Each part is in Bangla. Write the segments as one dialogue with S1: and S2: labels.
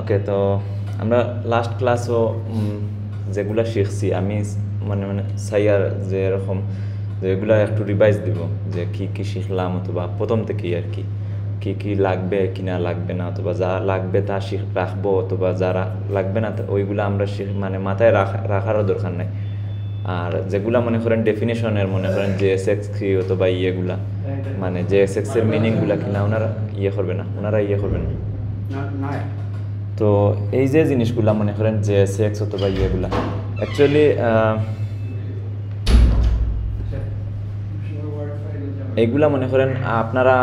S1: ওকে তো আমরা লাস্ট ক্লাসও যেগুলো শিখছি, আমি মানে মানে সাইয়ার যে এরকম, যে এগুলো একটু রিভাইজ দিব, যে কি কি শিখলাম অথবা প্রথম থেকেই আর কি। কি কি লাগবে, কি না লাগবে না, অথবা যা লাগবে তা শিখ, রাখব, অথবা যারা লাগবে না ওইগুলো আমরা শিখ মানে মাথায় রাখা, রাখারও দরকার নাই। আর যেগুলা মনে করেন ডেফিনেশনের মনে করেন যে এস এক্স কি অথবা ইয়েগুলা মানে যে এস এক্সের মিনিংগুলা কিনা ওনারা ইয়ে করবে না, ওনারা ইয়ে করবে না। তো এই যে জিনিসগুলা মনে করেন যে সেক্স অথবা ইয়েগুলা অ্যাকচুয়ালি এইগুলা মনে করেন আপনারা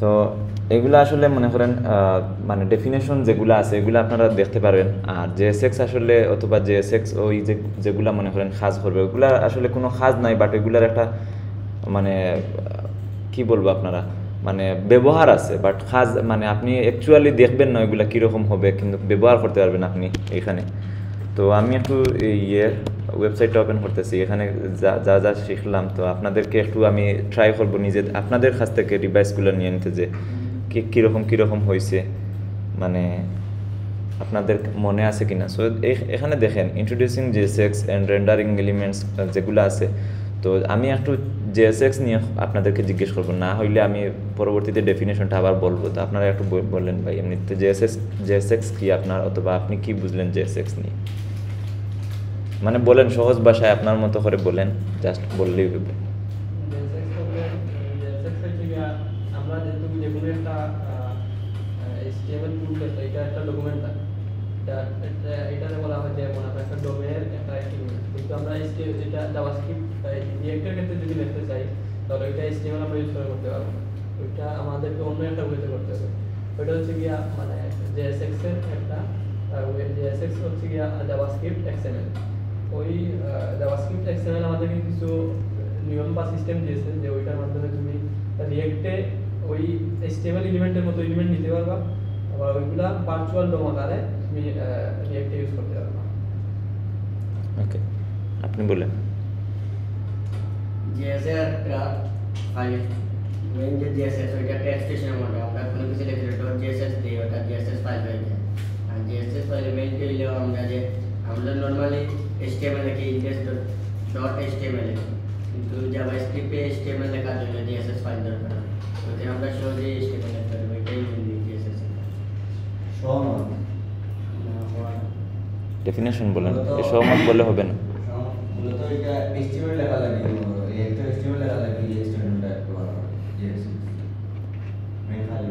S1: তো এগুলা আসলে মনে করেন আহ, মানে ডেফিনেশন যেগুলো আছে এগুলো আপনারা দেখতে পারবেন। আর যে সেক্স আসলে অথবা যে সেক্স ওই যে যেগুলা মনে করেন খাজ করবে ওগুলা আসলে কোনো খাজ নাই বাট এগুলার একটা মানে কি বলব আপনারা? মানে ব্যবহার আছে বাট খাজ মানে আপনি অ্যাকচুয়ালি দেখবেন না ওইগুলা কীরকম হবে, কিন্তু ব্যবহার করতে পারবেন আপনি এখানে। তো আমি একটু ইয়ে ওয়েবসাইটটা ওপেন করতেছি, এখানে যা যা যা শিখলাম, তো আপনাদেরকে একটু আমি ট্রাই করব নিজে, আপনাদের কাছ থেকে রিভাইসগুলো নিয়ে নিতে যে কি, কীরকম কীরকম হয়েছে মানে আপনাদের মনে আছে কিনা? সো এখানে দেখেন introducing JSX and rendering elements যেগুলো আছে তো আমি একটু জেএসএক্স নিয়ে আপনাদেরকে জিজ্ঞেস করব। না হইলে আমি পরবর্তীতে ডেফিনেশনটা আবার বলব। তো আপনারা একটু বললেন ভাই, এমনিতে জেএসএক্স জেএসএক্স কি আপনার? অথবা আপনি কি বুঝলেন জেএসএক্স নিয়ে? মানে বলেন সহজ ভাষায় আপনার মতো করে বলেন জাস্ট বললেই হবে।
S2: আমাদেরকে অন্য একটা ওয়েতে করতে হবে ওইটা হচ্ছে গিয়া মানে জেএসএক্স এর একটা জেএসএক্স হচ্ছে গিয়া জাভাস্ক্রিপ্ট এক্সএমএল ওই জাভাস্ক্রিপ্ট এক্সএমএল আমাদেরকে কিছু নিয়ম বা সিস্টেম দিয়েছে যে ওইটার মাধ্যমে তুমি রিয়েক্টে ওই এইচটিএমএল এলিমেন্টের মতো এলিমেন্ট নিতে পারবা আবার ওইগুলা ভার্চুয়াল ডোম আকারে তুমি রিয়েক্টে ইউজ করতে পারবা
S1: ওকে আপনি বলেন
S3: জিএসএর একটা ফাইল মেইন যে জিএসএস ওইটা একটা এক্সটেনশনের মধ্যে আমরা কোনো কিছু লিখলে ডট জিএসএস দিই ওটা জিএসএস ফাইল হয়ে যায় আর জিএসএস ফাইলে মেইন হইলেও আমরা যে আমরা নর্মালি এইচটিএমএল লিখি ইন্ডেক্স ডট ডট এইচটিএমএল লিখি কিন্তু জাভাস্ক্রিপ্টে এইচটিএমএল লেখার জন্য জিএসএস ফাইল দরকার হয় ওতে আমরা সহজেই এইচটিএমএল লিখতে পারব এটাই মেইন জিএসএস
S4: সহমত
S1: ডেফিনেশন বলেন এ সহমত বললে হবে না
S4: মূলত এটা HTML লেখা লাগে একটা HTML লেখা লাগে এই HTML-টা একটু ভালো yes মেন খালি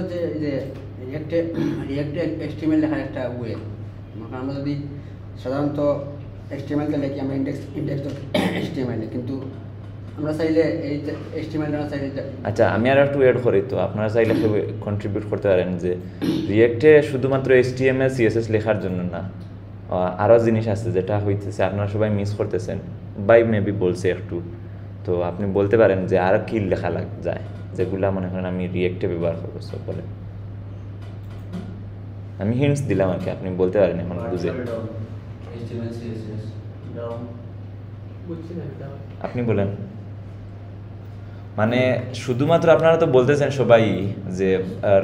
S5: হচ্ছে এই যে রিয়েক্টে রিয়েক্টে এক্সটিএমএল লেখার একটা ওয়ে আমরা যদি সাধারণত এক্সটিএমএলকে লিখি আমরা ইন্ডেক্স ইন্ডেক্স এক্সটিএমএল কিন্তু আমরা চাইলে এই এক্সটিএমএল না চাইলে
S1: আচ্ছা আমি আর একটু এড করি তো। আপনারা চাইলে কন্ট্রিবিউট করতে পারেন যে রিয়েক্টে শুধুমাত্র এইচটিএমএল সিএসএস লেখার জন্য না। আরও জিনিস আছে যেটা হইতেছে, আপনারা সবাই মিস করতেছেন। বাই মেবি বলছে একটু। তো আপনি বলতে পারেন যে আর কি লেখা লাগ যায়। যেগুলা মনে করেন আমি রিয়েক্টে ব্যবহার করব সব বলে আমি হিন্টস দিলাম আর কি আপনি বলতে পারেন এখন বুঝে আপনি বলেন। মানে শুধুমাত্র আপনারা তো বলতেছেন সবাই যে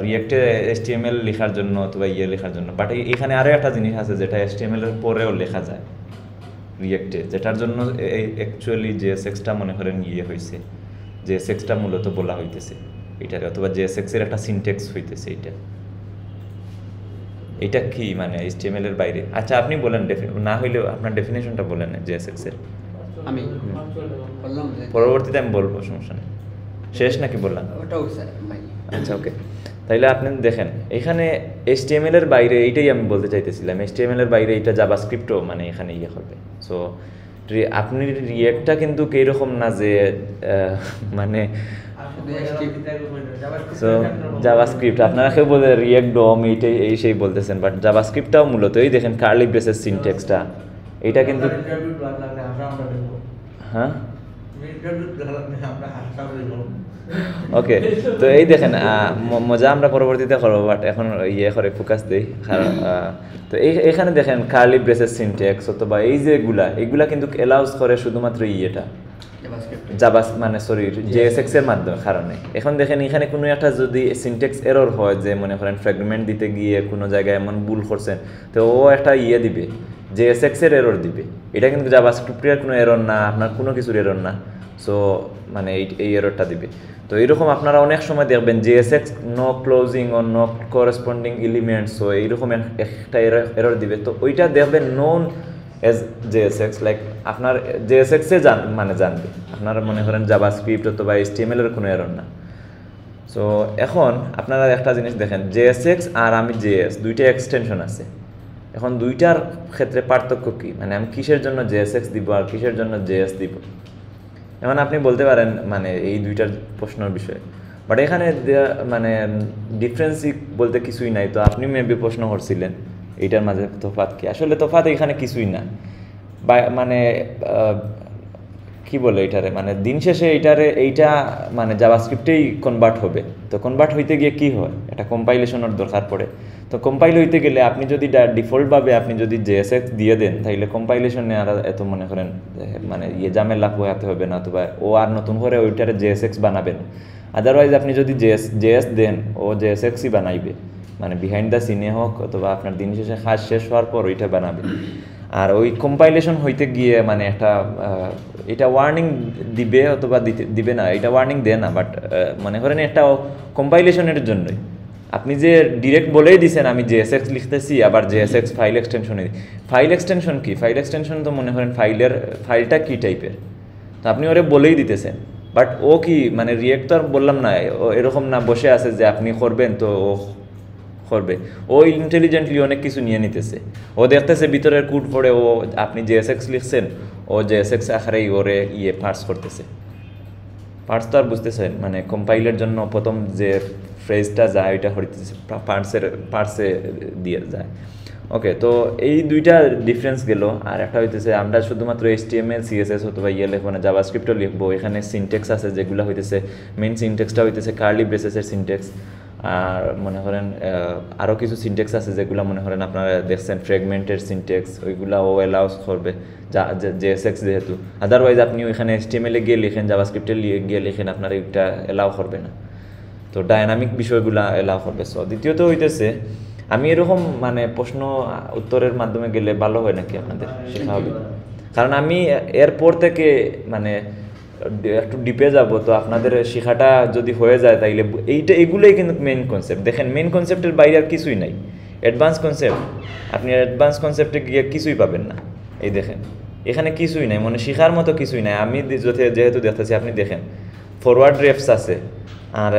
S1: রিয়েক্টে এসটিএমএল লেখার জন্য অথবা ইয়ে লেখার জন্য বাট এখানে আরও একটা জিনিস আছে যেটা এসটিএমএল এর পরেও লেখা যায় রিয়েক্টে যেটার জন্য এই অ্যাকচুয়ালি যে সেক্সটা মনে করেন ইয়ে হয়েছে। যে সেক্সটা মূলত বলা হইতেছে। এটার অথবা যে সেক্সের একটা সিনটেক্স হইতেছে এটা এটা কি মানে এইচটিএমএল এর বাইরে? আচ্ছা আপনি বলেন না হইলেও আপনার ডেফিনেশনটা বলেন যে সেক্সের
S5: আমি?
S2: ভার্চুয়াল ডোম
S1: পরবর্তীতে আমি বলব সমস্যা নেই। শেষ নাকি বললাম?
S5: ওটাও স্যার ভাই।
S1: আচ্ছা ওকে তাইলে আপনি দেখেন এখানে এইচটিএমএল এর বাইরে এইটাই আমি বলতে চাইতেছিলাম। এইচটিএমএল এর বাইরে এটা জাভাস্ক্রিপ্টও মানে এখানে ইয়ে করবে সো আপনি রিয়েক্টটা কিন্তু কীরকম না যে মানে সো জাভাস্ক্রিপ্ট আপনারা কেউ বলে রিয়েক্ট ডম এইটাই এই সেই বলতেছেন বাট জাভাস্ক্রিপ্টটাও মূলত এই দেখেন কার্লি ব্রেসের সিনটেক্সটা এটা কিন্তু হ্যাঁ? ওকে তো এই দেখেন মজা আমরা পরবর্তীতে করব বাট এখন ইয়ে করে ফোকাস দিই কারণ তো এই এখানে দেখেন কার্লি ব্রেসের সিনটেক্স অথবা এই যেগুলা এগুলা কিন্তু অ্যালাউস করে শুধুমাত্র ইয়েটা। জাবাস মানে সরি জেএসএক্স এর মাধ্যমে কারণে। এখন দেখেন এখানে কোনো একটা যদি সিনটেক্স এরর হয় যে মনে করেন ফ্র্যাগমেন্ট দিতে গিয়ে কোনো জায়গায় এমন ভুল করছেন তো ও একটা ইয়ে দিবে জেএসএক্স এর এরর দিবে। এটা কিন্তু জাভাস্ক্রিপ্টের কোনো এরর না আপনার কোনো কিছুর এরর না। সো মানে এই এই এররটা দিবে। তো এরকম আপনারা অনেক সময় দেখবেন যে এস জেএসএক্স নো ক্লোজিং ও নো করেসপন্ডিং এলিমেন্টস ও এইরকম এক- একটা এরর দিবে। তো ওইটা দেখবেন নোন এজ জেএসএক্স লাইক আপনার জে এস জেএসএক্সে জান মানে জানবে। আপনারা মনে করেন জাভা স্ক্রিপ্ট অথবা এইচটিএমএল এর কোনো এরর না। সো এখন আপনারা একটা জিনিস দেখেন জে এস জেএসএক্স আর আমি জে এস দুইটা এক্সটেনশন আছে। এখন দুইটার ক্ষেত্রে পার্থক্য কী? মানে আমি কিসের জন্য জে এস এক্স দিব আর কিসের জন্য জে এস দিব? এখন আপনি বলতে পারেন মানে এই দুইটার প্রশ্নের বিষয়ে। বাট এখানে মানে ডিফারেন্স বলতে কিছুই নাই। তো আপনি মেবি প্রশ্ন করছিলেন, এইটার মাঝে তোফাত কি? আসলে তোফাত এখানে কিছুই না। বা মানে কি বলে এটারে? মানে দিন শেষে এইটারে, এইটা মানে জাভাস্ক্রিপ্টেই কনভার্ট হবে। তো কনভার্ট হইতে গিয়ে কি হয়? এটা কম্পাইলেশনের দরকার পড়ে। তো কম্পাইল হইতে গেলে আপনি যদি ডিফল্টভাবে আপনি যদি জেএসএক্স দিয়ে দেন তাহলে কম্পাইলেশনে আর এত মনে করেন মানে ইয়ে ঝামেলা পোহাতে হবে না, অথবা ও আর নতুন করে ওইটারে জেএসএক্স বানাবেন। আদারওয়াইজ আপনি যদি জেএস জেএস দেন, ও জেএসএক্সই বানাইবে। মানে বিহাইন্ড দ্য সিনে হোক, অথবা আপনার দিন শেষে খাস শেষ হওয়ার পর ওইটা বানাবে। আর ওই কম্পাইলেশন হইতে গিয়ে মানে একটা এটা ওয়ার্নিং দিবে অথবা দিবে না, এটা ওয়ার্নিং দেয় না বাট মনে করেন একটা কম্পাইলেশনের জন্যই। আপনি যে ডিরেক্ট বলেই দিছেন, আমি জেএসএক্স লিখতেছি, আবার জেএসএক্স ফাইল এক্সটেনশনে ফাইল এক্সটেনশন কি? ফাইল এক্সটেনশন তো মনে করেন ফাইলের ফাইলটা কী টাইপের তো আপনি ওরে বলেই দিতেছেন। বাট ও কি মানে রিয়েক্ট তো আর বললাম না, এরকম না, বসে আছে যে আপনি করবেন, তো ও করবে। ও ইন্টেলিজেন্টলি অনেক কিছু নিয়ে নিতেছে। ও দেখতেছে ভিতরের কুট পড়ে ও আপনি জেএসএক্স লিখছেন, ও জেএসএক্স আকারেই ওরে ইয়ে পার্স করতেছে। পার্স তো আর বুঝতেছেন মানে কম্পাইলের জন্য প্রথম যে ফ্রেজটা যায়, ওইটা হইতেছে পার্টসের পার্টসে দিয়ে যায়। ওকে তো এই দুইটা ডিফারেন্স গেল, আর একটা হইতেছে আমরা শুধুমাত্র H T M L CSS অথবা ইয়ে লিখব না জাভা স্ক্রিপ্টও লিখব। এখানে সিনটেক্স আছে, যেগুলো হইতেছে মেন সিনটেক্সটা হইতেছে কার্লি ব্রেসেসের সিনটেক্স আর মনে করেন আরও কিছু সিনটেক্স আছে যেগুলো মনে করেন আপনারা দেখছেন ফ্রেগমেন্টের সিনটেক্স ওইগুলা ও অ্যালাউস করবে যা জেএসএক্স যেহেতু। আদারওয়াইজ আপনি ওইখানে এসটিএমএলে গিয়ে লিখেন জাভাস্ক্রিপ্টে গিয়ে লিখেন আপনার এটা অ্যালাউ করবে না। তো ডায়নামিক বিষয়গুলো অ্যালাউ করবে। সো দ্বিতীয়ত হইতেছে আমি এরকম মানে প্রশ্ন উত্তরের মাধ্যমে গেলে ভালো হয় নাকি আপনাদের? শেখা হবে। কারণ আমি এরপর থেকে মানে একটু ডিপে যাব, তো আপনাদের শেখাটা যদি হয়ে যায় তাইলে এইটা, এগুলোই কিন্তু মেন কনসেপ্ট দেখেন মেন কনসেপ্টের বাইরে আর কিছুই নাই। অ্যাডভান্স কনসেপ্ট আপনি অ্যাডভান্স কনসেপ্টে গিয়ে কিছুই পাবেন না। এই দেখেন, এখানে কিছুই নাই মানে শেখার মতো কিছুই নাই। আমি যেহেতু দেখতেছি আপনি দেখেন ফরওয়ার্ড রেপস আছে, আর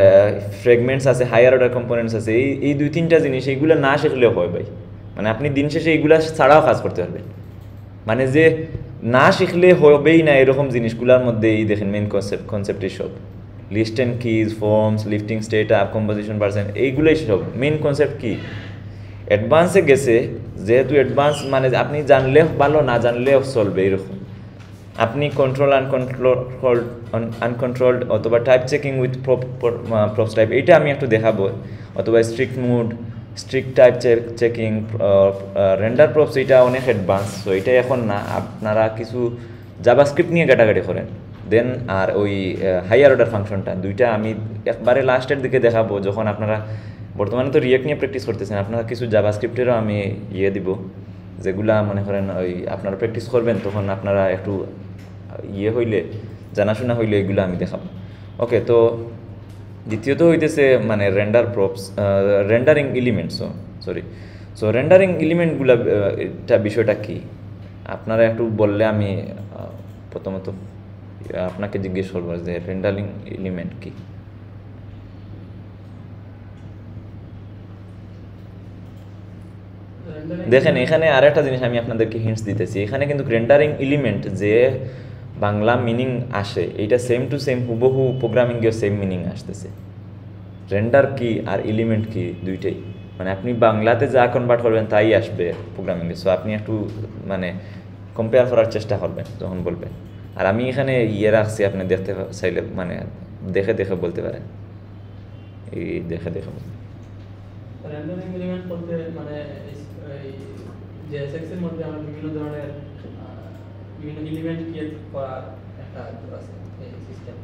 S1: ফ্রেগমেন্টস আছে হায়ার অর্ডার কম্পোনেন্টস আছে। এই এই দুই তিনটা জিনিস এইগুলো না শিখলেও হয় ভাই। মানে আপনি দিন শেষে এইগুলা ছাড়াও কাজ করতে পারবেন। মানে যে না শিখলে হবেই না এরকম জিনিসগুলোর মধ্যে এই দেখেন মেন কনসেপ্ট কনসেপ্ট সব। List and keys forms lifting state up composition percent এইগুলোই সব। মেন কনসেপ্ট কী? অ্যাডভান্সে গেছে, যেহেতু অ্যাডভান্স মানে আপনি জানলে ভালো, না জানলেও চলবে এরকম। আপনি কন্ট্রোল আনকন্ট্রোল আনকন্ট্রোলড অথবা type checking with props type এইটা আমি একটু দেখাবো। অথবা strict mode strict type checking render props এটা অনেক অ্যাডভান্স তো এটা এখন না, আপনারা কিছু জাভাস্ক্রিপ্ট নিয়ে ঘাটাঘাটি করেন। দেন আর ওই হাইয়ার অর্ডার ফাংশনটা দুইটা আমি একবারে লাস্টের দিকে দেখাবো, যখন আপনারা বর্তমানে তো রিয়েক্ট নিয়ে প্র্যাকটিস করতেছেন, আপনারা কিছু জাভাস্ক্রিপ্টেরও আমি ইয়ে দিব, যেগুলা মনে করেন ওই আপনারা প্র্যাকটিস করবেন, তখন আপনারা একটু ইয়ে হইলে, জানাশোনা হইলে এগুলো আমি দেখাবো। ওকে তো দ্বিতীয়ত হইতেছে মানে রেন্ডার প্রপস রেন্ডারিং এলিমেন্টসও সরি সো রেন্ডারিং এলিমেন্টগুলো এটা বিষয়টা কি? আপনারা একটু বললে আমি প্রথমত আপনাকে জিজ্ঞেস করব যে রেন্ডারিং এলিমেন্ট কি? দেখেন এখানে আর একটা জিনিস আমি আপনাদেরকে হিন্টস দিতেছি। এখানে কিন্তু রেন্ডারিং এলিমেন্ট যে বাংলা মিনিং আসে। এইটা সেম টু সেম হুবহু প্রোগ্রামিংয়েও সেম মিনিং আসতেছে। রেন্ডার কি আর এলিমেন্ট কি দুইটাই। মানে আপনি বাংলাতে যা কনভার্ট করবেন তাই আসবে প্রোগ্রামিংয়ে সো আপনি একটু মানে কম্পেয়ার করার চেষ্টা করবেন যখন বলবেন। আর আমি এখানে ইয়ে রাখছি, আপনি দেখতে চাইলে মানে দেখে দেখে বলতে পারেন। এই দেখে দেখে বলতে
S2: মানে বিভিন্ন এলিমেন্ট ক্রিয়েট করার একটা আছে এই সিস্টেম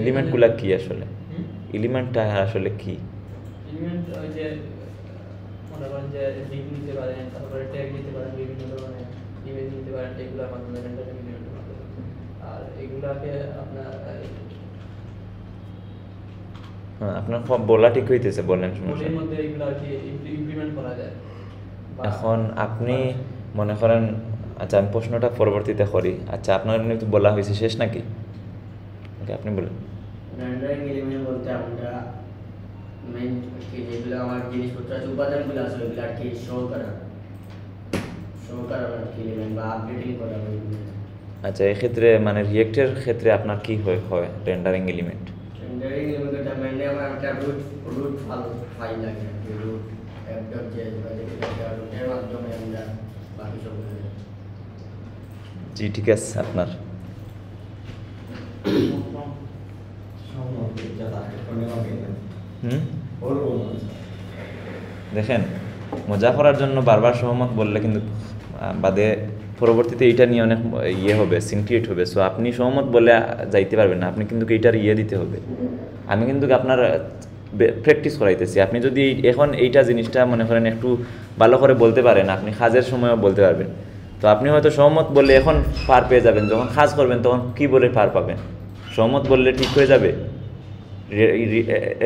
S1: এলিমেন্টগুলা কি আসলে? এলিমেন্টটা আসলে কি?
S2: এলিমেন্ট ওই যে মনে করেন যে লিঙ্ক নিতে পারেন তারপরে ট্যাগ নিতে পারেন বিভিন্ন ধরনের ইমেজ নিতে পারেন এগুলোর মাধ্যমে র্যান্ডমিং এলিমেন্টের মাধ্যমে আর এগুলাকে আপনার
S1: আপনার সব বলা ঠিক হইতেছে বলেন সমস্যা।
S2: মধ্যে এগুলো আর কি ইমপ্লিমেন্ট করা যায়।
S1: এখন আপনি মনে করেন আচ্ছা আমি প্রশ্নটা পরবর্তীতে করি। আচ্ছা আপনার এমনি তো বলা হয়েছে শেষ নাকি? ওকে আপনি বলেন।
S3: এলিমেন্ট বলতে আমরা মেইন যেগুলো আমার জিনিসপত্র আছে উপাদানগুলো আছে ওইগুলো আর কি শো করা শো করা আর কি এলিমেন্ট বা আপডেটিং করা
S1: আচ্ছা এক্ষেত্রে মানে রিয়েক্টের ক্ষেত্রে আপনার কি হয় হয় রেন্ডারিং এলিমেন্ট
S3: রেন্ডারিং আমার একটা রুট রুট ফাইল ফাইল লাগে রুট অ্যাপ ডট জেএস বা যেটা রুটের মাধ্যমে আমরা বাকি সব
S1: জি, ঠিক আছে আপনার। দেখেন, মজা করার জন্য বারবার সহমত বললে কিন্তু বাদে পরবর্তীতে এইটা নিয়ে অনেক ইয়ে হবে, সিনক্রিয়েট হবে। সো আপনি সহমত বলে যাইতে পারবেন না, আপনি কিন্তু এইটার ইয়ে দিতে হবে। আমি কিন্তু আপনার প্র্যাকটিস করাইতেছি। আপনি যদি এখন এইটা জিনিসটা মনে করেন একটু ভালো করে বলতে পারেন, আপনি কাজের সময়ও বলতে পারবেন। তো আপনি হয়তো সহমত বললে এখন পার পেয়ে যাবেন, যখন কাজ করবেন তখন কি বলে পার পাবেন? সহমত বললে ঠিক হয়ে যাবে?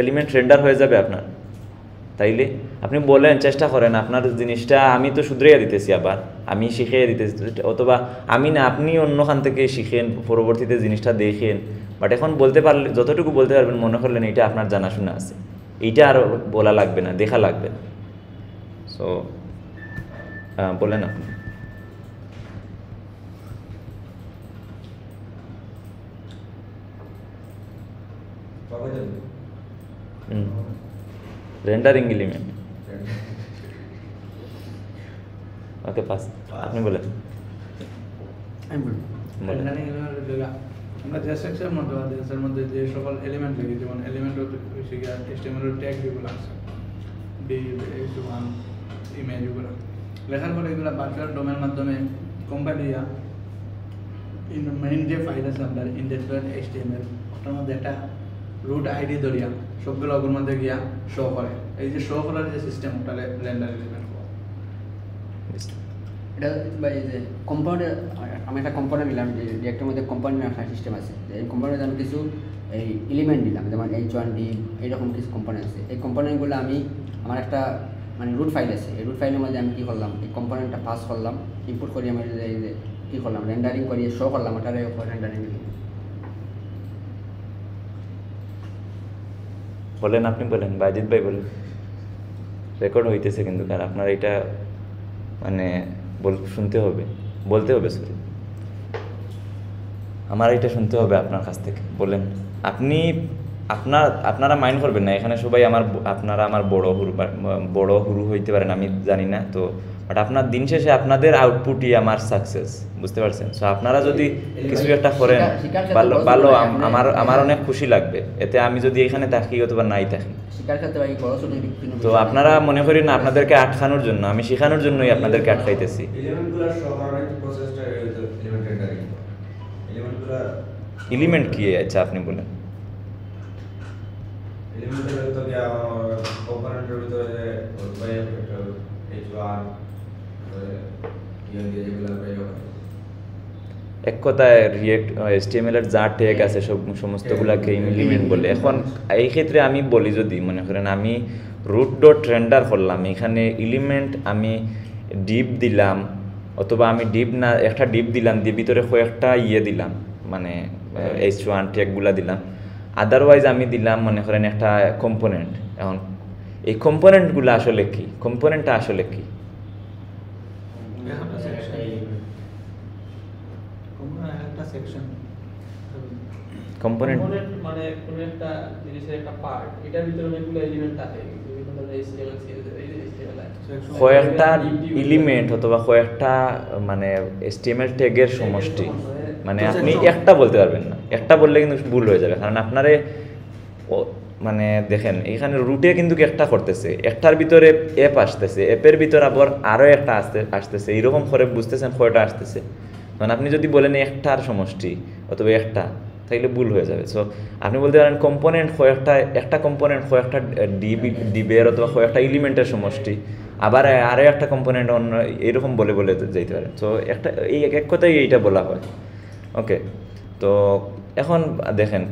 S1: এলিমেন্ট রেন্ডার হয়ে যাবে আপনার। তাইলে আপনি বলেন, চেষ্টা করেন, আপনার জিনিসটা আমি তো শুধরাইয়া দিতেছি আবার, আমি শিখিয়ে দিতেছি, অথবা আমি না, আপনি অন্যখান থেকে শিখেন, পরবর্তীতে জিনিসটা দেখেন। বাট এখন বলতে পারলে, যতটুকু বলতে পারবেন, মনে করলেন এটা আপনার জানাশোনা আছে। এইটা আর বলা লাগবে না, দেখা লাগবে সো বলেন আপনি।
S4: কবে যাবে
S1: রেন্ডারিং এলিমেন্ট ওকে পাস আপনি বলেন
S5: আমি বলব
S1: বলেন।
S6: রেন্ডারিং এলিমেন্ট লেগা আমরা যে সেকশনের মধ্যে বা ডেন্সের মধ্যে যে সকল এলিমেন্ট লাগে যেমন এলিমেন্ট হচ্ছে গিয়া এস্টিমেটের ট্যাগ যেগুলো আছে ডি এস ওয়ান ইমেজ এগুলো লেখার পরে এগুলো ভার্চুয়াল ডোমের মাধ্যমে কোম্পানি দিয়া মেইন যে ফাইল আছে আপনার ইন্ডেক্স ডট এইচটিএমএল ওটার মধ্যে একটা রুট আইডি ধরিয়া সবগুলো ওগুলোর মধ্যে গিয়া শো করে। এই যে শো করার যে সিস্টেম ওটা রেন্ডার এলিমেন্ট
S5: এটা এই যে কম্পাউন্ডের আমি একটা কম্পাউন্ডার নিলাম, যে রিয়েক্টের মধ্যে কম্পাউন্ড রাখার সিস্টেম আছে। এই কম্পাউন্ডে আমি কিছু এই এলিমেন্ট দিলাম যেমন এইচ ওয়ান ডি এইরকম কিছু কম্পাউন্ড আছে। এই কম্পাউন্ডগুলো আমি আমার একটা মানে রুট ফাইল আছে। এই রুট ফাইলের মধ্যে আমি কী করলাম? এই কম্পাউন্ডটা পাস করলাম। ইনপুট করি, আমি কী করলাম? রেন্ডারিং করিয়ে শো করলাম ওটারে রেন্ডারিং
S1: বলেন, আপনি বলেন বাজিদ ভাই বলেন। রেকর্ড হইতেছে কিন্তু আর আপনার এটা মানে বল, শুনতে হবে। বলতে হবে সরি আমার এটা শুনতে হবে আপনার কাছ থেকে, বলেন। আপনি আপনার আপনারা মাইন্ড করবেন না এখানে সবাই আমার আপনারা আমার বড় হুরু বড় হুরু হইতে পারেন আমি জানি না তো বাট আপনার দিন শেষে আপনাদের আউটপুটই আমার সাকসেস বুঝতে পারছেন? সো আপনারা যদি কিছু একটা করেন ভালো ভালো
S5: আপনি-
S1: আমার আমার অনেক খুশি লাগবে এতে আমি যদি এখানে থাকি অথবা নাই থাকি। তো আপনারা মনে করি না আপনাদেরকে আটকানোর জন্য আমি শেখানোর জন্যই আপনাদেরকে আটকাইতেছি।
S4: এলিমেন্ট
S1: কি আচ্ছা আপনি বলেন।
S4: এলিমেন্টের ভিতরে কম্পোনেন্টের ভিতরে বাই ফ্যাক্টর এইচ ওয়ান
S1: এক কথায় রিয়েক্ট এসটিএমএল এর যা ট্যাগ আছে সব সমস্তগুলাকে এলিমেন্ট বলে। এখন এই ক্ষেত্রে আমি বলি যদি মনে করেন আমি রুট ডট রেন্ডার করলাম এখানে এলিমেন্ট আমি ডিপ দিলাম অথবা আমি ডিপ না একটা ডিপ দিলাম দিয়ে ভিতরে কয়েকটা ইয়ে দিলাম মানে এইচ ওয়ান ট্যাগগুলা দিলাম। আদারওয়াইজ আমি দিলাম মনে করেন একটা কম্পোনেন্ট এখন এই কম্পোনেন্টগুলো আসলে কি? কম্পোনেন্টটা আসলে কি? কম্পোনেন্ট
S2: মানে কোনো একটা জিনিসের একটা পার্ট এটার ভিতরে অনেকগুলো এলিমেন্ট থাকে বিভিন্ন ধরনের HTML CSS এই যে HTML আছে।
S1: কয়েকটা এলিমেন্ট অথবা কয়েকটা মানে এসটিএমএল ট্যাগের সমষ্টি মানে আপনি একটা বলতে পারবেন না। একটা বললে কিন্তু ভুল হয়ে যাবে। কারণ আপনারে মানে দেখেন এখানে রুটে কিন্তু একটা করতেছে। একটার ভিতরে অ্যাপ আসতেছে। অ্যাপের ভিতরে আবার আরও একটা আসতে আসতেছে। এইরকম করে বুঝতেছেন কয়টা আসতেছে। মানে আপনি যদি বলেন একটার সমষ্টি অথবা একটা তাইলে ভুল হয়ে যাবে। সো আপনি বলতে পারেন কম্পোনেন্ট কয়েকটা একটা কম্পোনেন্ট কয়েকটা ডিব ডিবের অথবা কয়েকটা এলিমেন্টের সমষ্টি। আবার আরও একটা কম্পোনেন্ট অন্য এরকম বলে বলে যাইতে পারে। তো একটা এই এক এক কথাই এইটা বলা হয়। ওকে তো এখন দেখেন,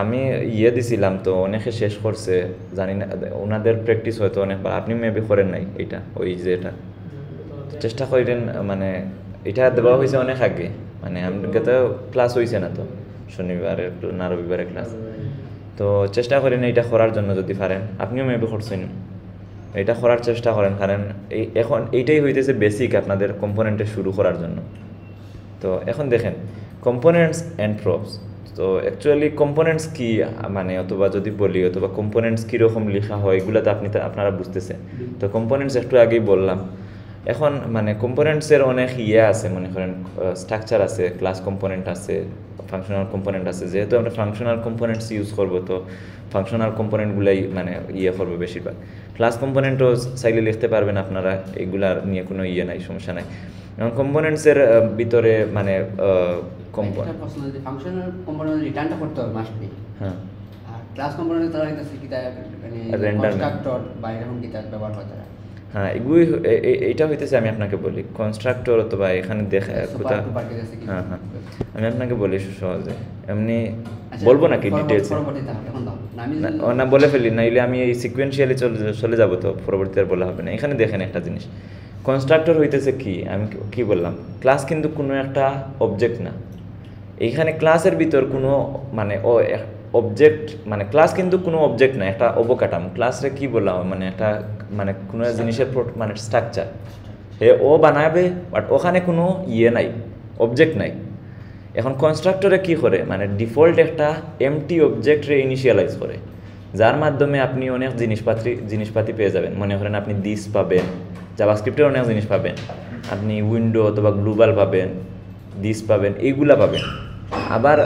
S1: আমি ইয়ে দিছিলাম তো অনেকে শেষ করছে, জানি না, ওনাদের প্র্যাকটিস হয়তো অনেক বা আপনি মেবি করেন নাই এটা, ওই যে এটা। চেষ্টা করেন মানে এটা দেওয়া হয়েছে অনেক আগে মানে আমাকে তো ক্লাস হয়েছে না তো, শনিবারের না রবিবারে ক্লাস তো চেষ্টা করেন এটা করার জন্য যদি পারেন, আপনিও মেবি করছেন। এটা করার চেষ্টা করেন, কারণ এই এখন এইটাই হইতেছে বেসিক আপনাদের কম্পোনেন্টে শুরু করার জন্য। তো এখন দেখেন কম্পোনেন্টস অ্যান্ড প্রপস তো অ্যাকচুয়ালি কম্পোনেন্টস কি? মানে অথবা যদি বলি, অথবা কম্পোনেন্টস কীরকম লেখা হয় এগুলো তো আপনি আপনারা বুঝতেছেন। তো কম্পোনেন্টস একটু আগেই বললাম। এখন মানে কম্পোনেন্টসের অনেক ইয়ে আছে, মনে করেন স্ট্রাকচার আছে ক্লাস কম্পোনেন্ট আছে ফাংশনাল কম্পোনেন্ট আছে। যেহেতু আমরা ফাংশনাল কম্পোনেন্টস ইউজ করব, তো ফাংশনাল কম্পোনেন্টগুলাই মানে ইয়ে করব বেশিরভাগ। ক্লাস কম্পোনেন্টও চাইলে লিখতে পারবেন আপনারা, এগুলার নিয়ে কোনো ইয়ে নাই, সমস্যা নাই। এবং কম্পোনেন্টসের ভিতরে মানে কম্পোনেন্ট
S5: একটা প্রশ্ন ফাংশনাল কম্পোনেন্ট রিটার্নটা করতে হবে মাস্ট বি
S1: হ্যাঁ।
S5: আর ক্লাস কম্পোনেন্ট তারা হইতাছে কি তার মানে কনস্ট্রাক্টর বা এরকম কি তার ব্যবহার হয় তারা।
S1: হ্যাঁ এগুলি এ- এ- এইটা হইতেছে আমি আপনাকে বলি। কনস্ট্রাক্টর অথবা এখানে দেখা কোথা? হ্যাঁ হ্যাঁ। আমি আপনাকে বলি সহজে। এমনি
S5: আচ্ছা,
S1: বলব নাকি ডিটেলস
S5: না
S1: বলে ফেলি। নাইলে আমি এই সিকুয়েন্সিয়ালি চলে চলে যাব তো পরবর্তীতে আর বলা হবে না। এখানে দেখেন একটা জিনিস। কনস্ট্রাক্টর হইতেছে কি? আমি কি বললাম? ক্লাস কিন্তু কোনো একটা অবজেক্ট না। এইখানে ক্লাসের ভিতর কোনো মানে ও অবজেক্ট মানে ক্লাস কিন্তু কোনো অবজেক্ট না একটা অবকাঠামো। ক্লাসরে কি বললাম মানে একটা মানে কোনো জিনিসের মানে স্ট্রাকচার হে ও বানাবে বাট ওখানে কোনো ইয়ে নাই অবজেক্ট নাই। এখন কনস্ট্রাক্টরে কি করে? মানে ডিফল্ট একটা এমটি অবজেক্টরে ইনিশিয়ালাইজ করে। যার মাধ্যমে আপনি অনেক জিনিসপাতি জিনিসপাতি পেয়ে যাবেন। মনে করেন আপনি দিস পাবেন জাভাস্ক্রিপ্টের অনেক জিনিস পাবেন। আপনি উইন্ডো অথবা গ্লোবাল পাবেন দিস পাবেন এইগুলা পাবেন। আবার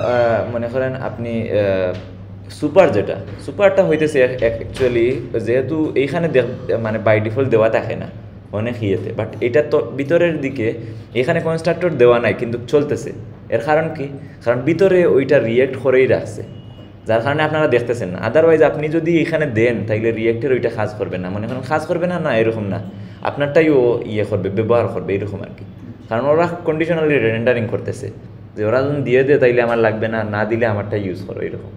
S1: মনে করেন আপনি সুপার যেটা, সুপারটা হইতেছে অ্যাকচুয়ালি যেহেতু এইখানে মানে বাই ডিফল্ট দেওয়া থাকে না, অনেক ইয়েতে বাট এটা তো ভিতরের দিকে, এখানে কনস্ট্রাক্টর দেওয়া নাই, কিন্তু চলতেছে। এর কারণ কি? কারণ ভিতরে ওইটা রিয়েক্ট করেই রাখছে। যার কারণে আপনারা দেখতেছেন না। আদারওয়াইজ আপনি যদি এখানে দেন, তাইলে রিয়েক্টের ওইটা কাজ করবে না। মনে করেন কাজ করবে না না, এরকম না। আপনারটাই ও ইয়ে করবে, ব্যবহার করবে, এরকম আর কি। কারণ ওরা কন্ডিশনালি রেন্ডারিং করতেছে। যে ওরা যদি দিয়ে দেয় তাইলে আমার লাগবে না না দিলে আমারটা ইউজ করো এরকম।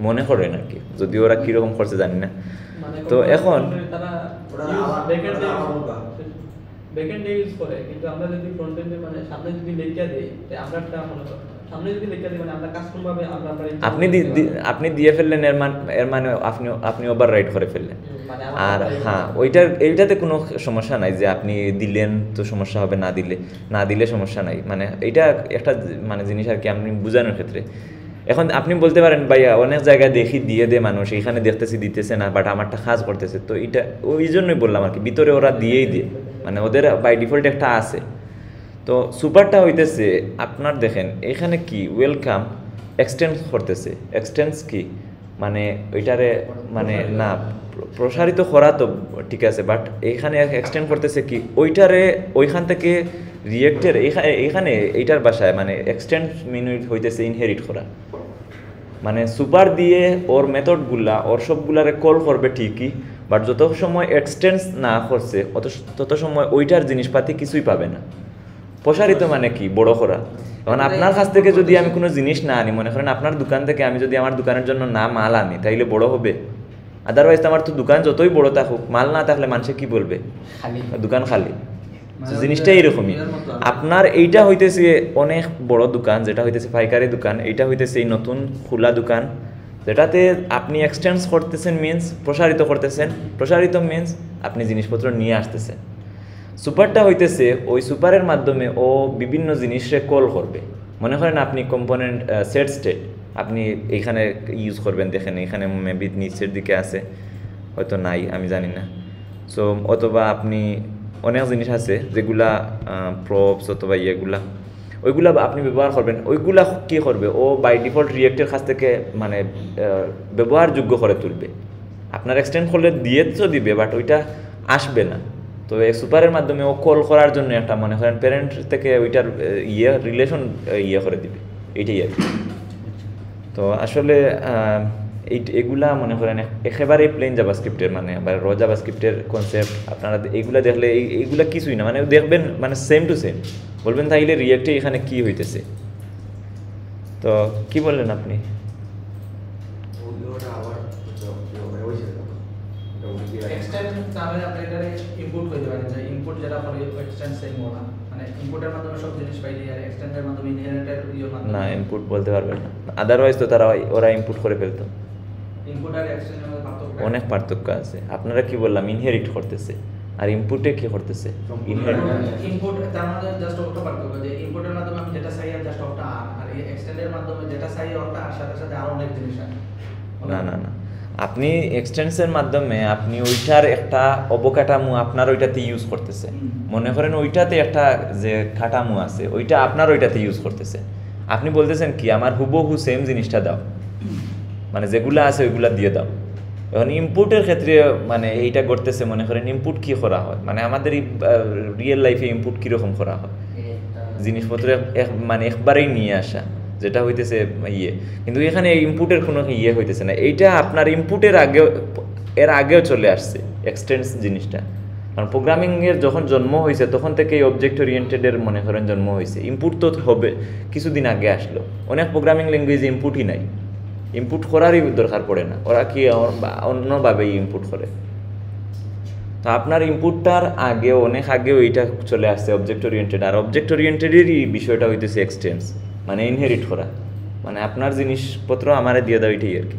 S1: মনে করেন আর কি যদি ওরা কীরকম করছে জানি না।
S2: মানে
S1: তো এখন
S2: তারা
S4: ওরা আলাদা-
S2: ব্যাকএন্ডে
S4: ওরা আলাদা।
S2: ব্যাকএন্ডে ইউজ করে কিন্তু আমরা যদি ফ্রন্ট এন্ডে মানে সামনে যদি লেখা দেই তাই আমরা একটা মনে করো, সামনে যদি লেখা দেই মানে আমরা কাস্টম ভাবে আমরা আমরা
S1: আপনি আপনি দিয়ে ফেললেন এর মান এর মানে আপনি আপনি ওভার রাইড করে ফেললেন। আর
S2: কথা এই-
S1: হ্যাঁ ওইটার এইটাতে কোনো সমস্যা নাই যে আপনি দিলেন তো সমস্যা হবে না দিলে না দিলে সমস্যা নাই। মানে এটা একটা মানে জিনিস আর কি আপনি বোঝানোর ক্ষেত্রে। এখন আপনি বলতে পারেন ভাইয়া অনেক জায়গায় দেখি দিয়ে দে মানুষ এখানে দেখতেছি দিতেছে না বাট আমারটা কাজ করতেছে। তো এটা ওই জন্যই বললাম আর কি ভিতরে ওরা দিয়েই দিয়ে। মানে ওদের বাই ডিফল্ট একটা আছে। তো সুপারটা হইতেছে আপনার দেখেন এখানে কি ওয়েলকাম এক্সটেন্স করতেছে। এক্সটেন্স কি? মানে ওইটারে মানে না প্রসারিত করা তো ঠিক আছে বাট এইখানে এক্সটেন্ড করতেছে কি, ওইটারে ওইখান থেকে রিয়েক্টের এইখানে এইটার বাসায় মানে এক্সটেন্ড মিনিট হইতেছে ইনহেরিট করা। মানে সুপার দিয়ে ওর মেথডগুলা ওর সবগুলারে কল করবে ঠিকই বাট যত সময় এক্সটেন্স না করছে, অত তত সময় ওইটার জিনিসপাতি কিছুই পাবে না। প্রসারিত মানে কি? বড় করা। এখন আপনার কাছ থেকে যদি আমি কোনো জিনিস না আনি মনে করেন আপনার দোকান থেকে আমি যদি আমার দোকানের জন্য না মাল আনি তাইলে বড় হবে। আদারওয়াইজ আমার তো দোকান যতই বড় থাকুক মাল না থাকলে মানুষে কি বলবে? দোকান খালি।
S6: মানে
S1: জিনিসটা এইরকমই। আপনার এইটা হইতেছে অনেক বড় দোকান যেটা হইতেছে পাইকারি দোকান এইটা হইতেছে এই নতুন খোলা দোকান যেটাতে আপনি এক্সটেন্স করতেছেন মিন্স প্রসারিত করতেছেন। প্রসারিত মিন্স আপনি জিনিসপত্র নিয়ে আসতেছেন। সুপারটা হইতেছে ওই সুপারের মাধ্যমে ও বিভিন্ন জিনিসে কল করবে। মনে করেন আপনি কম্পোনেন্ট সেট স্টেট আপনি এইখানে ইউজ করবেন, দেখেন এখানে মেবি নিচের দিকে আছে, হয়তো নাই, আমি জানি না। সো অথবা আপনি অনেক জিনিস আছে, যেগুলা প্রপস অথবা ইয়েগুলা, ওইগুলা আপনি ব্যবহার করবেন, ওইগুলা কী করবে? ও বাই ডিফল্ট রিয়েক্টের কাছ থেকে মানে ব্যবহারযোগ্য করে তুলবে। আপনার এক্সটেন্ড করলে দিয়ে তো দিবে বাট ওইটা আসবে না। তো এই সুপারের মাধ্যমে ও কল করার জন্য একটা, মনে করেন প্যারেন্ট থেকে ওইটার ইয়ে রিলেশন ইয়ে করে দিবে। এইটাই আর তো আসলে এই, এগুলা মনে করেন একেবারেই প্লেন জাভাস্ক্রিপ্টের মানে বা র জাভাস্ক্রিপ্টের কনসেপ্ট আপনারা এইগুলা দেখলে এই, এইগুলা কিছুই না। মানে দেখবেন মানে সেম টু সেম বলবেন তাইলে রিয়েক্টে এখানে কি হইতেছে? তো কি বললেন আপনি
S4: ওটা আবার ওটা হয়েছে ওটা উঠে দিয়ে
S6: তাহলে আপনি এটারে ইনপুট করতে পারেন যে ইনপুট যেটা করে এক্সটেন্ড সেম বলা মানে ইনপুটের মাধ্যমে সব জিনিস পাইলে আর এক্সটেন্ডের মাধ্যমে ইনহেরিটের ইয়ের মাধ্যমে।
S1: না ইনপুট বলতে পারবেন না। আদারওয়াইজ তো তারা ওরা ইনপুট করে ফেলতো।
S6: ইনপুট আর এক্সটেন্ডের মধ্যে পার্থক্য
S1: অনেক পার্থক্য আছে। আপনারা কি বললাম? ইনহেরিট করতেছে। আর ইনপুটে কি করতেছে? ইনহেরিট
S6: ইনপুট তার মধ্যে জাস্ট ওটা পার্থক্য যে ইনপুটের মাধ্যমে আমি যেটা চাই আর জাস্ট আর। আর এক্সটেন্ডের মাধ্যমে যেটা চাই ওটা আর সাথে সাথে আরও অনেক জিনিস আছে।
S1: না না না। আপনি এক্সটেন্সের মাধ্যমে আপনি ওইটার একটা অবকাঠামো আপনার ওইটাতে ইউজ করতেছে। মনে করেন ওইটাতে একটা যে কাঠামো আছে ওইটা আপনার ওইটাতে ইউজ করতেছে। আপনি বলতেছেন কি আমার হুবহু সেম জিনিসটা দাও। মানে যেগুলো আছে ওইগুলা দিয়ে দাও। এখন ইনপুটের ক্ষেত্রে মানে এইটা করতেছে মনে করেন ইনপুট কি করা হয়? মানে আমাদের রিয়েল লাইফে ইনপুট কীরকম করা হয়? জিনিসপত্র মানে একবারেই নিয়ে আসা। যেটা হইতেছে ইয়ে। কিন্তু এখানে ইনপুটের কোনো ইয়ে হইতেছে না। এইটা আপনার ইনপুটের আগেও, এর আগেও চলে আসছে এক্সটেন্স জিনিসটা। কারণ প্রোগ্রামিংয়ের যখন জন্ম হয়েছে তখন থেকে এই অবজেক্ট ওরিয়েন্টেডের মনে করেন জন্ম হয়েছে ইনপুট তো হবে, কিছুদিন আগে আসলো। অনেক প্রোগ্রামিং ল্যাঙ্গুয়েজে ইনপুটই নাই। ইনপুট করারই দরকার পড়ে না। ওরা কি অন্যভাবেই ইনপুট করে। তো আপনার ইনপুটটার আগেও, অনেক আগেও এইটা চলে আসছে অবজেক্ট ওরিয়েন্টেড আর অবজেক্ট ওরিয়েন্টেডেরই বিষয়টা হইতেছে এক্সটেন্স মানে ইনহেরিট করা। মানে আপনার জিনিসপত্র আমারে দিয়ে দাও এটাই আর কি।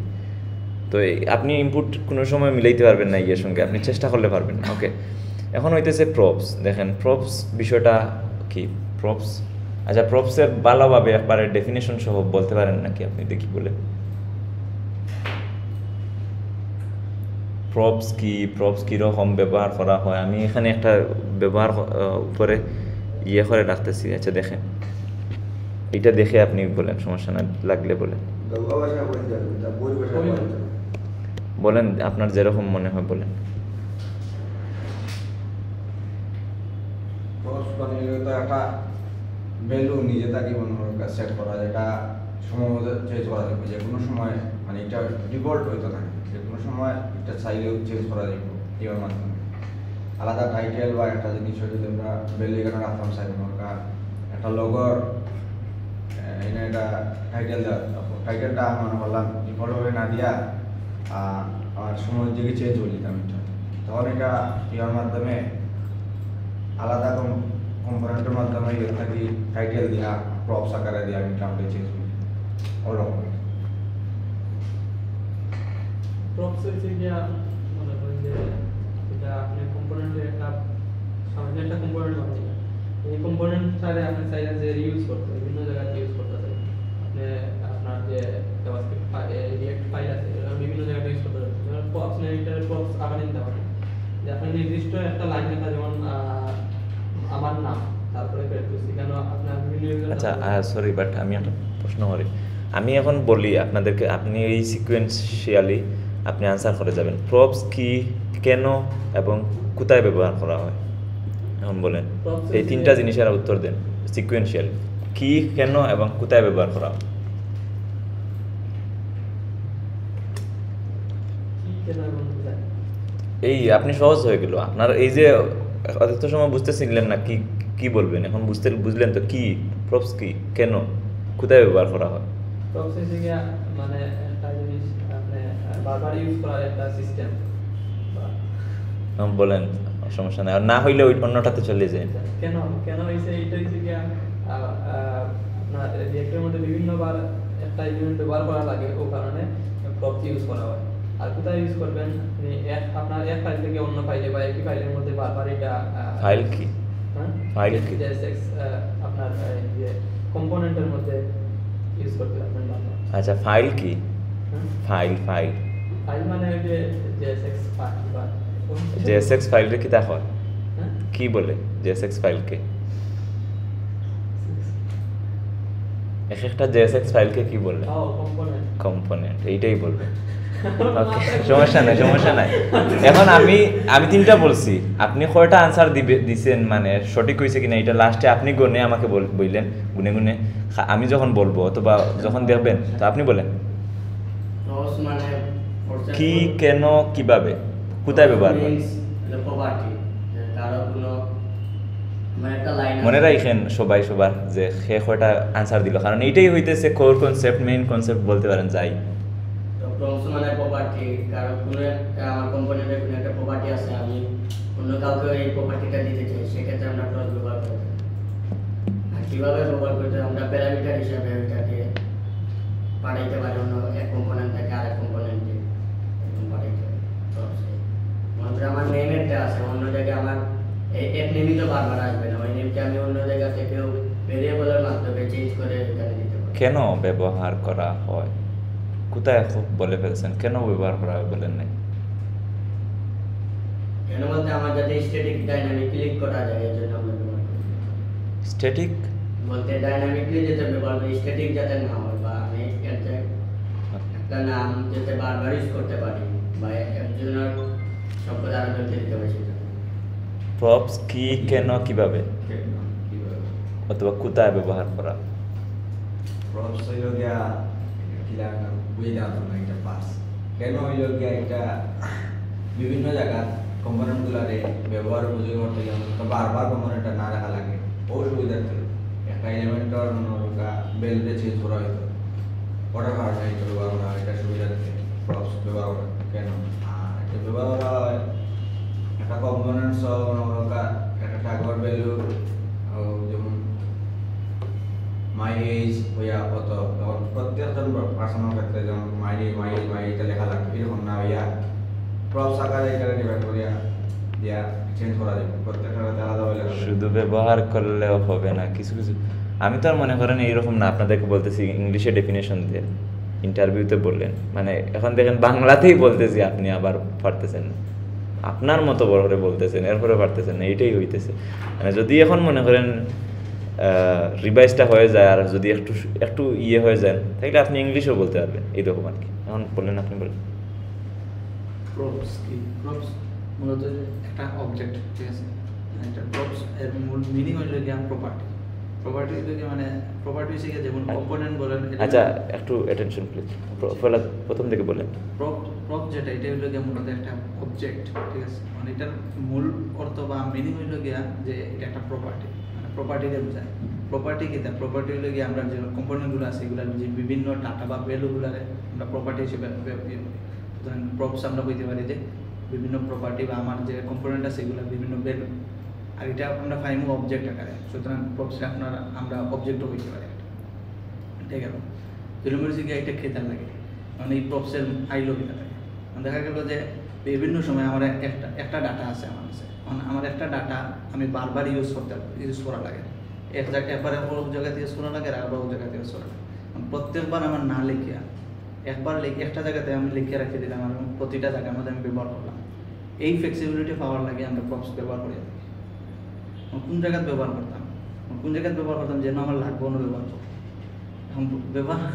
S1: তো আপনি ইনপুট কোনো সময় মিলাইতে পারবেন না ইয়ের সঙ্গে, আপনি চেষ্টা করলে পারবেন। না ওকে এখন হইতেছে প্রপস দেখেন প্রপস বিষয়টা কি? প্রপস আচ্ছা প্রপসের ভালোভাবে একবারে ডেফিনেশন সহ বলতে পারেন নাকি আপনি? দেখি বলে। প্রপস কি? প্রপস কীরকম ব্যবহার করা হয়? আমি এখানে একটা ব্যবহার উপরে ইয়ে করে রাখতেছি। আচ্ছা দেখেন। এটা দেখে আপনি বলেন সমস্যা না লাগলে বলেন বলেন আপনার যেরকম মনে হয় বলেন
S4: একটা নিজে তাকে মনে হয় সেট করা সময় চেঞ্জ করা যে কোনো সময় মানে এটা থাকে সময় এটা চাইলেও চেঞ্জ করা মাধ্যমে আলাদা টাইটেল বা একটা জিনিস যদি আমরা এখানে রাখতাম একটা লগর এনে একটা টাইটেল দেওয়া টাইটেলটা মনে করলাম ডিফল্টভাবে না দিয়া আহ, আর সময় দিকে চেঞ্জ করে দিতাম এটা তখন এটা ইয়ার মাধ্যমে আলাদা কম্পোনেন্টের মাধ্যমে ইয়ে থাকি টাইটেল দিয়া প্রপস আকারে দিয়া আমি টামটা চেঞ্জ করি ওরকম
S2: প্রপস হচ্ছে গিয়া মনে করেন যে এটা আপনি কম্পোনেন্টে একটা সামনে একটা কম্পোনেন্ট বানিয়ে এই কম্পোনেন্ট আপনি চাইলেন যে রিউজ করতে বিভিন্ন জায়গায় ইউজ করতে চাই আপনি, আপনার যে জাভাস্ক্রিপ্ট রিয়েক্ট ফাইল আছে বিভিন্ন জায়গায় ইউজ করতে পারেন প্রপস নেগেটিভ প্রপস আবার নিতে পারেন যে আপনি নির্দিষ্ট একটা লাইন লেখা, যেমন আমার নাম, তারপরে কেন আপনার বিভিন্ন
S1: আচ্ছা সরি বাট আমি একটা প্রশ্ন করি। আমি এখন বলি আপনাদেরকে, আপনি এই সিকুয়েন্সিয়ালি আপনি আনসার করে যাবেন। প্রপস কি, কেন, এবং কোথায় ব্যবহার করা হয়? এখন বলেন। এই তিনটা জিনিসের উত্তর দেন সিকুয়েন্সিয়ালি কি কেন এবং কোথায় ব্যবহার করা? এই আপনি সহজ হয়ে গেল। আপনার এই যে অত সময় বুঝতেছিলেন না কি কি বলবেন? এখন বুঝতে বুঝলেন তো কি প্রপস কি কেন কোথায় ব্যবহার করা হয়?
S2: প্রপস মানে একটা জিনিস আপনি বারবার ইউজ করার একটা সিস্টেম
S1: বলেন। সমস্যা নেই আর না হইলে ওই অন্যটাতে চলে যায়
S2: কেন কেন হচ্ছে গিয়া আহ, আহ, আপনার রিয়েক্টের মধ্যে বিভিন্নবার একটা ইউনিট ব্যবহার করা লাগে ও কারণে প্রপস ইউজ করা হয় আর কোথায় ইউজ করবেন এক আপনার এক ফাইল থেকে অন্য ফাইলে বা একই ফাইলের মধ্যে বারবার এটা
S1: ফাইল কি
S2: হ্যাঁ
S1: ফাইল কি?
S2: আপনার যে কম্পোনেন্টের মধ্যে ইউজ করতে পারবেন
S1: আচ্ছা ফাইল কি? ফাইল ফাইল
S2: ফাইল মানে যে জেএসএক্স ফাইল বা
S1: জেএসএক্স ফাইলটা কি হয়
S2: হ্যাঁ?
S1: কি বলে জেএসএক্স ফাইলকে এক একটা জেএসএক্স ফাইলকে কি বলে?
S2: কম্পোনেন্ট
S1: কম্পোনেন্ট এইটাই বলবে। ওকে সমস্যা নাই সমস্যা নাই। এখন আমি আমি তিনটা বলছি। আপনি কয়টা আনসার দিবে দিছেন? মানে সঠিক হয়েছে কিনা? এটা লাস্টে আপনি গুনে আমাকে বল- বললেন। গুনে গুনে। আমি যখন বলব অথবা যখন দেখবেন তো আপনি বলেন।
S3: মানে
S1: কি কেন কীভাবে? কোথায় ব্যবহার করেন
S3: মানে একটা লাইন
S1: মনে রাখেন সবাই সবার যে সে কয়টা আনসার দিল। কারণ এইটাই হইতেছে কোর কনসেপ্ট মেইন কনসেপ্ট বলতে পারেন যাই।
S3: মানে প্রপার্টি কোনো একটা আমার কোম্পানিতে কোনো একটা প্রপার্টি আছে আমি অন্য কাউকে এই প্রপার্টিটা দিতে চাই সেক্ষেত্রে আমরা ক্রস ব্যবহার আর কীভাবে ব্যবহার করতে আমরা প্যারামিটার হিসাবে ওইটাকে পাঠাইতে পারি অন্য এক কম্পোনেন্ট থেকে আরেক কম্পোনেন্টে এরকম পাঠাইতে পারি প্রপসে করি আমার নেমেরটা আছে অন্য জায়গায় আমার এক নেমই তো বারবার আসবে না। ওই নেমকে আমি অন্য জায়গা থেকেও ভেরিয়েবলের মাধ্যমে চেঞ্জ করে এখানে দিতে পারি।
S1: কেন ব্যবহার করা হয়? কোথায় খুব বলে ফেলছেন? কেন ব্যবহার করা হয় বলেন নাই?
S3: কেন বলতে আমার যাতে স্ট্যাটিক ডাইনামিক ক্লিক করা যায় এর জন্য আমরা ব্যবহার করি।
S1: স্ট্যাটিক
S3: বলতে ডাইনামিকলি যাতে ব্যবহার করি স্ট্যাটিক যাতে না হয় বা আমি একটা নাম যাতে বারবার ইউজ করতে পারি বা একজনের সম্পদে আরেকজনকে দিতে পারি সেটা।
S1: প্রপস কি কেন কীভাবে?
S4: কীভাবে?
S1: অথবা কোথায় ব্যবহার করা?
S4: প্রপস হইল গিয়া কিলা বুঝলাম না এটা পাস। কেন হইল গিয়া এটা? বিভিন্ন জায়গার কম্পোনেন্টগুলারে ব্যবহার উপযোগী করতে গিয়ে আমাদের তো বারবার কম্পোনেন্টটা না রাখা লাগে। ও সুবিধার্থে। একটা এলিমেন্টর মনোরকা বেলবে চেঞ্জ করা হইতো। ওটার কারণে এটা ব্যবহার করা হয় এটা সুবিধার্থে। প্রপস ব্যবহার করা কেন? হয় একটা কম্পোনেন্ট সহ মনোরকা একটা টাকার ভ্যালু যেমন মাই হইয়া কত, তখন প্রত্যেকজন পার্সোনাল ক্ষেত্রে যেমন মাই মাই মাই লেখা লাগবে এরকম না হইয়া প্রপস আকারে এখানে ডিভাইড করিয়া দিয়া চেঞ্জ করা যাবে। প্রত্যেকটা আলাদা হয়ে
S1: শুধু ব্যবহার করলেও হবে না, কিছু কিছু। আমি তো আর মনে করেন এইরকম না, আপনাদেরকে বলতেছি ইংলিশে ডেফিনেশন দিয়ে। ইন্টারভিউতে বললেন। মানে এখন দেখেন বাংলাতেই বলতেছি আপনি আবার পারতেছেন আপনার মতো বড় করে বলতেছেন, এরপরে পারতেছেন না এইটাই হইতেছে। মানে যদি এখন মনে করেন রিভাইজটা হয়ে যায় আর যদি একটু একটু ইয়ে হয়ে যায় তাহলে আপনি ইংলিশও বলতে পারবেন, এইরকম আর কি। এখন বললেন, আপনি বলেন
S6: মূলত একটা অবজেক্ট ঠিক আছে? এর মূল মিনিং গিয়ে প্রপার্টি মানে প্রপার্টি হচ্ছে যেমন কম্পোনেন্ট বলেন
S1: আচ্ছা একটু অ্যাটেনশন প্লিজ প্রথম থেকে বলেন।
S6: প্রপ প্রপ যেটা এটা গিয়ে মূলত একটা অবজেক্ট ঠিক আছে? মানে এটার মূল অর্থ বা মিনিং হইল গিয়া যে এটা একটা প্রপার্টি মানে প্রপার্টিকে বোঝায়। প্রপার্টি কি? প্রপার্টি গিয়ে আমরা যে কম্পোনেন্টগুলো আছে এগুলোর যে বিভিন্ন টাটা বা ভ্যালুগুলারে আমরা প্রপার্টি হিসেবে ব্যব- ইয়ে প্রপস আমরা বলতে পারি যে বিভিন্ন প্রপার্টি বা আমার যে কম্পোনেন্ট আছে এগুলো বিভিন্ন ভ্যালু আর এটা আমরা ফাইমু অবজেক্ট আকারে। সুতরাং প্রপসে আপনার, আমরা অবজেক্টও হইতে পারি ঠিক কিলোমিটার গিয়ে এটা খেতে লাগে। মানে এই প্রপসের আইলো খেতে লাগে মানে দেখা গেল যে বিভিন্ন সময় আমার একটা একটা ডাটা আছে আমার কাছে। আমার একটা ডাটা আমি বারবার ইউজ করতে ইউজ করা লাগে। এক জায়গায় একবারে এক জায়গা থেকে ইউজ করা লাগে আর আবার জায়গা থেকে ইউজ করা লাগে। প্রত্যেকবার আমার না লিখিয়া, একবার লিখে, একটা জায়গাতে আমি লিখে রাখি দিলাম আমি প্রতিটা জায়গার মধ্যে আমি ব্যবহার করলাম। এই ফ্লেক্সিবিলিটি পাওয়ার লাগে আমরা প্রপস ব্যবহার করে। থাকি কোন জায়গায় ব্যবহার করতাম? কোন জায়গায় ব্যবহার করতাম যেন আমার লাগবে না ব্যবহার করব এখন ব্যবহার,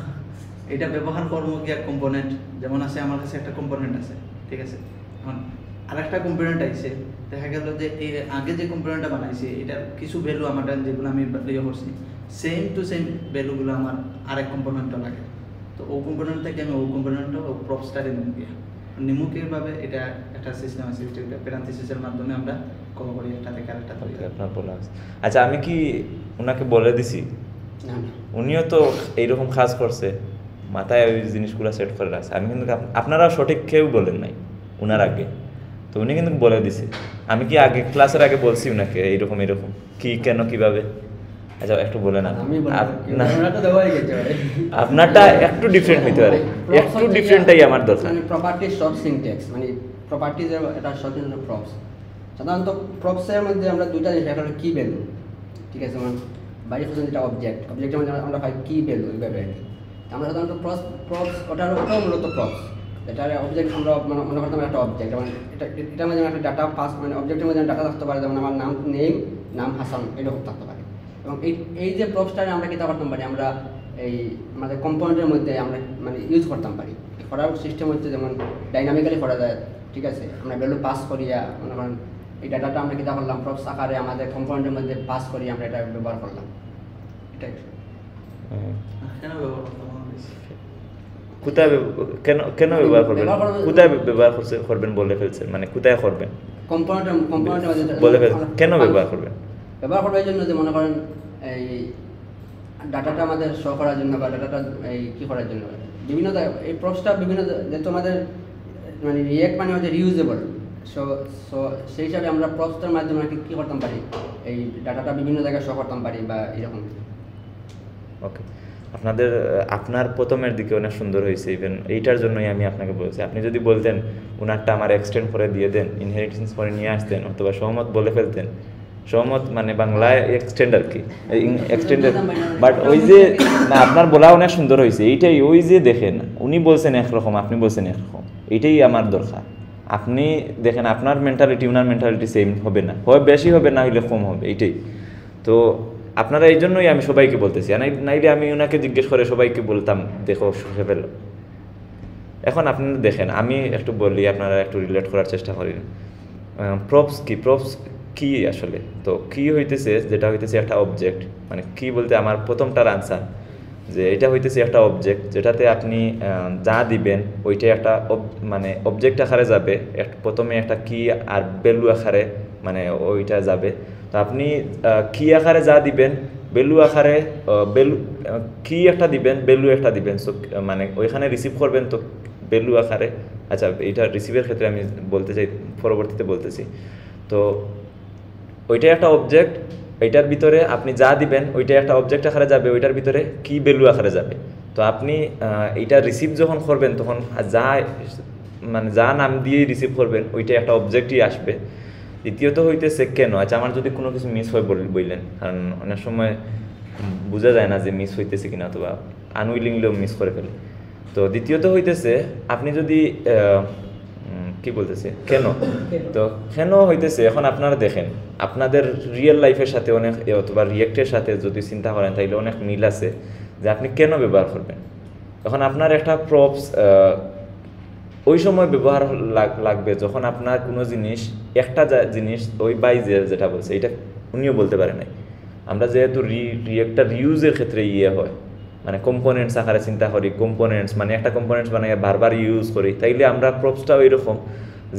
S6: এটা ব্যবহার কর্ম কি এক কম্পোনেন্ট যেমন আছে আমার কাছে একটা কম্পোনেন্ট আছে, ঠিক আছে? এখন আরেকটা কম্পোনেন্ট আইছে, দেখা গেল যে এই আগে যে কম্পোনেন্টটা বানাইছে, এটার কিছু ভ্যালু আমার যেগুলো আমি ইয়ে করছি সেম টু সেম ভ্যালুগুলো আমার আরেক কম্পোনেন্টও লাগে। তো ও কম্পোনেন্ট থেকে আমি ও কম্পোনেন্টটা ও প্রপসটারে নিমু গিয়া। নিমুকেরভাবে এটা একটা সিস্টেম আছে প্যারান্থিসিসের মাধ্যমে আমরা করি একটা থেকে আরেকটা তৈরি
S1: আপনার বলা। আচ্ছা আমি কি ওনাকে বলে দিছি?
S5: না না।
S1: উনিও তো এইরকম কাজ করছে মাথায় ওই জিনিসগুলো সেট করে রাখছে। আমি কিন্তু আপনারা সঠিক কেউ বলেন নাই উনার আগে। তো উনি কিন্তু বলে দিছে। আমি কি আগে ক্লাসের আগে বলছি উনাকে এইরকম এরকম কি কেন কীভাবে? আচ্ছা একটু
S5: কেউ
S1: না। আপনারটা একটু ডিফারেন্ট হইতে পারে। একটু ডিফারেন্টটাই আমার দরকার।
S5: মানে প্রপার্টি শর্ট সিনট্যাক্স মানে প্রপার্টিজের এটা হলো প্রপস সাধারণত প্রপসের মধ্যে আমরা দুইটা জিনিস একটা হলো কি ভ্যালু ঠিক আছে? মানে বাইরে হচ্ছে যেটা অবজেক্ট অবজেক্টের মধ্যে আমরা পাই কি ভ্যালু এইভাবে কি আমরা সাধারণত প্রপস প্রপস ওটার ওটাও মূলত প্রপস এটা অবজেক্ট আমরা মানে মনে করতাম একটা অবজেক্ট মানে এটা, এটার মধ্যে একটা ডাটা পাস মানে অবজেক্টের মধ্যে ডাটা থাকতে পারে, যেমন আমার নাম নেম নাম হাসান এরকম থাকতে পারে। এবং এই এই যে প্রপসটারে আমরা কিতা করতাম পারি, আমরা এই আমাদের কম্পাউন্ডের মধ্যে আমরা মানে ইউজ করতাম পারি। করার সিস্টেম হচ্ছে যেমন ডাইনামিক্যালি করা যায় ঠিক আছে? আমরা ভ্যালু পাস করিয়া মনে করেন এই ডাটাটা আমরা কিতা করলাম? প্রপস আকারে আমাদের কম্পাউন্ডের মধ্যে পাস করিয়ে আমরা এটা ব্যবহার করলাম। এটাই
S6: কেন ব্যবহার?
S1: কোথায় কেন কেন ব্যবহার করবেন?
S5: ব্যবহার করবেন-
S1: কোথায় ব্যবহার করছে- করবেন বলে ফেলছেন? মানে কোথায় করবেন?
S5: কম্পাউন্ডের কম্পাউন্ডের
S1: বলে ফেলছেন। কেন ব্যবহার করবেন?
S5: ব্যবহার করবার জন্য যে মনে করেন এই ডাটাটা আমাদের শো করার জন্য বা ডাটাটা এই কী করার জন্য? বিভিন্ন এই প্রসটা বিভিন্ন যেহেতু আমাদের মানে রিয়েক্ট মানে হচ্ছে রিউজেবল সো সো সেই হিসাবে আমরা প্রসটার মাধ্যমে কি করতাম পারি? এই ডাটাটা বিভিন্ন জায়গায় শো করতাম পারি বা এরকম।
S1: ওকে আপনাদের আপনার প্রথমের দিকে অনেক সুন্দর হয়েছে ইভেন এইটার জন্যই আমি আপনাকে বলছি। আপনি যদি বলতেন ওনারটা আমার এক্সটেন্ড করে দিয়ে দেন ইনহেরিটেন্স করে নিয়ে আসতেন, অথবা সহমত বলে ফেলতেন। সহমত মানে বাংলায় এক্সটেন্ড আর কি। এক্সটেন্ডেড বাট ওই যে, না, আপনার বলা অনেক সুন্দর হয়েছে। এইটাই ওই যে দেখেন, উনি বলছেন একরকম, আপনি বলছেন একরকম। এইটাই আমার দরকার। আপনি দেখেন, আপনার মেন্টালিটি ওনার মেন্টালিটি সেম হবে না। হয় বেশি হবে, না হইলে কম হবে, এটাই। তো আপনারা এই জন্যই আমি সবাইকে বলতেছি। নাইলে আমি ওনাকে জিজ্ঞেস করে সবাইকে বলতাম, দেখো শুকে ফেলো এখন আপনারা দেখেন, আমি একটু বলি, আপনারা একটু রিলেট করার চেষ্টা করেন। প্রপস কি? প্রপস কি আসলে? তো কি হইতেছে, যেটা হইতেছে একটা অবজেক্ট মানে কি বলতে আমার প্রথমটার আনসার যে এটা হইতেছে একটা অবজেক্ট যেটাতে আপনি যা দিবেন, ওইটাই একটা মানে অবজেক্ট আকারে যাবে। প্রথমে একটা কি আর ভ্যালু আকারে মানে ওইটা যাবে। তো আপনি কি আকারে যা দিবেন ভ্যালু আকারে ভ্যালু কি একটা দিবেন ভ্যালু একটা দিবেন। সো মানে ওইখানে রিসিভ করবেন তো ভ্যালু আকারে। আচ্ছা এটা রিসিভের ক্ষেত্রে আমি বলতে চাই, পরবর্তীতে বলতেছি। তো ওইটাই একটা অবজেক্ট এইটার ভিতরে আপনি যা দিবেন, ওইটাই একটা অবজেক্ট আকারে যাবে, ওইটার ভিতরে কি ভ্যালু আকারে যাবে। তো আপনি এইটা রিসিভ যখন করবেন, তখন যা মানে যা নাম দিয়েই রিসিভ করবেন, ওইটাই একটা অবজেক্টই আসবে। দ্বিতীয়ত হইতেছে কেন? আচ্ছা আমার যদি কোনো কিছু মিস হয় বল- বললেন। কারণ অনেক সময় বোঝা যায় না যে মিস হইতেছে কিনা, অথবা আনউইলিংলিও মিস করে ফেলে। তো দ্বিতীয়ত হইতেছে, আপনি যদি কি বলতেছে? কেন? তো কেন হইতেছে? এখন আপনারা দেখেন, আপনাদের রিয়েল লাইফের সাথে অনেক অথবা রিয়েক্টের সাথে যদি চিন্তা করেন, তাইলে অনেক মিল আছে যে আপনি কেন ব্যবহার করবেন? এখন আপনার একটা প্রপস ওই সময় ব্যবহার লাগ- লাগবে যখন আপনার কোনো জিনিস, একটা জিনিস, ওই বাই যে, যেটা বলছে, এটা উনিও বলতে পারে নাই। আমরা যেহেতু রি রিয়েক্টার রিউজের ক্ষেত্রে ইয়ে হয় মানে কম্পোনেন্টস আকারে চিন্তা করি কম্পোনেন্টস মানে একটা কম্পোনেন্টস বানাই বারবার ইউজ করি, তাইলে আমরা প্রপসটাও এরকম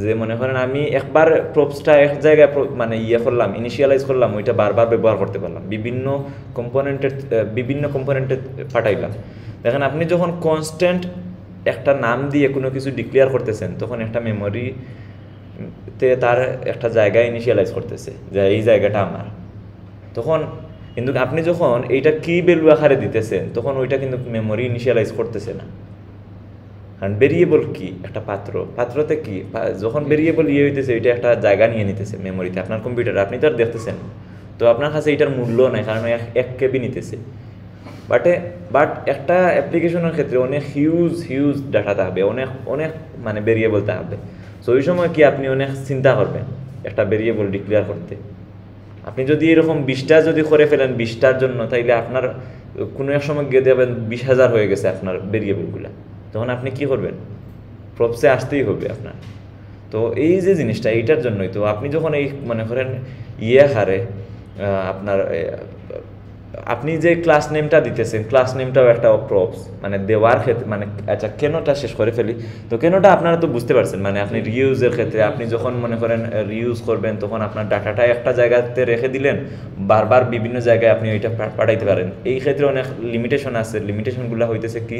S1: যে মনে করেন আমি একবার প্রপসটা এক জায়গায় মানে ইয়ে করলাম ইনিশিয়ালাইজ করলাম, ওইটা বারবার ব্যবহার করতে পারলাম, বিভিন্ন কম্পোনেন্টের বিভিন্ন কম্পোনেন্টে পাঠাইলাম। দেখেন আপনি যখন কনস্ট্যান্ট একটা নাম দিয়ে কোনো কিছু ডিক্লেয়ার করতেছেন, তখন একটা মেমোরি তে তার একটা জায়গা ইনিশিয়ালাইজ করতেছে, যে এই জায়গাটা আমার। তখন কিন্তু আপনি যখন এইটা কি ভ্যালু আকারে দিতেছেন, তখন ওইটা কিন্তু মেমোরি ইনিশিয়ালাইজ করতেছে না। কারণ ভেরিয়েবল কি? একটা পাত্র। পাত্রতে কি? যখন ভেরিয়েবল ইয়ে হইতেছে, ওইটা একটা জায়গা নিয়ে নিতেছে মেমোরিতে আপনার কম্পিউটারে আপনি তো আর দেখতেছেন তো আপনার কাছে এটার মূল্য নাই, কারণ এক এক কেবি নিতেছে। বাটে বাট একটা অ্যাপ্লিকেশনের ক্ষেত্রে অনেক হিউজ হিউজ ডাটা থাকবে অনেক অনেক মানে ভেরিয়েবল থাকবে সো ওই সময় কি আপনি অনেক চিন্তা করবেন, একটা ভেরিয়েবল ডিক্লেয়ার করতে? আপনি যদি এরকম বিশটা যদি করে ফেলেন, বিশটার জন্য, তাইলে আপনার, কোনো এক সময় গিয়ে দেবেন বিশ হাজার হয়ে গেছে আপনার ভেরিয়েবলগুলো তখন আপনি কি করবেন? প্রপসে আসতেই হবে আপনার। তো এই যে জিনিসটা, এইটার জন্যই তো আপনি যখন এই, মনে করেন ইয়ে হারে আপনার আপনি যে ক্লাস নেমটা দিতেছেন ক্লাস নেমটাও একটা প্রপস মানে দেওয়ার ক্ষেত্রে মানে আচ্ছা কেনটা শেষ করে ফেলি? তো কেনটা আপনারা তো বুঝতে পারছেন মানে আপনি রিউজের ক্ষেত্রে আপনি যখন মনে করেন রিউজ করবেন তখন আপনার ডাটাটা একটা জায়গাতে রেখে দিলেন বারবার বিভিন্ন জায়গায় আপনি ওইটা পাঠাইতে পারেন। এই ক্ষেত্রে অনেক লিমিটেশন আছে। লিমিটেশনগুলো হইতেছে কি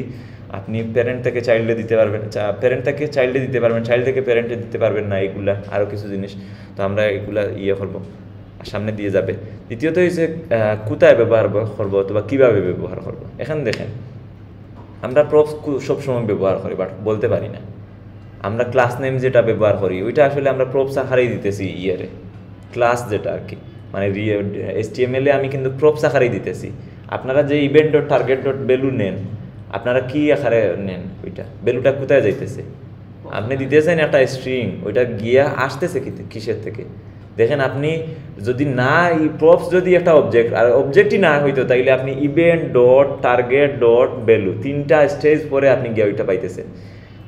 S1: আপনি প্যারেন্ট থেকে চাইল্ডে দিতে পারবেন প্যারেন্ট থেকে চাইল্ডে দিতে পারবেন চাইল্ড থেকে প্যারেন্টে দিতে পারবেন না এইগুলা আরও কিছু জিনিস। তো আমরা এগুলা ইয়ে করব। সামনে দিয়ে যাবে। দ্বিতীয়ত হচ্ছে কোথায় ব্যবহার করব অথবা কীভাবে ব্যবহার করব? এখানে দেখেন, আমরা প্রপস সবসময় ব্যবহার করি বাট বলতে পারি না। আমরা ক্লাস নেম যেটা ব্যবহার করি, ওইটা আসলে আমরা প্রপস আকারেই দিতেছি ইয়ারে ক্লাস যেটা আর কি মানে এস টি এম এলে আমি কিন্তু প্রপস আকারেই দিতেছি। আপনারা যে event dot target dot value নেন, আপনারা কি আকারে নেন ওইটা? ভ্যালুটা কোথায় যাইতেছে? আপনি দিতেছেন একটা স্ট্রিং ওইটা গিয়া আসতেছে কিসের থেকে? দেখেন আপনি যদি না প্রপস যদি একটা অবজেক্ট আর অবজেক্টই না হইতো তাইলে আপনি event dot target dot value তিনটা স্টেজ পরে আপনি গিয়ে ওইটা পাইতেছেন।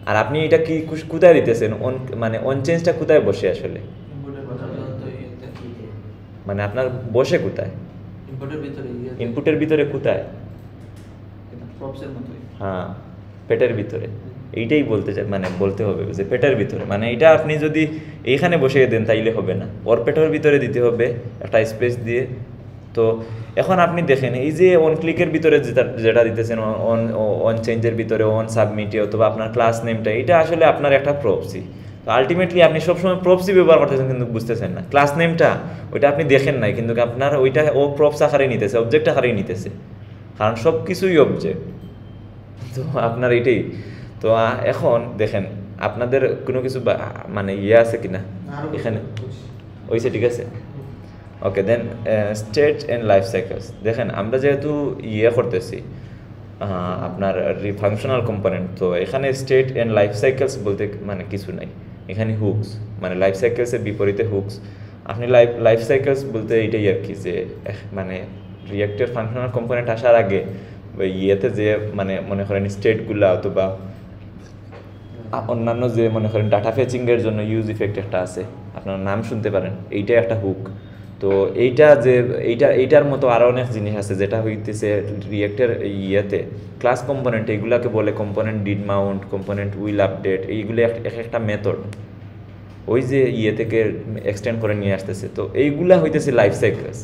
S1: আর আপনি এটা কি কোথায় দিতেছেন? অন মানে অন চেঞ্জটা কোথায় বসে আসলে? মানে আপনার বসে কোথায়?
S6: ইনপুটের ভিতরে
S1: ইনপুটের ভিতরে কোথায়? হ্যাঁ পেটের ভিতরে। এইটাই বলতে চাই মানে বলতে হবে যে পেটের ভিতরে। মানে এটা আপনি যদি এইখানে বসিয়ে দেন তাইলে হবে না। ওর পেটের ভিতরে দিতে হবে, একটা স্পেস দিয়ে। তো এখন আপনি দেখেন, এই যে অন ক্লিকের ভিতরে যেটা যেটা দিতেছেন অন অন চেঞ্জের ভিতরে অন সাবমিটে অথবা আপনার ক্লাস নেমটা এটা আসলে আপনার একটা প্রপসি তো আলটিমেটলি আপনি সবসময় প্রপসি ব্যবহার করতেছেন কিন্তু বুঝতেছেন না। ক্লাস নেমটা ওইটা আপনি দেখেন নাই, কিন্তু আপনার ওইটা ও প্রপস আকারে নিতেছে অবজেক্ট আকারে নিতেছে। কারণ সব কিছুই অবজেক্ট তো আপনার এটাই। তো এখন দেখেন আপনাদের কোনো কিছু মানে ইয়ে আছে কিনা? এখানে। ওইসে ঠিক আছে? Okay then state and life cycles দেখেন আমরা যেহেতু ইয়ে করতেছি আপনার ফাংশনাল কম্পোনেন্ট তো এখানে স্টেট অ্যান্ড লাইফ সাইকেলস বলতে মানে কিছু নাই। এখানে হুকস মানে লাইফ সাইকেলসের বিপরীতে হুকস আপনি লাইফ লাইফ সাইকেলস বলতে এটাই আর কি যে মানে রিয়েক্টের ফাংশনাল কম্পোনেন্ট আসার আগে ইয়েতে যে মানে মনে করেন স্টেটগুলো অথবা অন্যান্য যে মনে করেন ডাটা ফেচিংয়ের জন্য ইউজ ইফেক্ট একটা আছে। আপনার নাম শুনতে পারেন, এইটাই একটা হুক তো এইটা যে, এইটা, এইটার মতো আরও অনেক জিনিস আছে যেটা হইতেছে রিয়েক্টের ইয়েতে। ক্লাস কম্পোনেন্ট এইগুলাকে বলে component did mount component will update এইগুলো এক এক একটা মেথড ওই যে ইয়ে থেকে এক্সটেন্ড করে নিয়ে আসতেছে। তো এইগুলা হইতেছে লাইফ সাইকেলস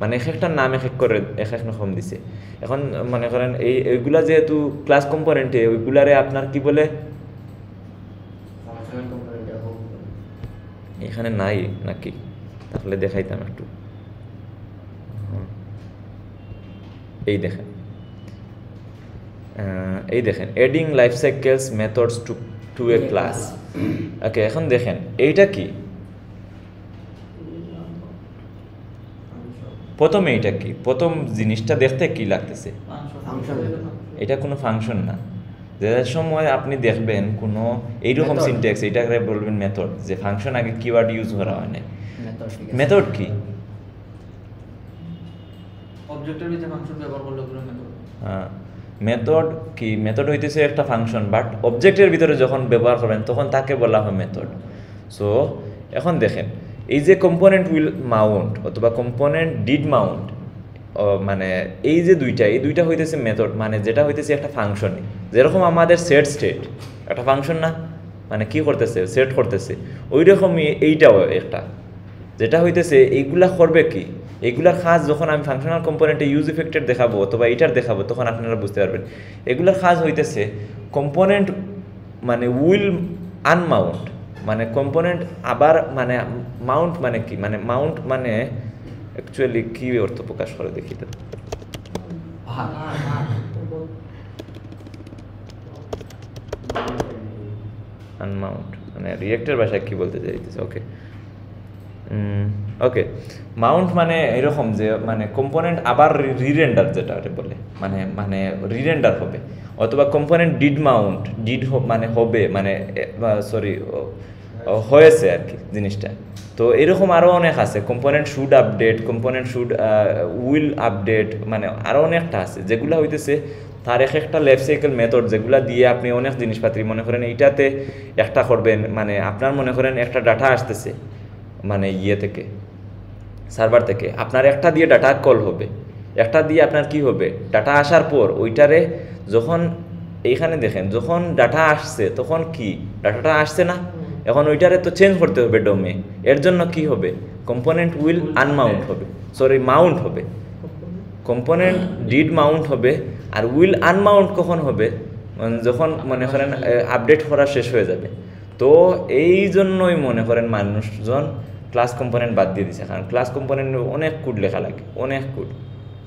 S1: মানে এক একটা নাম এক এক করে, এক এক রকম দিছে। এখন মনে করেন এই, এইগুলা যেহেতু ক্লাস কম্পোনেন্টে ওইগুলারে আপনার কি বলে
S3: ফাংশনাল কম্পোনেন্টে হোক
S1: এখানে নাই নাকি? তাহলে দেখাইতাম একটু। এই দেখেন। এই দেখেন adding life cycles methods to to a class okay এখন দেখেন এইটা কি? প্রথম এইটা কি? প্রথম জিনিসটা দেখতে কি লাগতেছে? এটা কোনো ফাংশন না। যে সময় আপনি দেখবেন কোনো এইরকম. সিনটেক্স এটাকে বলবেন মেথড যে ফাংশন আগে কিওয়ার্ড ইউজ করা হয় না
S5: মেথড
S1: কি?
S6: অবজেক্টের ভিতরে ফাংশন ব্যবহার করলে কোনো মেথড
S1: মেথড কি? মেথড হইতেছে একটা ফাংশন বাট অবজেক্টের ভিতরে যখন ব্যবহার করবেন তখন তাকে বলা হয় মেথড সো এখন দেখেন এই যে কম্পোনেন্ট উইল মাউন্ট অথবা কম্পোনেন্ট ডিড মাউন্ট মানে এই যে দুইটা, এই দুইটা হইতেছে মেথড মানে যেটা হইতেছে একটা ফাংশন যেরকম আমাদের সেট স্টেট একটা ফাংশন না? মানে কি করতেছে? সেট করতেছে। ওই রকমই এইটাও একটা। যেটা হইতেছে, এইগুলা করবে কি? এগুলার কাজ যখন আমি ফাংশনাল কম্পোনেন্টে ইউজ ইফেক্টেড দেখাবো অথবা এইটার দেখাবো, তখন আপনারা বুঝতে পারবেন। এগুলার কাজ হইতেছে কম্পোনেন্ট মানে উইল আনমাউন্ট মানে কম্পোনেন্ট আবার মানে মাউন্ট মানে কি? মানে মাউন্ট মানে অ্যাকচুয়ালি কি অর্থ প্রকাশ করে দেখি তো? আনমাউন্ট মানে রিয়েক্টের ভাষায় কি বলতে চাইতেছে? ওকে ওকে মাউন্ট মানে এরকম যে মানে কম্পোনেন্ট আবার রিরেন্ডার যেটা বলে মানে মানে রিরেন্ডার হবে। অথবা কম্পোনেন্ট ডিড মাউন্ট ডিড মানে হবে মানে সরি হয়েছে আর কি জিনিসটা। তো এরকম আরও অনেক আছে component should update component should will update মানে আরও অনেকটা আছে। যেগুলো হইতেছে, তার এক একটা লাইফ সাইকেল মেথড যেগুলো দিয়ে আপনি অনেক জিনিসপাতি, মনে করেন এইটাতে একটা করবেন মানে আপনার মনে করেন একটা ডাটা আসতেছে মানে ইয়ে থেকে সার্ভার থেকে। আপনার একটা দিয়ে ডাটা কল হবে। একটা দিয়ে আপনার কি হবে? ডাটা আসার পর ওইটারে যখন, এইখানে দেখেন, যখন ডাটা আসছে, তখন কি? ডাটাটা আসছে না? এখন ওইটারে তো চেঞ্জ করতে হবে ডোমে এর জন্য কি হবে? কম্পোনেন্ট উইল আনমাউন্ট হবে। সরি মাউন্ট হবে। কম্পোনেন্ট ডিড মাউন্ট হবে। আর উইল আনমাউন্ট কখন হবে? যখন মনে করেন আপডেট করা শেষ হয়ে যাবে। তো এই জন্যই মনে করেন মানুষজন ক্লাস কম্পোনেন্ট বাদ দিয়ে দিছে। কারণ ক্লাস কম্পোনেন্ট অনেক কোড লেখা লাগে। অনেক কোড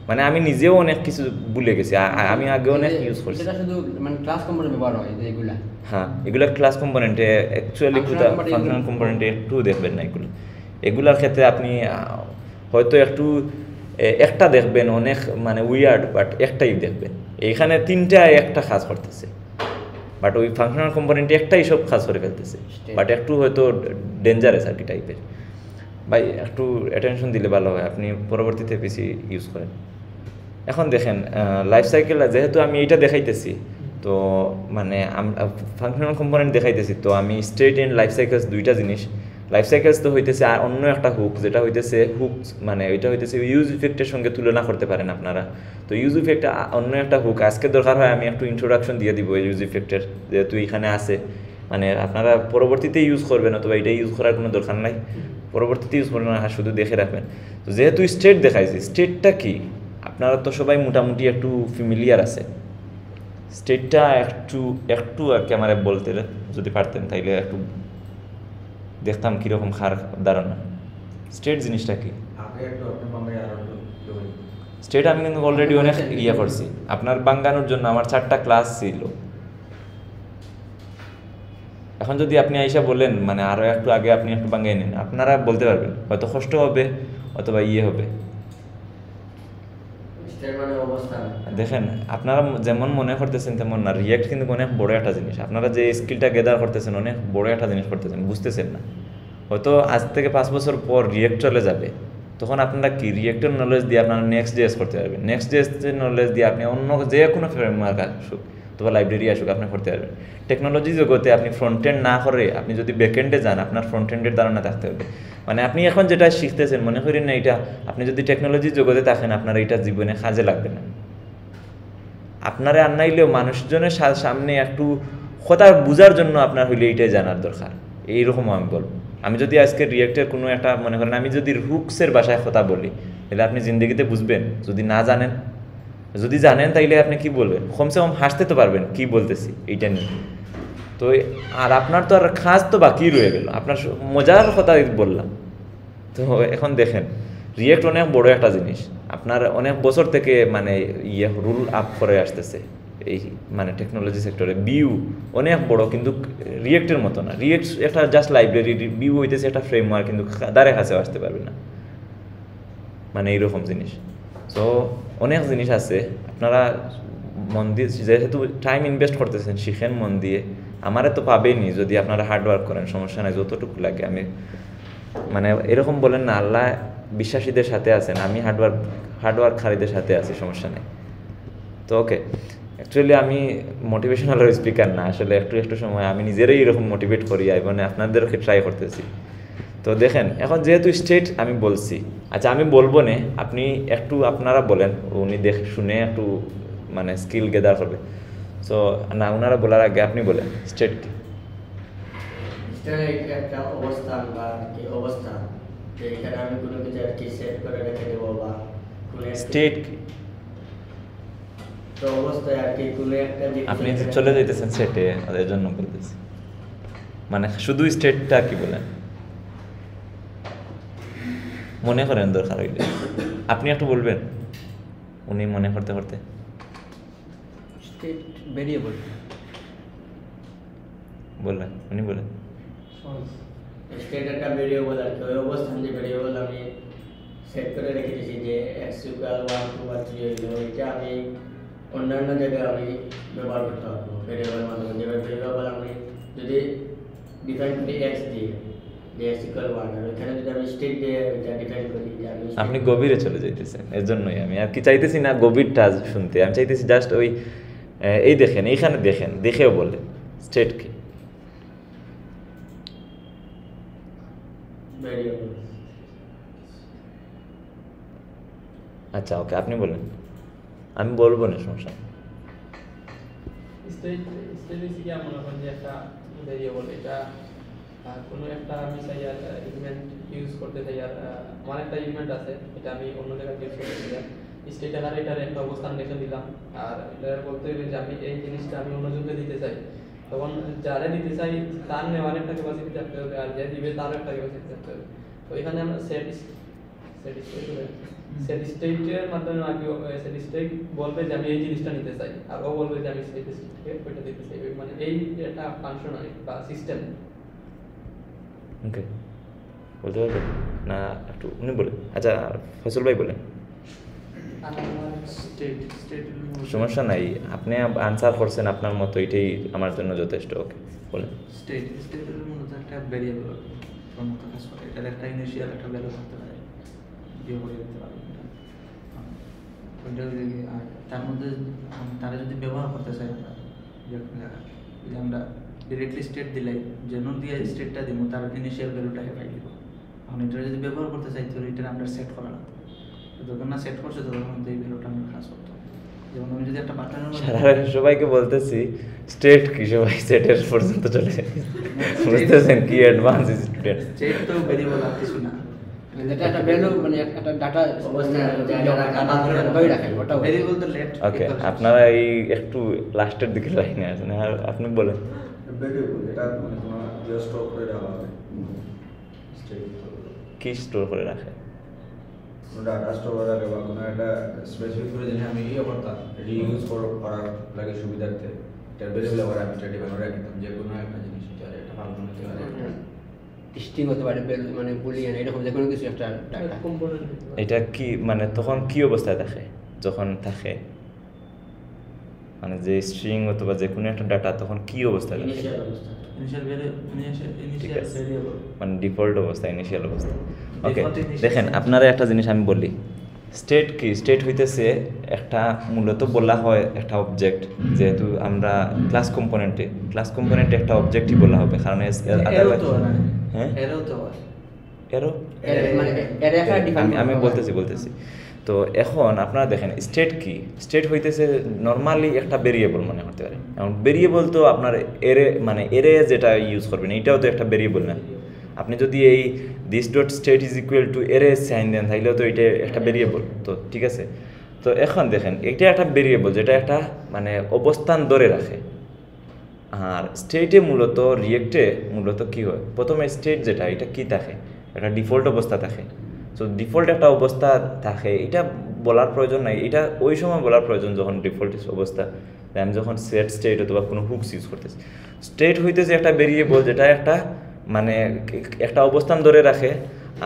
S1: মানে আমি নিজেও অনেক কিছু ভুলে গেছি আমি আগে অনেক ইউজ করছি।
S5: সেটা শুধু মানে ক্লাস কম্পোনেন্ট ব্যবহার হয় যে এগুলা?
S1: হ্যাঁ এগুলো ক্লাস কম্পোনেন্টে অ্যাকচুয়ালি
S5: component
S1: ফাংশনাল কম্পোনেন্টে একটু দেখবেন না এগুলো। এগুলার ক্ষেত্রে আপনি হয়তো একটু একটা দেখবেন অনেক মানে উইয়ার্ড বাট একটাই দেখবেন। এইখানে তিনটা একটা কাজ করতেছে। বাট ওই ফাংশনাল কম্পোনেন্টে একটাই সব কাজ করে ফেলতেছে। বাট একটু হয়তো ডেঞ্জারাস আর কি টাইপের ভাই একটু অ্যাটেনশন দিলে ভালো হয় আপনি পরবর্তীতে বেশি ইউজ করেন। এখন দেখেন লাইফ সাইকেল যেহেতু আমি এইটা দেখাইতেছি, তো মানে ফাংশনাল কম্পোনেন্ট দেখাইতেছি, তো আমি স্ট্রেট এন্ড লাইফ সাইকেলস দুইটা জিনিস। লাইফ সাইকেলস তো হইতেছে আর অন্য একটা হুক যেটা হইতেছে হুক মানে ওইটা হইতেছে ইউজ ইফেক্টের সঙ্গে তুলনা করতে পারেন আপনারা। তো ইউজ ইফেক্ট অন্য একটা হুক আজকে দরকার হয় আমি একটু ইন্ট্রোডাকশন দিয়ে দিব ইউজ ইফেক্টের যেহেতু এখানে আছে। মানে আপনারা পরবর্তীতে ইউজ করবেন, অথবা এটা ইউজ করার কোনো দরকার নাই। পরবর্তীতে ইউজ করবেন না শুধু দেখে রাখবেন। তো যেহেতু স্টেট দেখাইছি স্টেটটা কি? আপনারা তো সবাই মোটামুটি একটু ফ্যামিলিয়ার আছে। স্টেটটা একটু একটু আর কি আমার বলতে যদি পারতেন তাইলে একটু দেখতাম কীরকম খার ধারণা। স্টেট জিনিসটা কি। স্টেট আমি কিন্তু অলরেডি অনেক ইয়ে করছি। আপনার বাঙ্গানোর জন্য আমার চারটা ক্লাস ছিল। এখন যদি আপনি আইসা বলেন মানে আরও একটু আগে আপনি একটু বাঙ্গাই নেন আপনারা বলতে পারবেন। হয়তো কষ্ট হবে অথবা ইয়ে হবে। দেখেন, আপনারা যেমন মনে করতেছেন তেমন না রিয়াক্ট কিন্তু অনেক বড় একটা জিনিস। আপনারা যে স্কিলটা গেদার করতেছেন, অনেক বড় একটা জিনিস করতেছেন, বুঝতেছেন না। হয়তো আজ থেকে পাঁচ বছর পর রিয়েক্ট চলে যাবে। তখন আপনারা কি? রিয়েক্টের নলেজ দিয়ে আপনারা নেক্সট জেস করতে পারবেন। নেক্সট ডেস নলেজ দিয়ে আপনি অন্য যে কোনো ফ্রেমওয়ার্ক আসুক অথবা লাইব্রেরি আসুক, আপনি করতে পারবেন টেকনোলজি জগতে আপনি ফ্রন্ট এন্ড না করে আপনি যদি ব্যাকএন্ডে যান, আপনার ফ্রন্ট এন্ডের ধারণা থাকতে হবে। মানে আপনি এখন যেটা শিখতেছেন, মনে করেন না এটা, আপনি যদি টেকনোলজি জগতে থাকেন, আপনার এটা জীবনে কাজে লাগবে না। আপনারে আনাইলেও মানুষজনের সামনে একটু কথা বুঝার জন্য আপনার হইলে এইটাই জানার দরকার। এইরকম আমি বলব। আমি যদি আজকে রিয়েক্টের কোনো একটা, মনে করেন আমি যদি হুকসের বাসায় কথা বলি, তাহলে আপনি জিন্দগিতে বুঝবেন, যদি না জানেন যদি জানেন তাইলে আপনি কি বলবেন? কমসে কম হাসতে তো পারবেন, কি বলতেছি এইটা নিয়ে। তো আর আপনার তো আর খাস তো বাকি রয়ে গেল। আপনার মজার কথা বললাম। তো এখন দেখেন রিয়েক্ট অনেক বড় একটা জিনিস। আপনার অনেক বছর থেকে মানে ইয়ে রুল আপ করে আসতেছে। এই মানে টেকনোলজি সেক্টরে বিউ অনেক বড়, কিন্তু রিয়েক্টের মতো না। রিয়েক্ট একটা জাস্ট লাইব্রেরি বিউ হইতেছে একটা ফ্রেমওয়ার্ক কিন্তু দ্বারে কাছেও আসতে পারবে না। মানে এইরকম জিনিস। সো অনেক জিনিস আছে। আপনারা মন দিয়ে যেহেতু টাইম ইনভেস্ট করতেছেন, শিখেন মন দিয়ে। আমারে তো পাবেনই যদি আপনারা হার্ড ওয়ার্ক করেন, সমস্যা নাই, যতটুকু লাগে আমি মানে এরকম বলেন না, আল্লাহ বিশ্বাসীদের সাথে আছেন, আমি হার্ডওয়ার্ক হার্ডওয়ার্ককারীদের সাথে আছি, সমস্যা নেই। তো ওকে অ্যাকচুয়ালি আমি মোটিভেশনাল স্পিকার না, আসলে একটু একটু সময় আমি নিজেরাই এরকম মোটিভেট করি মানে আপনাদেরকে ট্রাই করতেছি। তো দেখেন এখন যেহেতু স্টেট আমি বলছি আচ্ছা আমি বলব না আপনি একটু আপনারা বলেন উনি দেখ শুনে একটু মানে স্কিল গেদার করবে। সো না ওনারা বলার আগে আপনি বলেন স্টেট কি?
S3: স্টেট একটা অবস্থান বা কি এখানে আমি কোনো কিছু আর কি সেট করে রেখে দেবো বা
S1: স্টেট কি?
S3: তো অবস্থায় আর কি কোনো একটা
S1: আপনি চলে যাইতেছেন সেটে এর জন্য বলতেছি। মানে শুধু স্টেটটা কি বলেন? মনে করেন দরকার হইলে। আপনি একটু বলবেন উনি মনে করতে করতে।
S5: ভেরিয়েবল
S1: বললেন উনি বলেন
S3: স্টেট একটা ভেরিয়েবল আর কি ওই অবস্থান যে ভেরিয়েবল আমি সেট করে রেখে দিয়েছি যে এক্স ইকুয়াল ওয়ান টু বা থ্রি হইল এটা আমি অন্যান্য জায়গায় আমি ব্যবহার করতে পারব। ভেরিয়েবল মাধ্যমে ভেরিয়েবল আমি যদি ডিফাইন করি এক্স দিয়ে।
S1: আপনি গভীরে চলে যাইতেছেন এর জন্যই আমি আর কি চাইতেছি না গভীরটা শুনতে আমি চাইতেছি জাস্ট ওই এই দেখেন এইখানে দেখেন দেখেও বলেন স্টেট কি? আচ্ছা ওকে আপনি বলেন। আমি বলব না সমস্যা
S2: স্টেট স্টেট কি করেন একটা ভেরিয়েবল এটা কোনো একটা আমি চাই আর ইভেন্ট ইউজ করতে চাই আর আমার একটা ইভেন্ট আছে এটা আমি অন্য জায়গায় ইউজ করতে চাই স্টেট আকারে এটার একটা অবস্থান রেখে দিলাম। আর এটা বলতে গেলে যে আমি এই জিনিসটা আমি অন্যজনকে দিতে চাই। তখন যারা দিতে চাই তার নেওয়ার একটা ক্যাপাসিটি থাকতে হবে আর যে দিবে তার একটা ক্যাপাসিটি থাকতে হবে। তো এখানে আমরা সেট সেট সেট স্টেটের মাধ্যমে সেট স্টেট বলবে যে আমি এই জিনিসটা নিতে চাই। আর ও বলবে যে আমি সেট স্টেটকে ওইটা দিতে চাই। মানে এই একটা ফাংশন বা সিস্টেম
S1: ওকে বলতে পারবেন না একটু উনি বলেন আচ্ছা ফসল ভাই বলেন সমস্যা নাই আপনি আনসার করছেন আপনার মতো এটাই আমার জন্য যথেষ্ট ওকে বলেন
S6: স্টেট স্টেটের মূলত একটা ভেরিয়েবল মতো কাজ করে এটার একটা ইনিশিয়াল একটা ভ্যালু থাকতে পারে দিয়ে করে দিতে পারে ওইটা হইলে আর তার মধ্যে তারা যদি ব্যবহার করতে চায় আমরা যে যে আমরা ডিরেক্টলি স্টেট দিলে যেন দিয়ে স্টেটটা দিব তার ইনিশিয়াল ভ্যালুটাকে পাই দিব এখন এটা যদি ব্যবহার করতে চাই তাহলে এটা আমরা সেট করা লাগবে। তো যখন না সেট করছে তখন মধ্যে এই ভ্যালুটা আমরা কাজ করতে যেমন আমি যদি একটা বাটনের
S1: সবাইকে বলতেছি স্টেট কি? সবাই সেটের পর্যন্ত চলে যায়। বুঝতেছেন কি অ্যাডভান্স স্টুডেন্ট
S6: স্টেট তো ভেরিয়েবল আর কিছু না।
S5: মানে মানে
S1: আপনারা এই একটু লাস্টের দিকে লাইনে আছেন। আর আপনি বলেন।
S4: ভেরিয়েবল এটা মানে কোনো ইয়ে স্টক করে রাখা হবে।
S1: কি স্টোর করে রাখে?
S4: কোনো ডাটা স্টোর করে রাখে বা কোনো একটা স্পেসিফিক করে জিনিস আমি ইয়ে করতাম রিইউজ করার লাগে সুবিধার্থে এটার ভেরিয়েবল আবার আমি এটা করে রাখতাম যে কোনো একটা জিনিস এটা একটা ফাংশন হতে পারে
S5: স্ট্রিং হতে পারে মানে বুলিয়ান এরকম যে কোনো কিছু একটা ডাটা
S1: এটা কি মানে তখন কি অবস্থায় থাকে যখন থাকে? মানে যে স্ট্রিং অথবা যে কোনো একটা ডাটা তখন কি থাকে
S3: অবস্থা।
S6: ইনিশিয়াল ইনিশিয়াল
S1: ঠিক আছে। মানে ডিফল্ট অবস্থা ইনিশিয়াল অবস্থা। ওকে দেখেন. আপনারা একটা জিনিস আমি বলি। স্টেট কি? স্টেট হইতেছে একটা মূলত বলা হয় একটা অবজেক্ট যেহেতু আমরা ক্লাস কম্পোনেন্টে ক্লাস কম্পোনেন্টে একটা অবজেক্টই বলা হবে কারণ
S6: হয়
S1: হ্যাঁ?
S6: এরও তো হয়
S1: এরো
S5: এর- মানে
S1: আমি বলতেছি বলতেছি। তো এখন আপনারা দেখেন স্টেট কি? স্টেট হইতেছে নর্মালি একটা ভেরিয়েবল মনে করতে পারে এখন ভেরিয়েবল তো আপনার এরে মানে এরে যেটা ইউজ করবেন, এটাও তো একটা ভেরিয়েবল না। আপনি যদি এই this dot state is equal to এরে সাইন দেন তাহলেও তো এটা একটা ভেরিয়েবল তো ঠিক আছে? তো এখন দেখেন, এটা একটা ভেরিয়েবল যেটা একটা মানে অবস্থান ধরে রাখে। আর স্টেটে মূলত রিয়েক্টে মূলত কি হয়? প্রথমে স্টেট যেটা, এটা কি থাকে? একটা ডিফল্ট অবস্থা থাকে। সো ডিফল্ট একটা অবস্থা থাকে, এটা বলার প্রয়োজন নাই। এটা ওই সময় বলার প্রয়োজন যখন ডিফল্ট অবস্থা। আমি যখন সেট স্টেট অথবা কোনো হুকস ইউজ করতেছি। স্টেট হইতেছে একটা ভেরিয়েবল যেটা একটা মানে একটা অবস্থান ধরে রাখে।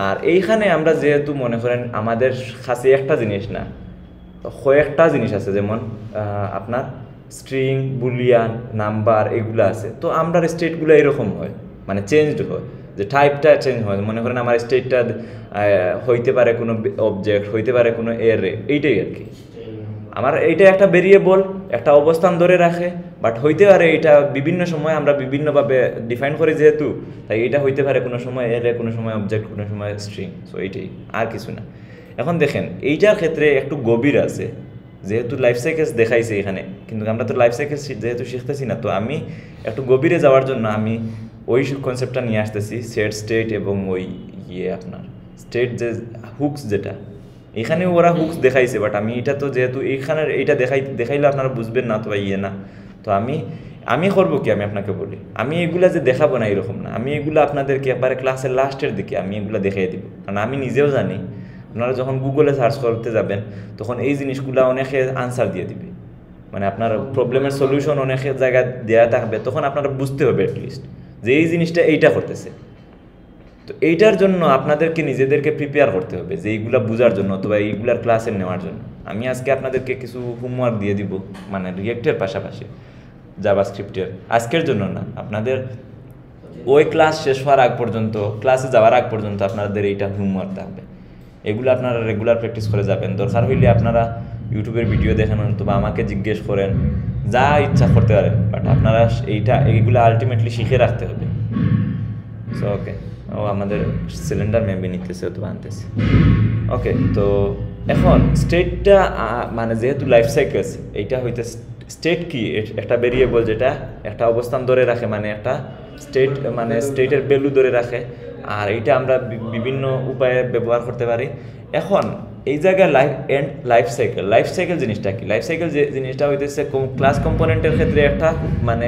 S1: আর এইখানে আমরা যেহেতু মনে করেন আমাদের কাছে একটা জিনিস না, কয়েকটা জিনিস আছে যেমন আপনার স্ট্রিং বুলিয়ান নাম্বার এগুলো আছে। তো আমরা স্টেটগুলো এরকম হয় মানে চেঞ্জড হয়। যে টাইপটা চেঞ্জ হয়, মনে করেন আমার স্টেটটা হইতে পারে কোনো অবজেক্ট হইতে পারে কোনো এরে এইটাই আর কি। আমার এইটা একটা ভেরিয়েবল একটা অবস্থান ধরে রাখে বাট হইতে পারে এটা বিভিন্ন সময় আমরা বিভিন্নভাবে ডিফাইন করি যেহেতু, তাই এটা হইতে পারে কোনো সময় এরে কোনো সময় অবজেক্ট কোনো সময় স্ট্রিং সো এইটাই, আর কিছু না। এখন দেখেন, এইটার ক্ষেত্রে একটু গভীর আছে, যেহেতু লাইফ সাইকেলস দেখাইছে এখানে, কিন্তু আমরা তো লাইফ সাইকেল যেহেতু শিখতেছি না, তো আমি একটু গভীরে যাওয়ার জন্য আমি ওই কনসেপ্টটা নিয়ে আসতেছি সেট স্টেট এবং ওই ইয়ে আপনার স্টেট যে হুকস যেটা এখানে ওরা হুকস দেখাইছে বাট আমি এটা তো যেহেতু এইখানে এইটা দেখাই, দেখাইলে আপনারা বুঝবেন না তো ইয়ে না। তো আমি আমি করব কি আমি আপনাকে বলি? আমি এগুলা যে দেখাবো না এরকম না, আমি এগুলো আপনাদেরকে একবারে ক্লাসের লাস্টের দিকে আমি এগুলো দেখিয়ে দিব। কারণ আমি নিজেও জানি, আপনারা যখন গুগলে সার্চ করতে যাবেন, তখন এই জিনিসগুলো অনেকে আনসার দিয়ে দিবে। মানে আপনার প্রবলেমের সলিউশন অনেক জায়গায় দেওয়া থাকবে, তখন আপনারা বুঝতে হবে অ্যাটলিস্ট যে এই জিনিসটা এইটা করতেছে তো এইটার জন্য আপনাদেরকে নিজেদেরকে প্রিপেয়ার করতে হবে যে এইগুলা বোঝার জন্য অথবা এইগুলার ক্লাসে নেওয়ার জন্য। আমি আজকে আপনাদেরকে কিছু হোমওয়ার্ক দিয়ে দিব মানে রিয়েক্টের পাশাপাশি জাভা স্ক্রিপ্টের আজকের জন্য না, আপনাদের ওই ক্লাস শেষ হওয়ার আগ পর্যন্ত ক্লাসে যাওয়ার আগ পর্যন্ত আপনাদের এইটা হোমওয়ার্ক থাকবে। এগুলো আপনারা রেগুলার প্র্যাকটিস করে যাবেন। দরকার হইলে আপনারা ইউটিউবের ভিডিও দেখেন অথবা আমাকে জিজ্ঞেস করেন, যা ইচ্ছা করতে পারেন বাট আপনারা এইটা, এইগুলো আলটিমেটলি শিখে রাখতে হবে। সো ওকে ও আমাদের সিলিন্ডার মেবি নিতেছে অথবা আনতেছে। ওকে তো এখন স্টেটটা মানে যেহেতু লাইফ সাইকেলস এইটা হইতে স্টেট কি? একটা ভেরিয়েবল যেটা একটা অবস্থান ধরে রাখে মানে একটা স্টেট মানে স্টেটের ভ্যালু ধরে রাখে। আর এইটা আমরা বিভিন্ন উপায়ে ব্যবহার করতে পারি। এখন এই জায়গায় life and life cycle life cycle জিনিসটা কি? লাইফ সাইকেল যে জিনিসটা হইতেছে ক্লাস কম্পোনেন্টের ক্ষেত্রে একটা মানে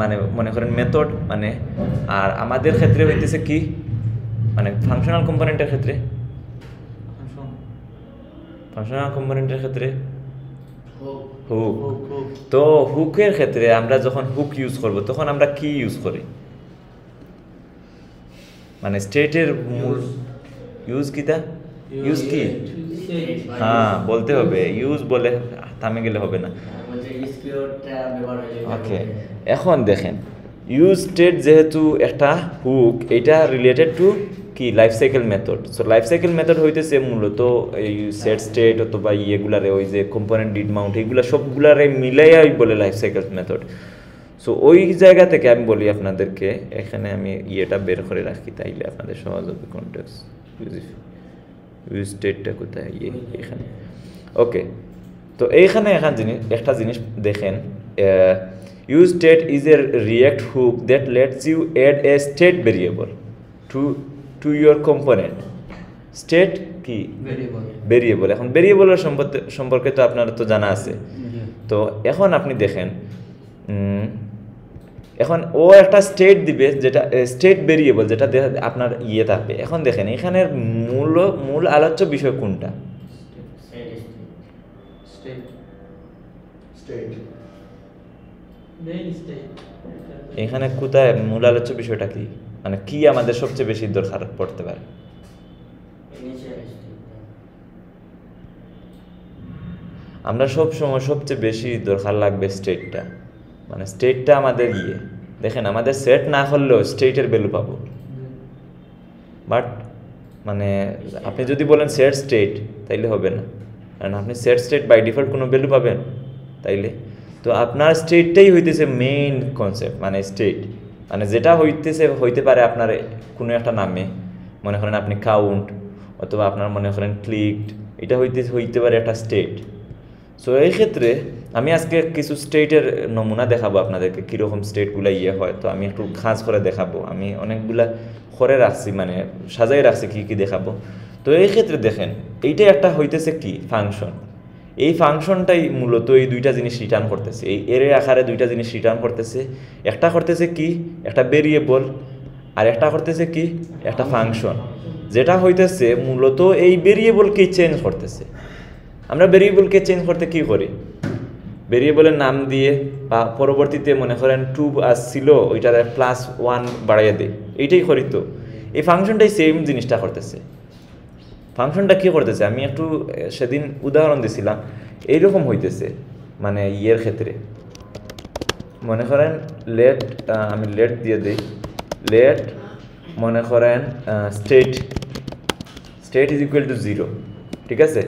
S1: মানে মনে করেন মেথড মানে আর আমাদের ক্ষেত্রে হইতেছে কি? মানে ফাংশনাল কম্পোনেন্টের ক্ষেত্রে? ফাংশনাল কম্পোনেন্টের ক্ষেত্রে?
S3: Hook
S1: hook,
S6: hook.
S1: তো হুকের ক্ষেত্রে আমরা যখন হুক ইউজ করব তখন আমরা কি ইউজ করি? মানে স্টেটের মূল ইউজ কিটা? ইউজ কি হ্যাঁ বলতে হবে। ইউজ বলে থামে গেলে হবে না। ওকে। এখন দেখেন ইউজ স্টেট যেহেতু একটা হুক এটা রিলেটেড টু কি? Life cycle method so life cycle method হইতেছে মূলত এই সেট স্টেট অথবা ইয়েগুলারে ওই যে কম্পোনেন্ট ডিড মাউন্ট এইগুলা সবগুলারে মিলাইয়াই বলে লাইফ সাইকেল মেথড সো ওই জায়গা থেকে আমি বলি আপনাদেরকে এখানে আমি ইয়েটা বের করে রাখি তাইলে আপনাদের সহজ হবে কন্টেক্স স্টেটটা কোথায়? ইয়ে এখানে। ওকে তো এইখানে এখান জিনিস একটা জিনিস দেখেন use state is a React hook that lets you add a state variable to to your component state কি?
S5: ভেরিয়েবল
S1: এখন ভেরিয়েবলের সম্পর্কে সম্পর্কে তো আপনার তো জানা আছে। তো এখন আপনি দেখেন এখন ও একটা স্টেট দিবে যেটা স্টেট ভেরিয়েবল যেটা আপনার ইয়ে থাকবে। এখন দেখেন এখানের মূল মূল আলোচ্য বিষয় কোনটা?
S2: স্টেট
S4: স্টেট
S2: মেইন স্টেট
S1: এখানে কোথায় মূল আলোচ্য বিষয়টা কি? মানে কি আমাদের সবচেয়ে বেশি দরকার পড়তে পারে? আমরা সব সময় সবচেয়ে বেশি দরকার লাগবে স্টেটটা মানে স্টেটটা আমাদের ইয়ে। দেখেন, আমাদের সেট না করলেও স্টেটের ভ্যালু পাবো। বাট মানে আপনি যদি বলেন সেট স্টেট তাইলে হবে না। কারণ আপনি সেট স্টেট বাই ডিফল্ট কোনো ভ্যালু পাবেন, তাইলে। তো আপনার স্টেটটাই হইতেছে মেইন কনসেপ্ট মানে স্টেট মানে যেটা হইতেছে, হইতে পারে আপনার কোনো একটা নামে। মনে করেন আপনি কাউন্ট অথবা আপনার মনে করেন ক্লিকড এটা হইতে হইতে পারে একটা স্টেট সো এই ক্ষেত্রে আমি আজকে কিছু স্টেটের নমুনা দেখাবো আপনাদেরকে, কীরকম স্টেটগুলো ইয়ে হয়। তো আমি একটু খাঁজ করে দেখাবো। আমি অনেকগুলা করে রাখছি মানে সাজাই রাখছি কী কী দেখাবো। তো এই ক্ষেত্রে দেখেন এইটা একটা হইতেছে কি? ফাংশন এই ফাংশনটাই মূলত এই দুইটা জিনিস রিটার্ন করতেছে। এই এর আকারে দুইটা জিনিস রিটার্ন করতেছে। একটা করতেছে কি? একটা ভেরিয়েবল আর একটা করতেছে কি? একটা ফাংশন যেটা হইতেছে, মূলত এই ভেরিয়েবলকেই চেঞ্জ করতেছে। আমরা ভেরিয়েবলকে চেঞ্জ করতে কি করি? ভেরিয়েবলের নাম দিয়ে বা পরবর্তীতে মনে করেন টু আসছিল, ওইটার প্লাস ওয়ান বাড়াইয়া দেয় এইটাই করি তো। এই ফাংশনটাই সেম জিনিসটা করতেছে। ফাংশনটা কী করতেছে? আমি একটু সেদিন উদাহরণ দিছিলাম। এইরকম হইতেছে মানে ইয়ের ক্ষেত্রে। মনে করেন লেট আমি লেট দিয়ে দিই। লেট মনে করেন state state is equal to zero ঠিক আছে?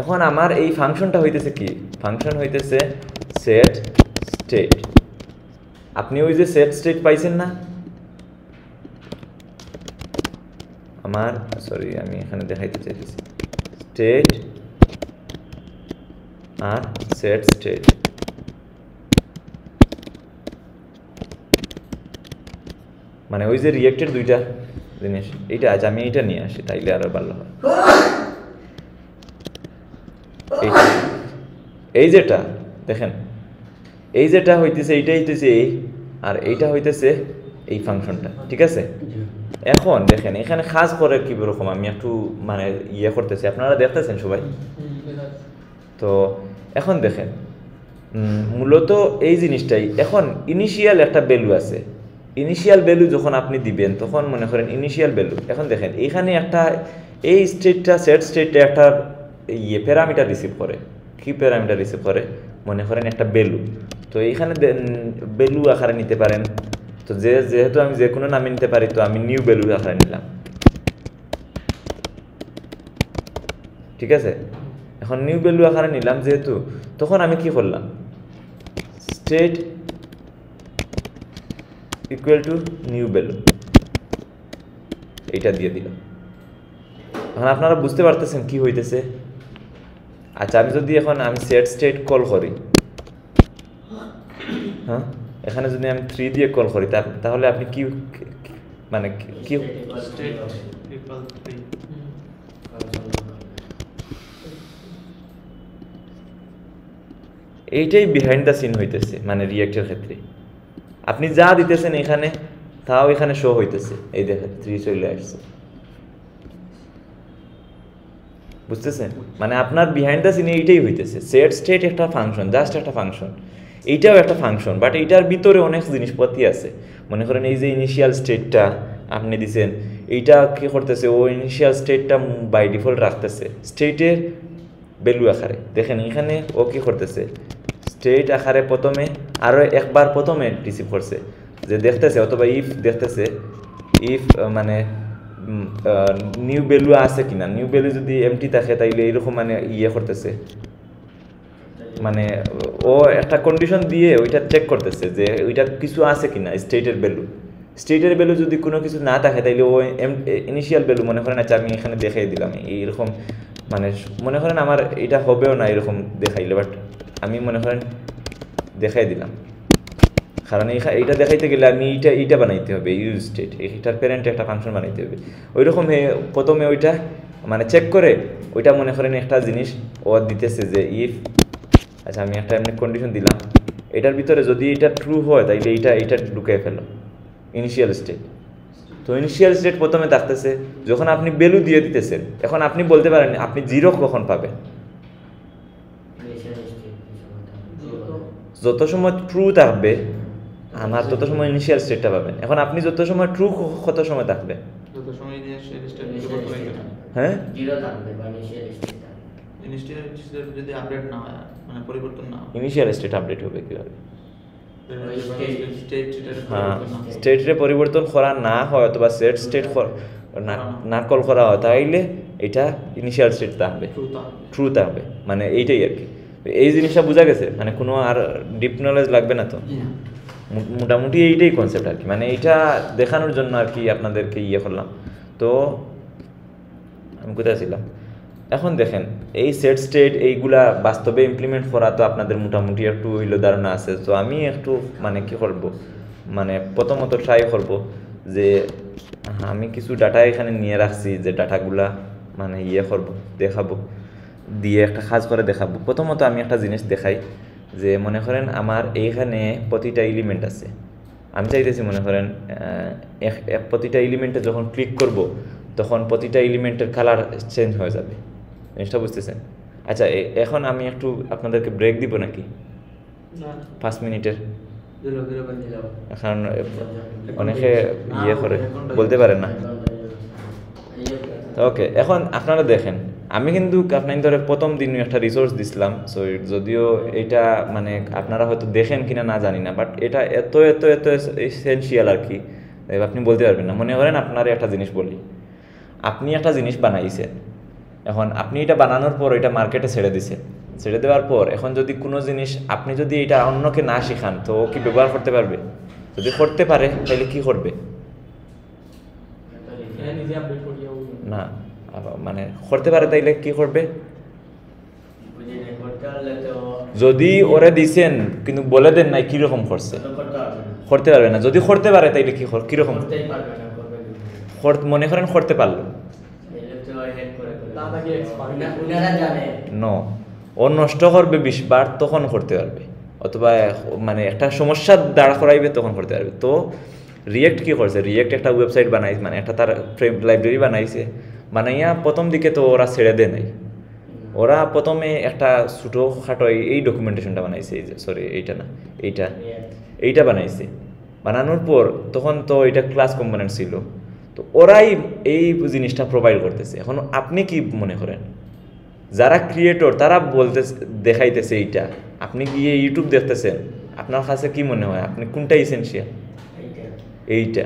S1: এখন আমার এই ফাংশনটা হইতেছে কি? ফাংশন হইতেছে সেট স্টেট আপনি ওই যে সেট স্টেট পাইছেন না? আমার সরি আমি এখানে দেখাইতে চাইতেছি। স্টেট আর সেট স্টেট মানে ওই যে রিয়েক্টেড দুইটা জিনিস, এইটা আজ আমি এইটা নিয়ে আসি, তাইলে আরও ভালো হয়। এই যেটা, দেখেন, এই যেটা হইতেছে এইটা হইতেছে এই, আর এইটা হইতেছে এই ফাংশনটা, ঠিক আছে? এখন দেখেন, এখানে খাস করে কি রকম আমি একটু মানে ইয়ে করতেছি। আপনারা দেখতেছেন সবাই? তো এখন দেখেন মূলত এই জিনিসটাই, এখন ইনিশিয়াল একটা ভ্যালু আছে। ইনিশিয়াল ভ্যালু যখন আপনি দিবেন, তখন মনে করেন ইনিশিয়াল ভ্যালু এখন দেখেন, এখানে একটা, এই স্টেটটা সেট স্টেটটা একটা ইয়ে প্যারামিটার রিসিভ করে। কি প্যারামিটার রিসিভ করে? মনে করেন একটা ভ্যালু তো এইখানে বেলু আকারে নিতে পারেন। তো যে যেহেতু আমি যে কোনো নামে নিতে পারি, তো আমি নিউ ভ্যালু আকারে নিলাম। ঠিক আছে? এখন নিউ ভ্যালু আকারে নিলাম যেহেতু, তখন আমি কি করলাম? State equal to new value এইটা দিয়ে দিলাম। এখন আপনারা বুঝতে পারতেছেন কি হইতেছে? আচ্ছা আমি যদি এখন আমি সেট স্টেট কল করি হ্যাঁ এখানে যদি আমি থ্রি দিয়ে কল করি তাহলে আপনি কি মানে কি- এইটাই বিহাইন্ড দ্য সিন হইতেছে মানে রিয়েক্টের ক্ষেত্রে। আপনি যা দিতেছেন এখানে, তাও এখানে শো হইতেছে। এই দেখেন থ্রি চলে আসছে। বুঝতেছেন? মানে আপনার বিহাইন্ড দ্য সিনে এইটাই হইতেছে। সেট স্টেট একটা ফাংশন জাস্ট একটা ফাংশন এইটাও একটা ফাংশন বাট এইটার ভিতরে অনেক জিনিসপত্র আছে। মনে করেন এই যে ইনিশিয়াল স্টেটটা আপনি দিছেন, এইটা কি করতেছে? ও ইনিশিয়াল স্টেটটা বাই ডিফল্ট রাখতেছে। স্টেটের ভ্যালু আকারে। দেখেন এখানে ও কি করতেছে? স্টেট আকারে প্রথমে আরও একবার প্রথমে রিসিভ করছে। যে দেখতেছে, অথবা ইফ দেখতেছে ইফ মানে নিউ ভ্যালু আছে কিনা? নিউ ভ্যালু যদি এমটি থাকে, তাইলে এরকম মানে ইয়ে করতেছে। মানে ও একটা কন্ডিশন দিয়ে ওইটা চেক করতেছে যে ওইটা কিছু আছে কিনা স্টেটের ভ্যালু স্টেটের ভ্যালু যদি কোনো কিছু না থাকে, তাইলে ও ইনিশিয়াল ভ্যালু মনে করেন আচ্ছা আমি এখানে দেখাই দিলাম। এইরকম মানে মনে করেন আমার এটা হবেও না এরকম দেখাইলে বাট আমি মনে করেন দেখাই দিলাম। কারণ এইটা দেখাইতে গেলে আমি এইটা এইটা বানাইতে হবে ইউজ স্টেট এইটার প্যারেন্ট একটা ফাংশন বানাইতে হবে। ওই রকম প্রথমে ওইটা মানে চেক করে ওইটা মনে করেন একটা জিনিস ও দিতেছে যে ইফ আচ্ছা আমি একটা এমনি কন্ডিশন দিলাম। এটার ভিতরে যদি এটা ট্রু হয় তাইলে এইটা এইটা ঢুকে ফেলো। ইনিশিয়াল স্টেট তো ইনিশিয়াল স্টেট প্রথমে থাকতেছে যখন আপনি ভ্যালু দিয়ে দিতেছেন এখন আপনি বলতে পারেন আপনি জিরো কখন পাবেন। যত সময় ট্রু থাকবে আমার তত সময় ইনিশিয়াল স্টেটটা পাবেন। এখন আপনি যত সময় ট্রু কত সময় থাকবে। হ্যাঁ?
S3: Zero থাকবে বা initial state থাকবে।
S6: ইনস্টিটিউট যদি আপডেট না হয় মানে পরিবর্তন না হয়।
S1: ইনিশিয়াল স্টেট আপডেট হবে কীভাবে? হ্যাঁ। স্টেটের পরিবর্তন করা না হয় অথবা সেট স্টেট না না কল করা হয় তাইলে এটা ইনিশিয়াল স্টেট থাকবে। ট্রু থাকবে। মানে এইটাই আর কি। এই জিনিসটা বোঝা গেছে? মানে কোনো আর ডিপ নলেজ লাগবে না তো? মোটামুটি এইটাই কনসেপ্ট আর কি। মানে এইটা দেখানোর জন্য আর কি আপনাদেরকে ইয়ে করলাম। তো আমি কোথায় ছিলাম? এখন দেখেন, এই সেট স্টেট এইগুলা বাস্তবে ইমপ্লিমেন্ট করা তো আপনাদের মোটামুটি একটু হইল ধারণা আছে। তো আমি একটু মানে কি করব? মানে প্রথমত ট্রাই করব যে, আমি কিছু ডাটা এখানে নিয়ে রাখছি যে ডাটাগুলা মানে ইয়ে করব, দেখাবো। দিয়ে একটা কাজ করে দেখাবো। প্রথমত আমি একটা জিনিস দেখাই। যে মনে করেন আমার এইখানে প্রতিটা এলিমেন্ট আছে। আমি চাইতেছি মনে করেন প্রতিটা এলিমেন্টে যখন ক্লিক করব তখন প্রতিটা এলিমেন্টের কালার চেঞ্জ হয়ে যাবে। জিনিসটা বুঝতেছেন? আচ্ছা এ- এখন আমি একটু আপনাদেরকে ব্রেক দিব নাকি? পাঁচ মিনিটের। এখন অনেকে ইয়ে করে বলতে পারে না। ওকে এখন আপনারা দেখেন আমি কিন্তু আপনার ধরে প্রথম দিন একটা রিসোর্স দিছিলাম সো যদিও এটা মানে আপনারা হয়তো দেখেন কিনা না জানি না বাট এটা এত এত এত এসেন্সিয়াল আর কি। আপনি বলতে পারবেন না। মনে করেন আপনার একটা জিনিস বলি আপনি একটা জিনিস বানাইছেন এখন আপনি এটা বানানোর পর এটা মার্কেটে ছেড়ে দিছেন। ছেড়ে দেওয়ার পর এখন যদি কোনো জিনিস আপনি যদি এটা অন্যকে না শেখান তো ও কি ব্যবহার করতে পারবে? যদি করতে পারে তাহলে কি করবে? না। মানে করতে পারে তাইলে কি করবে? যদি ওরে দিছেন, কিন্তু বলে দেন নাই কীরকম করছে?
S3: করতে পারবে না।
S1: যদি করতে পারে তাইলে কি কর- কীরকম? মনে করেন করতে পারল। ন ও নষ্ট করবে বিশ বার, তখন করতে পারবে। অথবা মানে একটা সমস্যা দাঁড় করাইবে, তখন করতে পারবে। তো রিয়েক্ট কি করছে? রিয়েক্ট একটা ওয়েবসাইট বানাই মানে একটা তার ফ্রেম লাইব্রেরি বানাইছে। বানাইয়া প্রথম দিকে তো ওরা ছেড়ে দেয় নাই। ওরা প্রথমে একটা ছোটো খাটো এই- ডকুমেন্টেশনটা বানাইছে এই যে সরি এইটা না এইটা এইটা বানাইছে। বানানোর পর তখন তো এটা ক্লাস কম্পোনেন্ট ছিল। তো ওরাই এই জিনিসটা প্রোভাইড করতেছে। এখন আপনি কি মনে করেন? যারা ক্রিয়েটর তারা বলতে দেখাইতেছে এইটা। আপনি গিয়ে ইউটিউব দেখতেছেন? আপনার কাছে কি মনে হয়? আপনি কোনটা ইসেন্সিয়াল
S3: এইটা।
S1: এইটা।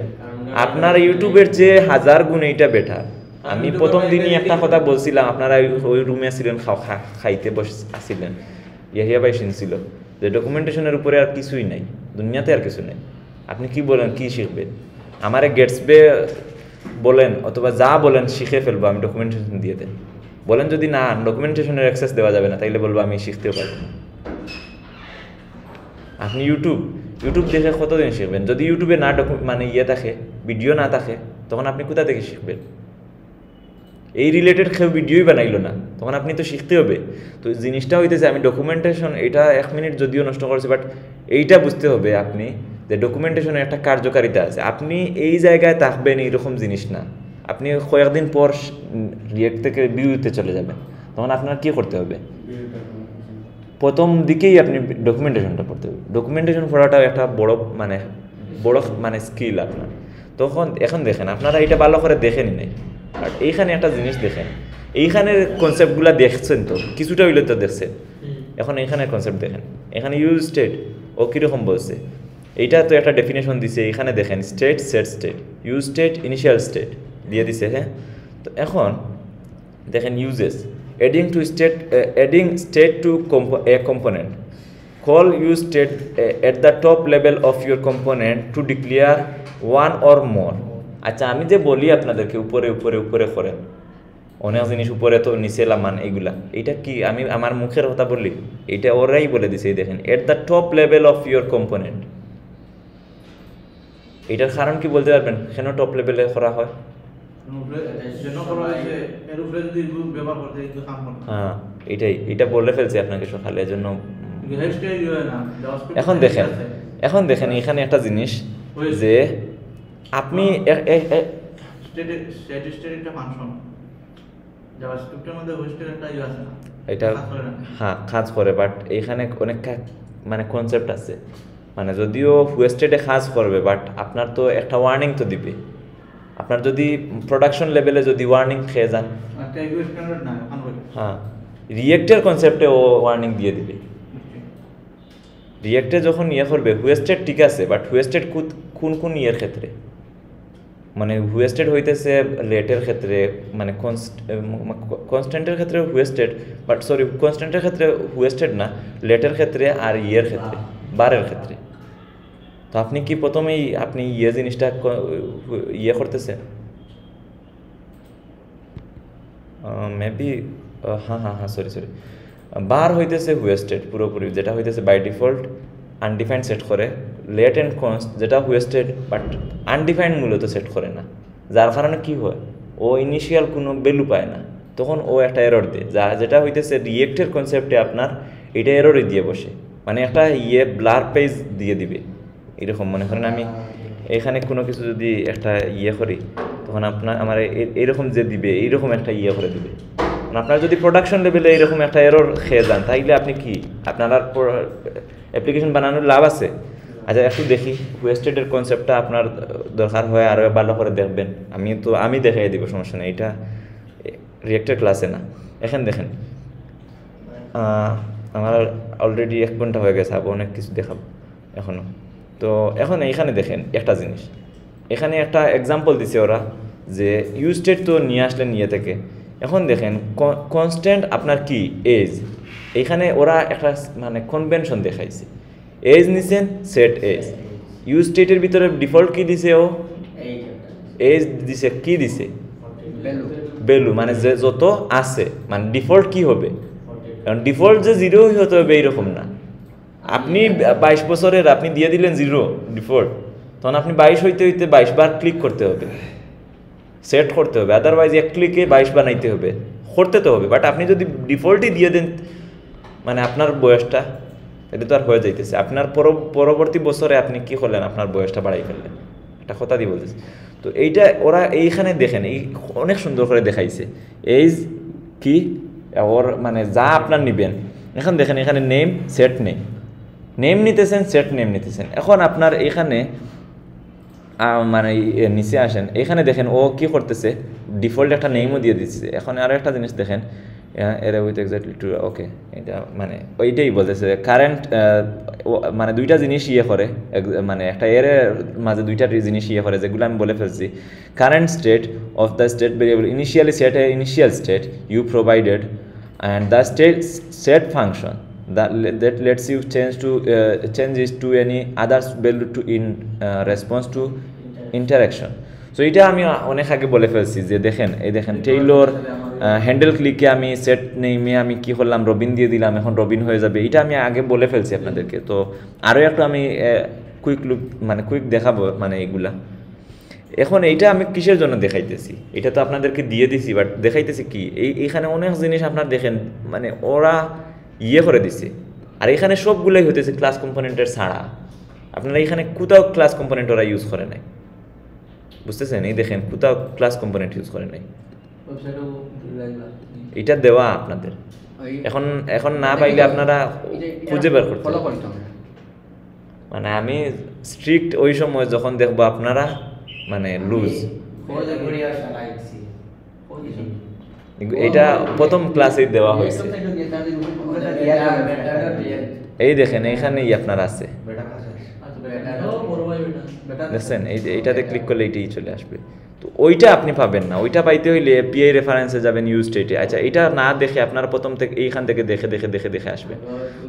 S1: আপনার ইউটিউবের যে হাজার গুণ এইটা বেটার আমি প্রথম দিনই একটা কথা বলছিলাম আপনারা ওই- রুমে ছিলেন খাইতে বস আসছিলেন। ইয়াহিয়া ভাই শুনছিল যে ডকুমেন্টেশনের উপরে আর কিছুই নাই দুনিয়াতে আর কিছু নেই। আপনি কি বলেন কি শিখবেন? আমারে গেটসবে বলেন অথবা যা বলেন শিখে ফেলব আমি ডকুমেন্টেশন দিয়ে দেন। বলেন যদি না ডকুমেন্টেশনের অ্যাক্সেস দেওয়া যাবে না তাইলে বলব আমি শিখতেও পারব না। আপনি ইউটিউব ইউটিউব দেখে কতদিন শিখবেন? যদি ইউটিউবে না ডকু মানে ইয়ে থাকে ভিডিও না থাকে তখন আপনি কোথা থেকে শিখবেন? এই রিলেটেড কেউ ভিডিওই বানাইলো না। তখন আপনি তো শিখতে হবে। তো জিনিসটা হইতেছে, আমি ডকুমেন্টেশন এটা এক মিনিট যদিও নষ্ট করছি বাট এইটা বুঝতে হবে আপনি যে ডকুমেন্টেশনের একটা কার্যকারিতা আছে। আপনি এই জায়গায় থাকবেন এইরকম জিনিস না। আপনি কয়েকদিন পর রিয়েক্ট থেকে ভিউতে চলে যাবেন। তখন আপনার কি করতে হবে? প্রথম দিকেই আপনি ডকুমেন্টেশনটা পড়তে হবে। ডকুমেন্টেশন পড়াটাও একটা বড় মানে বড় মানে স্কিল আপনার। তখন এখন দেখেন, আপনারা এটা ভালো করে দেখেনি নাই। আর এইখানে একটা জিনিস দেখেন এইখানের কনসেপ্টগুলো দেখছেন তো কিছুটা হইলে তো দেখছেন এখন এখানে কনসেপ্ট দেখেন এখানে ইউজ স্টেট ও কীরকম বলছে? এইটা তো একটা ডেফিনেশন দিছে এখানে দেখেন state set state use state initial state দিয়ে দিছে হ্যাঁ? তো এখন দেখেন uses adding to state adding state to a component call use state uh, the top level of your component to to one or more. আচ্ছা আমি যে বলি আপনাদেরকে উপরে উপরে উপরে করেন। অনেক জিনিস উপরে তো নিচে লামান এইগুলা এইটা কি? আমি আমার মুখের কথা বললি? এইটা ওরাই বলে দিছে এই দেখেন। At the top level of your component এটার কারণ কি বলতে পারবেন? কেন টপ লেভেলে করা হয়? হ্যাঁ এটাই। এটা বলে ফেলছি আপনাকে সকালে এজন্য এখন দেখেন এখন দেখেন এখানে একটা জিনিস যে আপনি
S6: একটা ফাংশন জাভাস্ক্রিপ্টের মধ্যে একটা ইয়ে আছে
S1: এটা। হ্যাঁ কাজ করে বাট এখানে অনেক মানে কনসেপ্ট আছে। মানে যদিও ওয়েস্টেডে কাজ করবে বাট আপনার তো একটা ওয়ার্নিং তো দিবে। আপনার যদি প্রোডাকশন লেভেলে যদি ওয়ার্নিং খেয়ে যান।
S6: বলি।
S1: হ্যাঁ রিয়েক্টের কনসেপ্টে ও ওয়ার্নিং দিয়ে দিবে। রিয়েক্টে যখন ইয়ে করবে হুয়েস্টেড ঠিক আছে বাট হুয়েস্টেড কোন কোন ইয়ের ক্ষেত্রে? মানে হুয়েস্টেড হইতেছে লেটের ক্ষেত্রে মানে কনস্ট্যান্টের ক্ষেত্রে হুয়েস্টেড বাট সরি কনস্ট্যান্টের ক্ষেত্রে হুয়েস্টেড না, লেটের ক্ষেত্রে আর ইয়ের ক্ষেত্রে, বারের ক্ষেত্রে। তো আপনি কি প্রথমেই আপনি ইয়ে জিনিসটা ইয়ে করতেছেন? মেবি হ্যাঁ হ্যাঁ হ্যাঁ সরি সরি বার হইতেছে ওয়েস্টেড পুরোপুরি, যেটা হইতেছে বাই ডিফল্ট আনডিফাইন্ড সেট করে। লেট অ্যান্ড কনস্ট যেটা ওয়েস্টেড বাট আনডিফাইন্ড মূলত সেট করে না। যার কারণে কি হয়? ও ইনিশিয়াল কোনো ভ্যালু পায় না। তখন ও একটা এরর দেয়। যা যেটা হইতেছে রিয়েক্টের কনসেপ্টে আপনার এটা এররই দিয়ে বসে। মানে একটা ইয়ে ব্লার পেজ দিয়ে দিবে। এরকম মনে করেন আমি এখানে কোনো কিছু যদি একটা ইয়ে করি তখন আপনার আমার এরকম যে দিবে এইরকম একটা ইয়ে করে দিবে। মানে আপনার যদি প্রোডাকশন লেভেলে এরকম একটা এরর খেয়ে যান তাইলে আপনি কি? আপনার আর অ্যাপ্লিকেশন বানানোর লাভ আছে? আচ্ছা একটু দেখি ওয়েস্টেডের কনসেপ্টটা আপনার দরকার হয় আরও ভালো করে দেখবেন। আমি তো, আমি দেখাই দিব, সমস্যা নেই, এটা রিয়েক্টের ক্লাসে না। এখানে দেখেন আমার অলরেডি এক ঘণ্টা হয়ে গেছে আবার অনেক কিছু দেখাবো এখনও তো এখন এইখানে দেখেন, একটা জিনিস। এখানে একটা এক্সাম্পল দিছে ওরা, যে ইউস্টেড তো নিয়ে আসলেন নিয়ে থেকে। এখন দেখেন কনস্ট্যান্ট আপনার কি? এজ এখানে ওরা একটা মানে কনভেনশন দেখাইছে। এজ নিছেন সেট এজ ইউজ স্টেটের ভিতরে ডিফল্ট কি দিছে ও। এজ দিছে, কি দিছে?
S5: ভ্যালু
S1: মানে যে যত আছে মানে ডিফল্ট কি হবে? কারণ ডিফল্ট যে জিরোই হতে হবে এইরকম না। আপনি বাইশ বছরের, আপনি দিয়ে দিলেন জিরো ডিফল্ট তখন আপনি বাইশ হইতে হইতে বাইশ বার ক্লিক করতে হবে। সেট করতে হবে। আদারওয়াইজ এক ক্লিকে বাইশ বানাইতে হবে। করতে তো হবে বাট আপনি যদি ডিফল্টই দিয়ে দেন মানে আপনার বয়সটা এটা তো আর হয়ে যাইতেছে। আপনার পর- পরবর্তী বছরে আপনি কি করলেন? আপনার বয়সটা বাড়াই ফেললেন। একটা কথা দিয়ে বলতেছে। তো এইটা ওরা এইখানে দেখেন, এই অনেক সুন্দর করে দেখাইছে। এই কি? ওর মানে যা আপনার নিবেন। এখন দেখেন, এখানে নেম সেট নেই নেম নিতেছেন সেট নেম নিতেছেন। এখন আপনার এখানে মানে নিচে আসেন। এখানে দেখেন ও কি করতেছে? ডিফল্ট একটা নেমও দিয়ে দিচ্ছে এখন আরও একটা জিনিস দেখেন। এরা উইথ এক্স্যাক্টলি টু ওকে এটা মানে ওইটাই বলতেছে কারেন্ট মানে দুইটা জিনিস ইয়ে করে মানে একটা এর মাঝে দুইটা জিনিস ইয়ে করে যেগুলো আমি বলে ফেলছি। Current state of the state variable initially set initial state you provided and the state set function that lets you change to uh, change it to any other in uh, response to interaction. So এটা আমি অনেক আগে বলে ফেলছি যে দেখেন এই দেখেন টেইলর হ্যান্ডেল ক্লিকে আমি সেট নেমে আমি কি করলাম রবিন দিয়ে দিলাম, এখন রবিন হয়ে যাবে, এটা আমি আগে বলে ফেলছি আপনাদেরকে। তো আরও একটু আমি কুইক লুক মানে কুইক দেখাবো মানে এগুলা। এখন এইটা আমি কিসের জন্য দেখাইতেছি? এটা তো আপনাদেরকে দিয়ে দিছি বাট দেখাইতেছি কি? এই এইখানে অনেক জিনিস আপনার দেখেন মানে ওরা ইয়ে করে দিছে। আর এখানে সবগুলোই হইতেছে ক্লাস কম্পোনেন্টের ছাড়া। আপনারা এখানে কোথাও ক্লাস কম্পোনেন্ট ওরা ইউজ করে নাই। বুঝতেছেন? এই দেখেন, কোথাও ক্লাস কম্পোনেন্ট ইউজ করে নাই। এটা দেওয়া আপনাদের। এখন এখন না পাইলে আপনারা খুঁজে বের করতে মানে আমি স্ট্রিক্ট ওই সময় যখন দেখব আপনারা মানে লুজ এটা প্রথম ক্লাসেই দেওয়া হয়েছে। এই দেখেন এইখানেই আপনার আছে। দেখছেন এই যে এইটাতে ক্লিক করলে এইটাই চলে আসবে। তো ওইটা আপনি পাবেন না। ওইটা পাইতে হইলে পিআই রেফারেন্সে যাবেন ইউজ স্টেটে আচ্ছা এটা না দেখে আপনার প্রথম থেকে এইখান থেকে দেখে দেখে দেখে দেখে আসবে।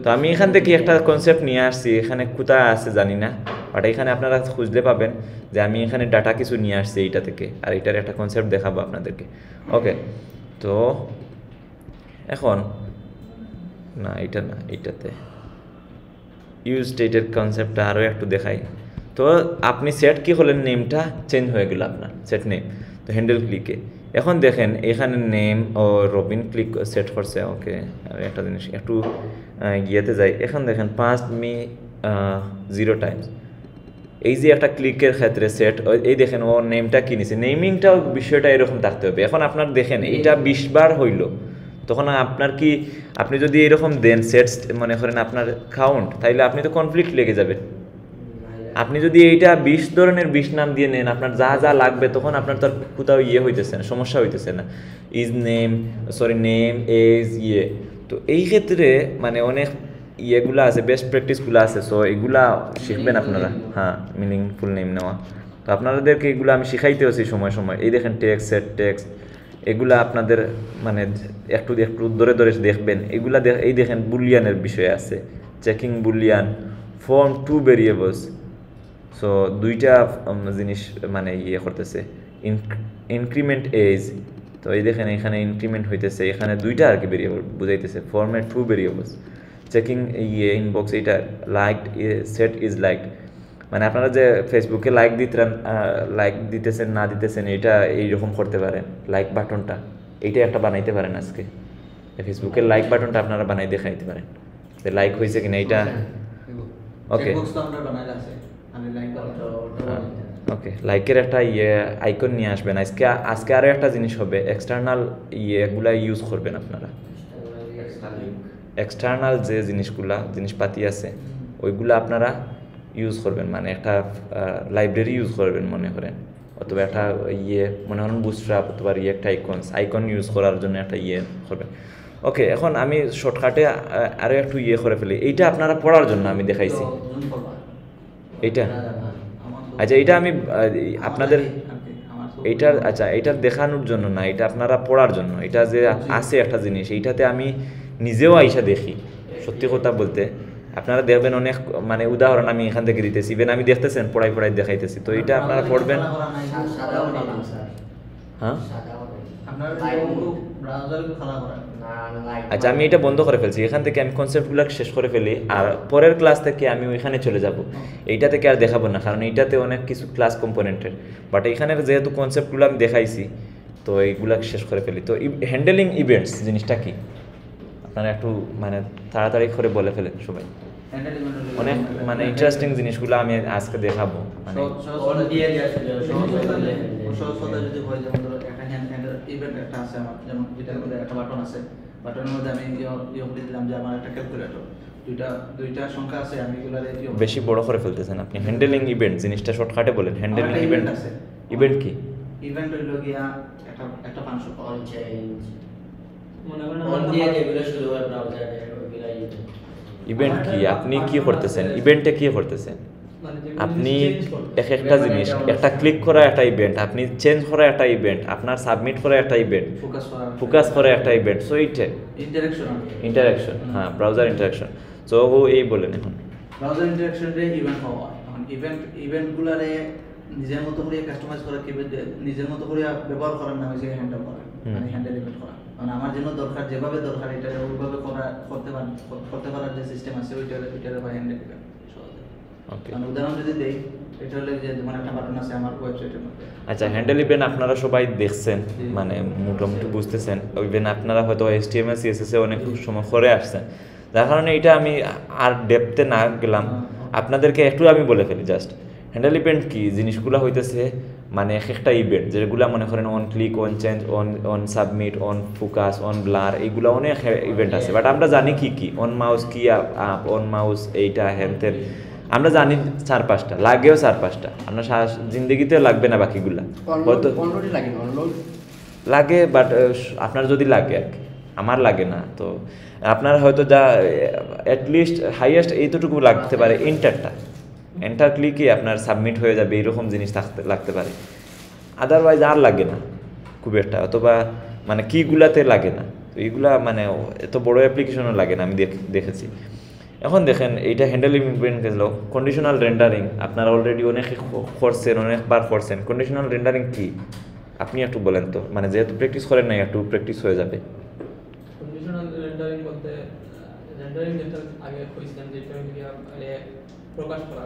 S1: তো আমি এখান থেকে একটা কনসেপ্ট নিয়ে আসছি। এখানে কোথায় আছে জানি না। বাট এখানে আপনারা খুঁজলে পাবেন যে আমি এখানে ডাটা কিছু নিয়ে আসছি এইটা থেকে। আর এটার একটা কনসেপ্ট দেখাবো আপনাদেরকে। ওকে তো এখন না, এটা না এইটাতে ইউজ স্টেটের কনসেপ্টটা আরও একটু দেখাই। তো আপনি সেট কি হলেন? নেমটা চেঞ্জ হয়ে গেল আপনার সেট নেম তো হ্যান্ডেল ক্লিকে এখন দেখেন এখানে নেম ও রবিন ক্লিক সেট করছে ওকে একটা জিনিস একটু ইয়েতে যাই। এখন দেখেন পাঁচ মি জিরো টাইমস এই যে একটা ক্লিকের ক্ষেত্রে সেট এই দেখেন ও নেমটা কি নিছে? নেমিংটাও বিষয়টা এরকম থাকতে হবে। এখন আপনার দেখেন এইটা বিশ বার হইল। তখন আপনার কি আপনি যদি এরকম দেন সেট মনে করেন আপনার কাউন্ট তাইলে আপনি তো কনফ্লিক্ট লেগে যাবেন। আপনি যদি এইটা বিশ ধরনের বিশ নাম দিয়ে নেন আপনার যা যা লাগবে তখন আপনার তো কোথাও ইয়ে হইতেছে না সমস্যা হইতেছে না। Is name sorry name as ইয়ে। তো এই ক্ষেত্রে মানে অনেক ইয়েগুলো আছে বেস্ট প্র্যাকটিসগুলো আছে সো এগুলা শিখবেন আপনারা। হ্যাঁ মিনিংফুল নেম নেওয়া। তো আপনাদেরকে এগুলো আমি শিখাইতে আছি সময় সময়। এই দেখেন টেক্স সেট টেক্স এগুলা আপনাদের মানে একটু একটু ধরে ধরে দেখবেন। এগুলা দেখ- এই দেখেন বুলিয়ানের বিষয় আছে। Checking boolean form two variables so দুইটা জিনিস মানে ইয়ে করতেছে। ইনক্রিমেন্ট এজ তো এই দেখেন এখানে ইনক্রিমেন্ট হইতেছে। এখানে দুইটা আর কি ভেরিয়েবল বুঝাইতেছে। ফর্মে টু ভেরিয়েবলস চেকিং ইয়ে ইনবক্স এইটা লাইক সেট ইজ লাইক মানে আপনারা যে ফেসবুকে লাইক দিতেন লাইক দিতেছেন না দিতেছেন এটা এইরকম করতে পারেন। লাইক বাটনটা এইটা একটা বানাইতে পারেন আজকে। ফেসবুকের লাইক বাটনটা আপনারা বানাই দেখাইতে পারেন। যে লাইক হয়েছে কিনা এইটা ওকে ওকে লাইকের একটা ইয়ে আইকন নিয়ে আসবেন। আজকে আজকে আরও একটা জিনিস হবে। এক্সটার্নাল ইয়েগুলা ইউজ করবেন আপনারা। এক্সটার্নাল যে জিনিসগুলা জিনিসপাতি আছে ওইগুলো আপনারা ইউজ করবেন। মানে একটা লাইব্রেরি ইউজ করবেন মনে করেন। অথবা একটা ইয়ে মনে করেন বুস্ট্রাপ অথবা ইয়ে একটা আইকনস আইকন ইউজ করার জন্য একটা ইয়ে করবেন। ওকে এখন আমি শর্টকাটে আরও একটু ইয়ে করে ফেলি। এইটা আপনারা পড়ার জন্য আমি দেখাইছি। এইটা? আচ্ছা এটা আমি আপনাদের এইটার আচ্ছা এইটার দেখানোর জন্য না এটা আপনারা পড়ার জন্য। এটা যে আছে একটা জিনিস এইটাতে আমি নিজেও আইসা দেখি সত্যি কথা বলতে। আপনারা দেখবেন অনেক মানে উদাহরণ আমি এখান থেকে দিতেছি। ইভেন আমি দেখতেছেন পড়াই পড়াই দেখাইতেছি। তো এটা আপনারা পড়বেন? হ্যাঁ? আচ্ছা আমি এটা বন্ধ করে ফেলছি এখান থেকে আমি কনসেপ্টগুলো শেষ করে ফেলি আর পরের ক্লাস থেকে আমি ওইখানে চলে যাব এইটা থেকে আর দেখাবো না কারণ এইটাতে অনেক কিছু ক্লাস কম্পোনেন্টের বাট এখানে যেহেতু কনসেপ্টগুলো আমি দেখাইছি তো এইগুলা শেষ করে ফেলি তো হ্যান্ডেলিং ইভেন্টস জিনিসটা কি আপনারা একটু মানে তাড়াতাড়ি করে বলে ফেলেন সবাই অনেক মানে ইন্টারেস্টিং জিনিসগুলো আমি আজকে দেখাবো মানে
S2: ইভেন্ট একটা আছে আমার যেমন যেটার মধ্যে একটা বাটন আছে। বাটনের মধ্যে আমি ইয়ে ইয়ে করে দিলাম যে আমার একটা ক্যালকুলেটর দুইটা দুইটা সংখ্যা আছে আমি এগুলারে ইয়ে
S1: বেশি বড় করে ফেলতেছেন আপনি। হ্যান্ডেলিং ইভেন্ট জিনিসটা শর্টকাটে বলেন। হ্যান্ডেলিং ইভেন্ট
S2: আছে।
S1: ইভেন্ট কি?
S2: ইভেন্ট হইল গিয়া একটা একটা ফাংশন
S3: অন চেঞ্জ
S2: মনে করেন
S3: অন দিয়ে যেগুলো শুরু হয় ব্রাউজারে ওইগুলাই
S1: ইভেন্ট কি? আপনি কি করতেছেন? ইভেন্টে কি করতেছেন? আপনি এক একটা জিনিস একটা ক্লিক করা একটা ইভেন্ট আপনি চেঞ্জ করা একটা ইভেন্ট আপনার সাবমিট করা একটা ইভেন্ট
S2: ফোকাস করা
S1: একটা ইভেন্ট সো এইটা।
S2: ইন্টারেকশন
S1: ইন্টারাকশন হ্যাঁ ব্রাউজার ইন্টারাকশন সো ও এই বলেন এখন
S2: ব্রাউজার ইন্টারেকশন রে ইভেন্ট হওয়া। এখন ইভেন্ট ইভেন্টগুলারে নিজের মতো করে কাস্টমাইজ করা কি নিজের মতো করে ব্যবহার করার নাম হচ্ছে হ্যান্ডেল করা। মানে হ্যান্ডেল ইভেন্ট করা। মানে আমার জন্য দরকার যেভাবে দরকার এটা ওইভাবে করা করতে পার করতে পারার যে সিস্টেম আছে ওইটা ওইটার হ্যান্ডেল ইভেন্ট মানে উদাহরণ যদি দেই এটা হলে যে একটা বাটন আছে আমার ওয়েবসাইটের মধ্যে।
S1: আচ্ছা হ্যান্ডেল ইভেন্ট আপনারা সবাই দেখছেন মানে মোটামুটি বুঝতেছেন ইভেন আপনারা হয়তো এইচটিএমএল সিএসএস এ অনেক সময় করে আসছেন। যার কারণে এটা আমি আর ডেপতে না গেলাম। আপনাদেরকে একটু আমি বলে ফেলি জাস্ট হ্যান্ডেল ইভেন্ট কি? জিনিসগুলো হইতেছে মানে এক একটা ইভেন্ট যেগুলো মনে করেন on click on change on on submit on focus on blur এইগুলো অনেক ইভেন্ট আছে। বাট আমরা জানি কি কি? অন মাউস কি আপ অন মাউস এইটা হ্যান আমরা জানি চার পাঁচটা লাগেও চার পাঁচটা। সারা- জিন্দগিতেও লাগবে না বাকিগুলা। হয়তো
S5: লাগে
S1: বাট আপনার যদি লাগে আর কি। আমার লাগে না তো আপনার হয়তো যা অ্যাটলিস্ট হাইয়েস্ট এইতটুকু লাগতে পারে এন্টারটা এন্টার ক্লিকে আপনার সাবমিট হয়ে যাবে এইরকম জিনিস থাকতে লাগতে পারে। আদারওয়াইজ আর লাগে না খুব একটা। অথবা মানে কিগুলাতে লাগে না। তো এইগুলা মানে এত বড় অ্যাপ্লিকেশনও লাগে না আমি দেখেছি। এখন দেখেন, এইটা হ্যান্ডেল ইমপ্লিমেন্ট গেল। কন্ডিশনাল রেন্ডারিং আপনারা অলরেডি অনেক করছেন, অনেকবার করছেন। কন্ডিশনাল রেন্ডারিং কি? আপনি একটু বলেন তো। মানে যেহেতু প্র্যাকটিস করেন নাই, একটু প্র্যাকটিস হয়ে যাবে।
S2: কন্ডিশনাল রেন্ডারিং বলতে রেন্ডারিং মানে প্রকাশ করা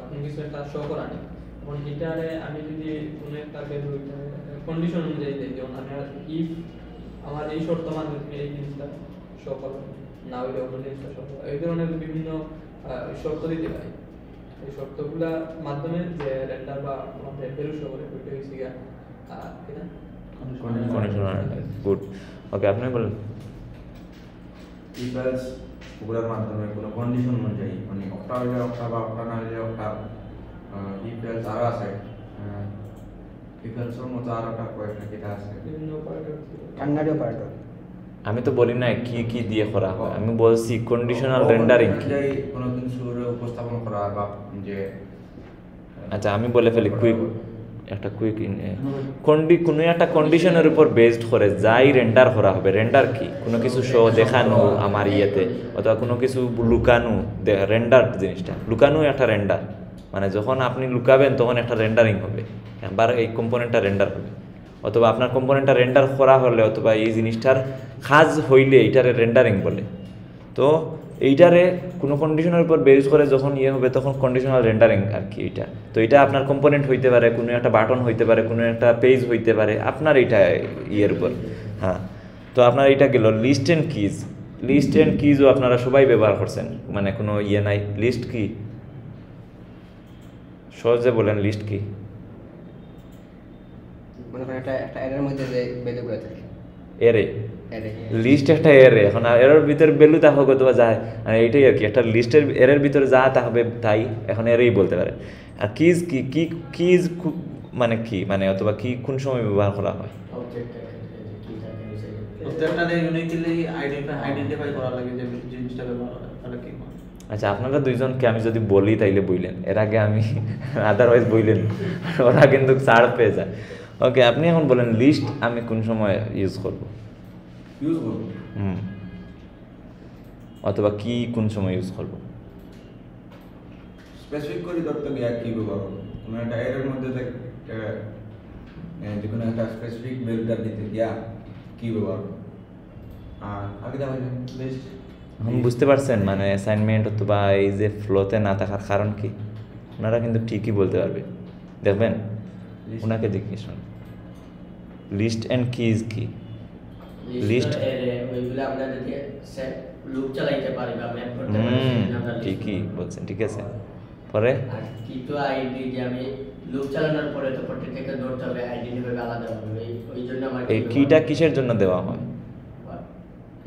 S2: আমার এই শর্ত এই জিনিসটা না হইলে অন্য জিনিসটা শো করবে এই ধরনের বিভিন্ন আহ, শর্ত দিতে পারি এই শর্তগুলোর মাধ্যমে যে রেন্ডার বা আমাদের ভ্যালু শো করে ওইটা হচ্ছে গিয়া
S1: গুড ওকে আপনি বলেন।
S4: ওগুলোর মাধ্যমে কোনো কন্ডিশন অনুযায়ী মানে অক্টা হইলে অক্টা বা অক্টা না হইলে অক্টা ইফেলস আরও আছে। ইফেলসের মতো আরও একটা কয়েকটা যেটা আছে।
S2: বিভিন্ন অপারেটর
S5: কান্নাডি অপারেটর
S1: আমি তো বলি না কি কি দিয়ে করা হয়। আমি বলছি কন্ডিশনাল রেন্ডারিং
S4: কোনো কিছুর উপস্থাপন করা বা যে
S1: আচ্ছা আমি বলে ফেলি কুইক একটা কুইক কন্ডি কোনো একটা কন্ডিশনের উপর বেসড করে যাই রেন্ডার করা হবে। রেন্ডার কি? কোনো কিছু শো দেখানো আমার ইয়েতে অথবা কোনো কিছু লুকানো রেন্ডার জিনিসটা। লুকানো একটা রেন্ডার মানে যখন আপনি লুকাবেন তখন একটা রেন্ডারিং হবে। একবার এই কম্পোনেন্টটা রেন্ডার হবে। অথবা আপনার কম্পোনেন্টটা রেন্ডার করা হলে অথবা এই জিনিসটার কাজ হইলে এইটারে রেন্ডারিং বলে। তো এইটারে কোনো কন্ডিশনের উপর বেস করে যখন ইয়ে হবে তখন কন্ডিশনাল রেন্ডারিং আর কি এটা তো এটা আপনার কম্পোনেন্ট হইতে পারে, কোনো একটা বাটন হইতে পারে, কোনো একটা পেজ হইতে পারে, আপনার এইটা ইয়ের উপর হ্যাঁ। তো আপনার এটা গেল list and keys list and কিজও আপনারা সবাই ব্যবহার করছেন মানে কোনো ইয়ে নাই। লিস্ট কি? সহজে বলেন লিস্ট কি?
S5: মনে করেন একটা একটা এরের মধ্যে যে ভ্যালুগুলো থাকে।
S1: এরে লিস্ট একটা এরে এখন ভিতরে বেলু তা হোক অথবা আর এইটাই আর কি একটা লিস্টের এরের ভিতরে যা তা হবে তাই এখন এরেই বলতে পারে। আর কিজ কি কি কিজ মানে কি মানে অথবা কি কোন সময় ব্যবহার করা হয়?
S3: অবজেক্ট কি থাকে বিষয়টা
S6: প্রত্যেকটারে ইউনিকলি আইডেন্টিফাই করা লাগে যে জিনিসটা ব্যবহার করে তাহলে কি হয়?
S1: আচ্ছা আপনারা দুইজনকে আমি যদি বলি তাইলে বইলেন। এর আগে আমি আদারওয়াইজ বইলেন ওরা কিন্তু ছাড় পেয়ে যায়। ওকে আপনি এখন বলেন লিস্ট আমি কোন সময় ইউজ করব?
S4: ইউজ করব?
S1: হুম। অথবা কি কোন সময় ইউজ করব?
S4: স্পেসিফিক করে ধরতে গিয়ে কি ব্যবহার করব? কোনো একটা এরের মধ্যে যে কোনো একটা স্পেসিফিক ভ্যালুটা দিতে গিয়া কি ব্যবহার? আর আগে লিস্ট
S1: এখন বুঝতে পারছেন মানে অ্যাসাইনমেন্ট অথবা এই যে ফ্লোতে না থাকার কারণ কি? ওনারা কিন্তু ঠিকই বলতে পারবে। দেখবেন? ওনাকে জিজ্ঞেস লিস্ট অ্যান্ড কিজ কি? লিস্ট
S3: ওইগুলো আমরা যদি সেট লুপ চালাইতে পারি বা ম্যাপ করতে পারি
S1: ঠিকই বলছেন ঠিক আছে। পরে?
S3: আর কিছু আইডি যে আমি লুপ চালানোর পরে তো প্রত্যেকটাকে ধরতে হবে আইডেন্টিফাই আলাদা হবে ওই- জন্য আমার
S1: এই কিটা কিসের জন্য দেওয়া হয়?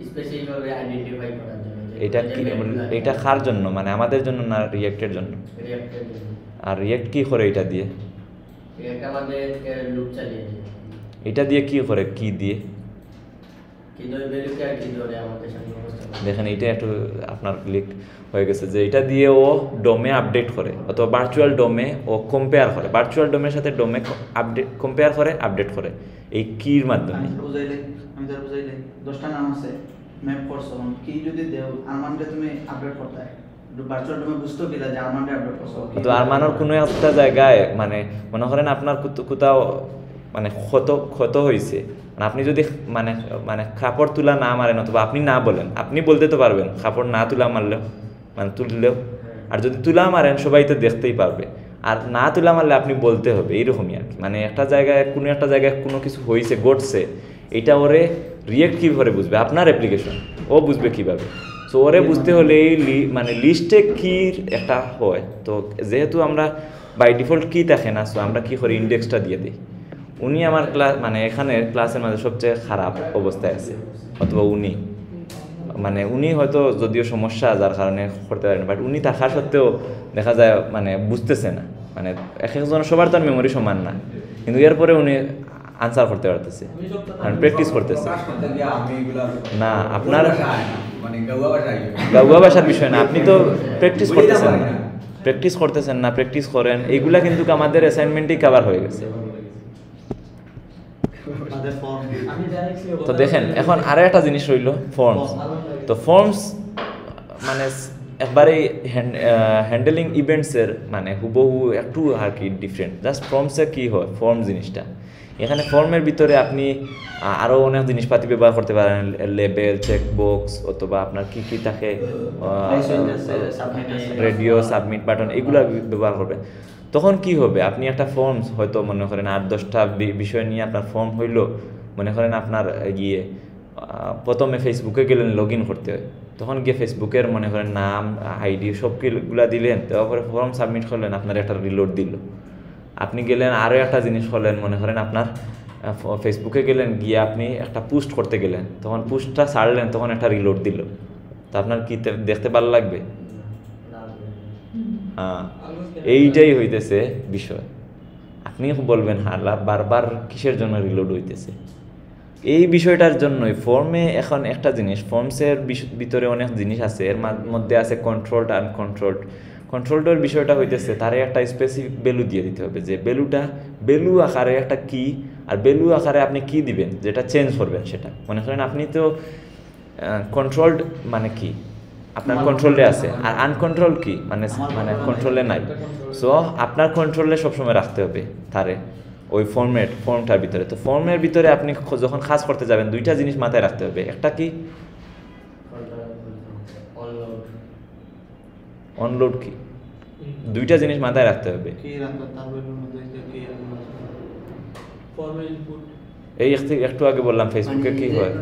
S3: স্পেসিফিক ভাবে আইডেন্টিফাই করার জন্য
S1: এটা কি
S3: map-গুলো
S1: এটা কার জন্য? মানে আমাদের জন্য না রিয়েক্টের জন্য। আর রিয়েক্ট কি করে এটা দিয়ে?
S3: React আমাদেরকে লুপ চালিয়ে
S1: এটা দিয়ে কি করে? কি দিয়ে। দেখেন এটা একটু আপনার ক্লিক হয়ে গেছে যে এটা দিয়ে ও ডোমে আপডেট করে অথবা ভার্চুয়াল ডোমে ও কম্পেয়ার করে। ভার্চুয়াল ডোমের সাথে ডোমে আপডেট কম্পেয়ার করে আপডেট করে। এই কির মাধ্যমে।
S7: আমি তোর বুঝাইলে আমি তোর বুঝাইলে দশটা নাম আছে ম্যাপ করছ কি যদি দেও আরমানটা তুমি আপডেট করতে ভার্চুয়াল তুমি বুঝতেও গেলে যে আরমানটা আপডেট করছ
S1: তো আরমানোর কোনো একটা জায়গায় মানে মনে করেন আপনার কোথাও মানে ক্ষত ক্ষত হয়েছে মানে আপনি যদি মানে মানে কাপড় তুলা না মারেন অথবা আপনি না বলেন, আপনি বলতে তো পারবেন কাপড় না তুলা মারলেও মানে তুললেও। আর যদি তুলা মারেন, সবাই তো দেখতেই পারবে। আর না তুলা মারলে আপনি বলতে হবে, এইরকমই আর কি। মানে একটা জায়গায়, কোনো একটা জায়গায় কোনো কিছু হয়েছে ঘটছে এটা ওরে রিয়েক্ট কীভাবে বুঝবে? আপনার অ্যাপ্লিকেশন ও বুঝবে কীভাবে। সো ওরে বুঝতে হলে এই মানে লিস্টে কি একটা হয়। তো যেহেতু আমরা বাই ডিফল্ট কী থাকে না সো আমরা কি করি? ইন্ডেক্সটা দিয়ে দিই। উনি আমার ক্লাস মানে এখানে ক্লাসের মাঝে সবচেয়ে খারাপ অবস্থায় আছে অথবা উনি। মানে উনি হয়তো যদিও সমস্যা যার কারণে করতে পারেন বাট উনি থাকা সত্ত্বেও দেখা যায় মানে বুঝতেছে না। মানে এক একজন সবার তো মেমোরি সমান না। কিন্তু এরপরে উনি আনসার করতে পারতেছে কারণ প্র্যাকটিস করতেছে। না, আপনার-
S4: মানে
S1: গাউয়া ভাষার বিষয় না আপনি তো প্র্যাকটিস করতেছেন না। প্র্যাকটিস করতেছেন না প্র্যাকটিস করেন এইগুলা কিন্তু আমাদের অ্যাসাইনমেন্টেই কভার হয়ে গেছে
S7: আমাদের ফর্ম
S2: আমি যা লিখছি
S1: তো দেখেন এখন আরও একটা জিনিস রইল ফর্মস তো ফর্মস মানে স- একবারে হ্যান্ডেলিং ইভেন্টসের মানে হুবহু একটু আর কি ডিফারেন্ট জাস্ট ফর্মসে কি হয় ফর্ম জিনিসটা। এখানে ফর্মের ভিতরে আপনি আ- আরও অনেক জিনিসপাতি ব্যবহার করতে পারেন লেবেল চেক বক্স অথবা আপনার কি কি থাকে রেডিও সাবমিট বাটন এগুলো ব্যবহার করবেন তখন কি হবে? আপনি একটা ফর্ম হয়তো মনে করেন আট দশটা বিষয় নিয়ে আপনার ফর্ম হইল মনে করেন আপনার গিয়ে প্রথমে ফেসবুকে গেলেন লগ ইন করতে। হয় তখন গিয়ে ফেসবুকের মনে করেন নাম আইডি সবগুলা দিলেন, দেওয়ার পরে ফর্ম সাবমিট করলেন, আপনার একটা রিলোড দিল। আপনি গেলেন আরও একটা জিনিস করলেন, মনে করেন আপনার ফেসবুকে গেলেন, গিয়ে আপনি একটা পোস্ট করতে গেলেন। তখন পোস্টটা ছাড়লেন, তখন একটা রিলোড দিল। তো আপনার কি দেখতে ভালো লাগবে? হ্যাঁ এইটাই হইতেছে বিষয়। আপনি বলবেন হারলা বারবার কিসের জন্য রিলোড হইতেছে? এই বিষয়টার জন্যই ফর্মে এখন একটা জিনিস ফর্মসের ভিতরে অনেক জিনিস আছে এর মধ্যে আছে কন্ট্রোলড আনকন্ট্রোলড কন্ট্রোলডের বিষয়টা হইতেছে তারে একটা স্পেসিফিক ভ্যালু দিয়ে দিতে হবে যে ভ্যালুটা ভ্যালু আকারে একটা কি আর ভ্যালু আকারে আপনি কি দিবেন যেটা চেঞ্জ করবেন সেটা। মনে করেন আপনি তো কন্ট্রোলড মানে কি? আপনার কন্ট্রোলে আছে আর আনকন্ট্রোল কি? মানে মানে কন্ট্রোলে নাই। সো আপনার কন্ট্রোলে সবসময় রাখতে হবে তারে। ওই ফর্মেট ফর্মটার ভিতরে। তো ফর্মের ভিতরে আপনি যখন কাজ করতে যাবেন দুইটা জিনিস মাথায় রাখতে হবে। একটা কি? অনলোড কি? দুইটা জিনিস মাথায় রাখতে হবে। এই একটু- একটু আগে বললাম ফেসবুকে কি হয়?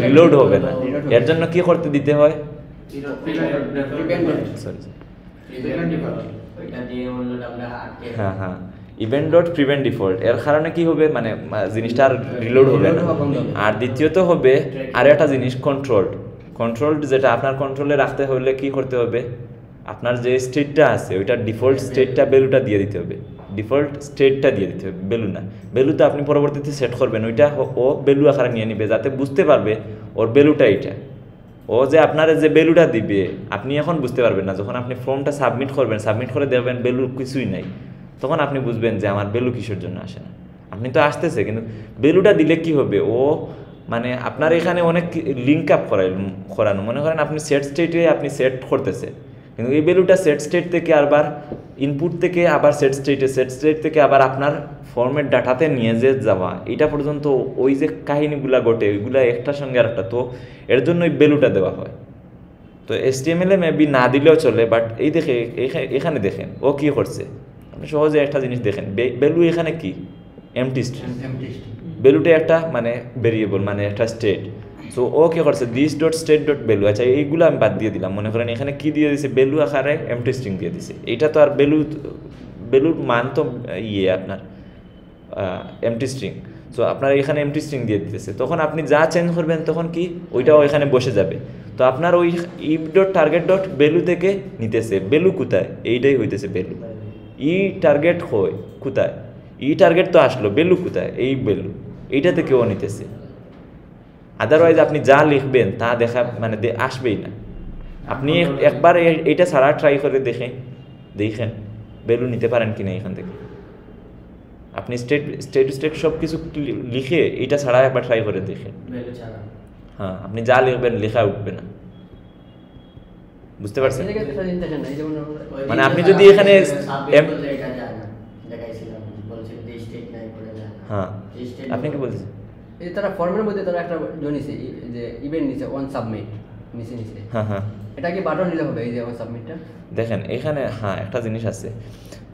S1: রিলোড হবে। না। এর জন্য কি করতে দিতে হয়? সরি হ্যাঁ হ্যাঁ। ইভেন্ট ডট প্রিভেন্ট ডিফল্ট এর কারণে কি হবে? মানে জিনিসটা আর রিলোড হবে না। আর দ্বিতীয়ত হবে আর একটা জিনিস কন্ট্রোলড কন্ট্রোলড যেটা আপনার কন্ট্রোলে রাখতে হলে কি করতে হবে? আপনার যে স্টেটটা আছে ওইটা ডিফল্ট স্টেটটা বেলুটা দিয়ে দিতে হবে। ডিফল্ট স্টেটটা দিয়ে দিতে হবে বেলু না। বেলু তো আপনি পরবর্তীতে সেট করবেন ওইটা ও বেলু আকারে নিয়ে নিবে যাতে বুঝতে পারবে ওর বেলুটা এইটা। ও যে আপনার যে বেলুটা দিবে আপনি এখন বুঝতে পারবেন না। যখন আপনি ফর্মটা সাবমিট করবেন সাবমিট করে দেবেন বেলু কিছুই নাই। তখন আপনি বুঝবেন যে আমার বেলু কিসের জন্য আসে না। আপনি তো আসতেছে, কিন্তু বেলুটা দিলে কি হবে? ও মানে আপনার এখানে অনেক লিঙ্ক আপ করাই, করানো। মনে করেন আপনি সেট স্টেটে আপনি সেট করতেছে, কিন্তু এই ভ্যালুটা সেট স্টেট থেকে আবার ইনপুট থেকে আবার সেট স্টেটে সেট স্টেট থেকে আবার আপনার ফর্মের ডাটাতে নিয়ে যে যাওয়া, এটা পর্যন্ত ওই যে কাহিনীগুলা ঘটে, ওইগুলা একটার সঙ্গে আর একটা তো এর জন্য ওই ভ্যালুটা দেওয়া হয়। তো এস টি এম এল এ মেবি না দিলেও চলে বাট এই দেখে, এখা- এখানে দেখেন, ও কি করছে? আপনি সহজে একটা জিনিস দেখেন বেলু এখানে কি? এমটি স্ট্রিং বেলুটা একটা মানে ভেরিয়েবল মানে একটা স্টেট সো ও কে করছে? This dot state dot value আচ্ছা এইগুলো আমি বাদ দিয়ে দিলাম। মনে করেন এখানে কি দিয়ে দিছে? ভ্যালু আকারে এমটি স্ট্রিং দিয়ে দিছে। এটা তো আর ভ্যালু ভ্যালুর মান তো ইয়ে আপনার এমটি স্ট্রিং সো আপনার এখানে এমটি স্ট্রিং দিয়ে দিতেছে। তখন আপনি যা চেঞ্জ করবেন তখন কি? ওইটাও এখানে বসে যাবে। তো আপনার ওই if dot target dot value থেকে নিতেছে। ভ্যালু কোথায়? এইটাই হইতেছে ভ্যালু ই টার্গেট হয় কোথায়? ই টার্গেট তো আসলো বেলু কোথায়? এই বেলু। এইটা থেকে ও নিতেছে। আদারওয়াইজ আপনি যা লিখবেন তা দেখা মানে আসবেই না। আপনি একবার এইটা ছাড়া ট্রাই করে দেখেন দেখেন বেলু নিতে পারেন কিনা এখান থেকে। আপনি স্টেট স্টেট স্টেট সব কিছু লিখে এইটা ছাড়া একবার ট্রাই করে দেখেন। হ্যাঁ আপনি যা লিখবেন লেখা উঠবে না বুঝতে পারছেন
S5: এই জায়গায় একটা জিনিস দেখেন না, এই যেমন আমরা-
S3: ওই
S1: মানে আপনি যদি এখানে হ্যাঁ। আপনি কি বলছেন?
S5: এই তারা ফর্মের মধ্যে তারা একটা জন নিছে ই- যে ইভেন্ট নিছে ওয়ান সাবমিট নিচে নিচে
S1: হ্যাঁ হ্যাঁ।
S5: এটা কি বাটন নিলে হবে এই যে ওয়ান সাবমিটটা
S1: দেখেন এখানে হ্যাঁ একটা জিনিস আছে।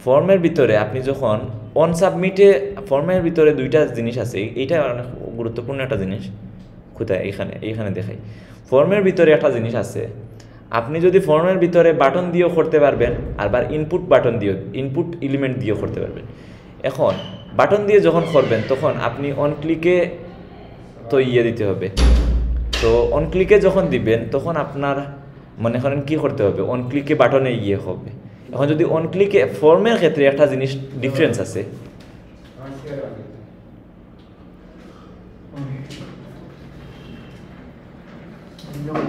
S1: ফর্মের ভিতরে আপনি যখন অন সাবমিটে ফর্মের ভিতরে দুইটা জিনিস আছে এই- এইটা অনেক গুরুত্বপূর্ণ একটা জিনিস। কোথায়? এখানে এইখানে দেখাই। ফর্মের ভিতরে একটা জিনিস আছে আপনি যদি ফর্মের ভিতরে বাটন দিয়েও করতে পারবেন, আবার ইনপুট বাটন দিয়েও ইনপুট এলিমেন্ট দিয়েও করতে পারবেন। এখন বাটন দিয়ে যখন করবেন, তখন আপনি অন ক্লিকে তো ইয়ে দিতে হবে। তো অন ক্লিকে যখন দিবেন, তখন আপনার মনে করেন কি করতে হবে? অন ক্লিকে বাটনে ইয়ে হবে। এখন যদি অন ক্লিকে ফর্মের ক্ষেত্রে একটা জিনিস ডিফারেন্স আছে।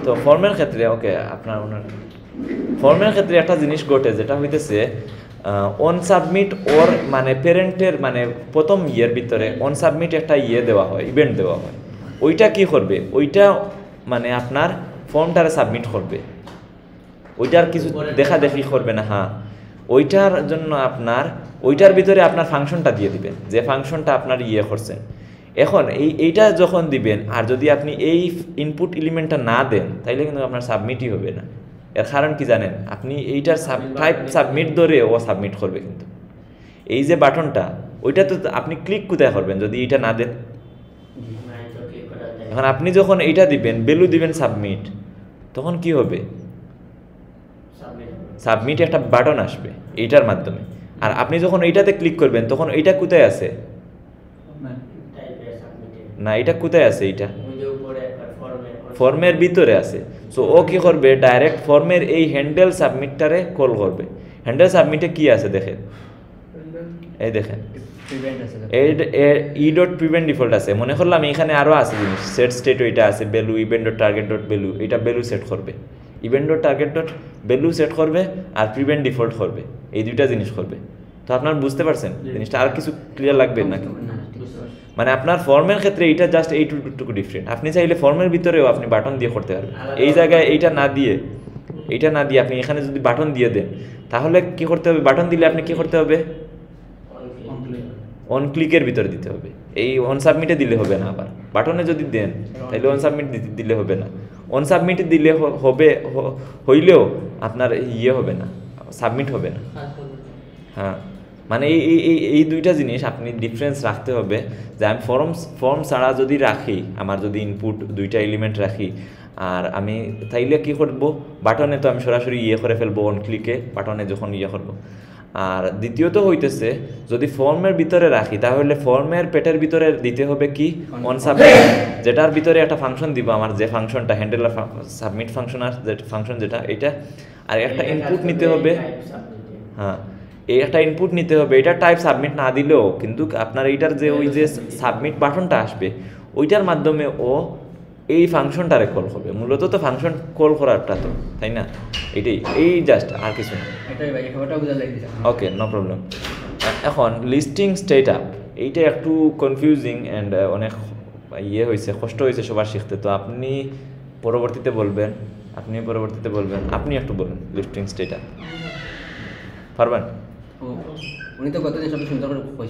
S1: তো ফর্মের ক্ষেত্রে ওকে আপনার ওনার ফর্মের ক্ষেত্রে একটা জিনিস ঘটে যেটা হইতেছে অন সাবমিট ওর মানে প্যারেন্টের মানে প্রথম ইয়ের ভিতরে অন সাবমিট একটা ইয়ে দেওয়া হয় ইভেন্ট দেওয়া হয়। ওইটা কি করবে? ওইটা মানে আপনার ফর্মটারে সাবমিট করবে। ওইটার কিছু দেখা দেখি করবে না হ্যাঁ। ওইটার জন্য আপনার ওইটার ভিতরে আপনার ফাংশনটা দিয়ে দিবেন যে ফাংশনটা আপনার ইয়ে করছেন। এখন এই এইটা যখন দিবেন আর যদি আপনি এই ইনপুট এলিমেন্টটা না দেন তাইলে কিন্তু আপনার সাবমিটই হবে না। এর কারণ কি জানেন? আপনি এইটার সাব টাইপ সাবমিট ধরে ও সাবমিট করবে কিন্তু। এই যে বাটনটা ওইটা তো আপনি ক্লিক কোথায় করবেন যদি এইটা না দেন। এখন আপনি যখন এইটা দিবেন বেলু দিবেন সাবমিট তখন কি হবে। সাবমিট একটা বাটন আসবে এইটার মাধ্যমে। আর আপনি যখন এইটাতে ক্লিক করবেন তখন এইটা কোথায় আছে
S3: Type এ submit এ।
S1: না এটা কোথায় আছে এইটা
S3: ওই যে উপরে একবার form এ-
S1: ফর্মের ভিতরে আছে। সো ও কি করবে? ডাইরেক্ট ফর্মের এই হ্যান্ডেল সাবমিটটারে কল করবে। হ্যান্ডেল সাবমিটে কি আছে দেখেন? এই দেখেন। ই ডট প্রিভেন্ট ডিফল্ট আছে। মনে করলাম এখানে আরও আছে জিনিস। সেট স্টেট ওইটা আছে value event dot target dot value এটা বেলু সেট করবে। Event dot target dot value set করবে আর প্রিভেন্ট ডিফল্ট করবে। এই দুইটা জিনিস করবে। তো আপনার বুঝতে পারছেন? জিনিসটা আর কিছু ক্লিয়ার লাগবে নাকি। মানে আপনার ফর্মের ক্ষেত্রে এইটা জাস্ট এইটুকু ডিফারেন্ট আপনি চাইলে ফর্মের ভিতরেও আপনি বাটন দিয়ে করতে পারবেন। এই জায়গায় এইটা না দিয়ে এইটা না দিয়ে আপনি এখানে যদি বাটন দিয়ে দেন তাহলে কি করতে হবে? বাটন দিলে আপনি কি করতে হবে? অন ক্লিকের ভিতরে দিতে হবে। এই অন সাবমিটে দিলে হবে না আবার। বাটনে যদি দেন তাহলে অন সাবমিট দিলে হবে না। অন সাবমিট দিলে হবে হইলেও আপনার ইয়ে হবে না সাবমিট হবে না। হ্যাঁ। মানে এই এই এই এই দুইটা জিনিস আপনি ডিফারেন্স রাখতে হবে যে আমি ফর্ম ফর্ম ছাড়া যদি রাখি আমার যদি ইনপুট দুইটা এলিমেন্ট রাখি আর আমি তাইলে কি করব? বাটনে তো আমি সরাসরি ইয়ে করে ফেলব অন ক্লিকে বাটনে যখন ইয়ে করব। আর দ্বিতীয়ত হইতেছে যদি ফর্মের ভিতরে রাখি তাহলে ফর্মের পেটের ভিতরে দিতে হবে কি? অন সাবমিট যেটার ভিতরে একটা ফাংশন দিব আমার যে ফাংশনটা হ্যান্ডেল সাবমিট ফাংশন আর ফাংশন যেটা এটা। আর একটা ইনপুট নিতে হবে। হ্যাঁ। একটা ইনপুট নিতে হবে এটা টাইপ সাবমিট না দিলেও কিন্তু আপনার এইটার যে ওই যে সাবমিট বাটনটা আসবে ওইটার মাধ্যমে ও এই ফাংশনটারে কল করবে মূলত তো ফাংশন কল করারটা তো তাই না? এটাই এই জাস্ট আর কিছু না। ওকে নো প্রবলেম এখন লিস্টিং স্টেট আপ এইটা একটু কনফিউজিং অ্যান্ড অনেক ইয়ে হয়েছে কষ্ট হয়েছে সবার শিখতে। তো আপনি পরবর্তীতে বলবেন আপনি পরবর্তীতে বলবেন আপনি একটু বলুন লিস্টিং স্টেট আপ পারবেন?
S5: ও উনি তো গতদিন সব সুন্দর করে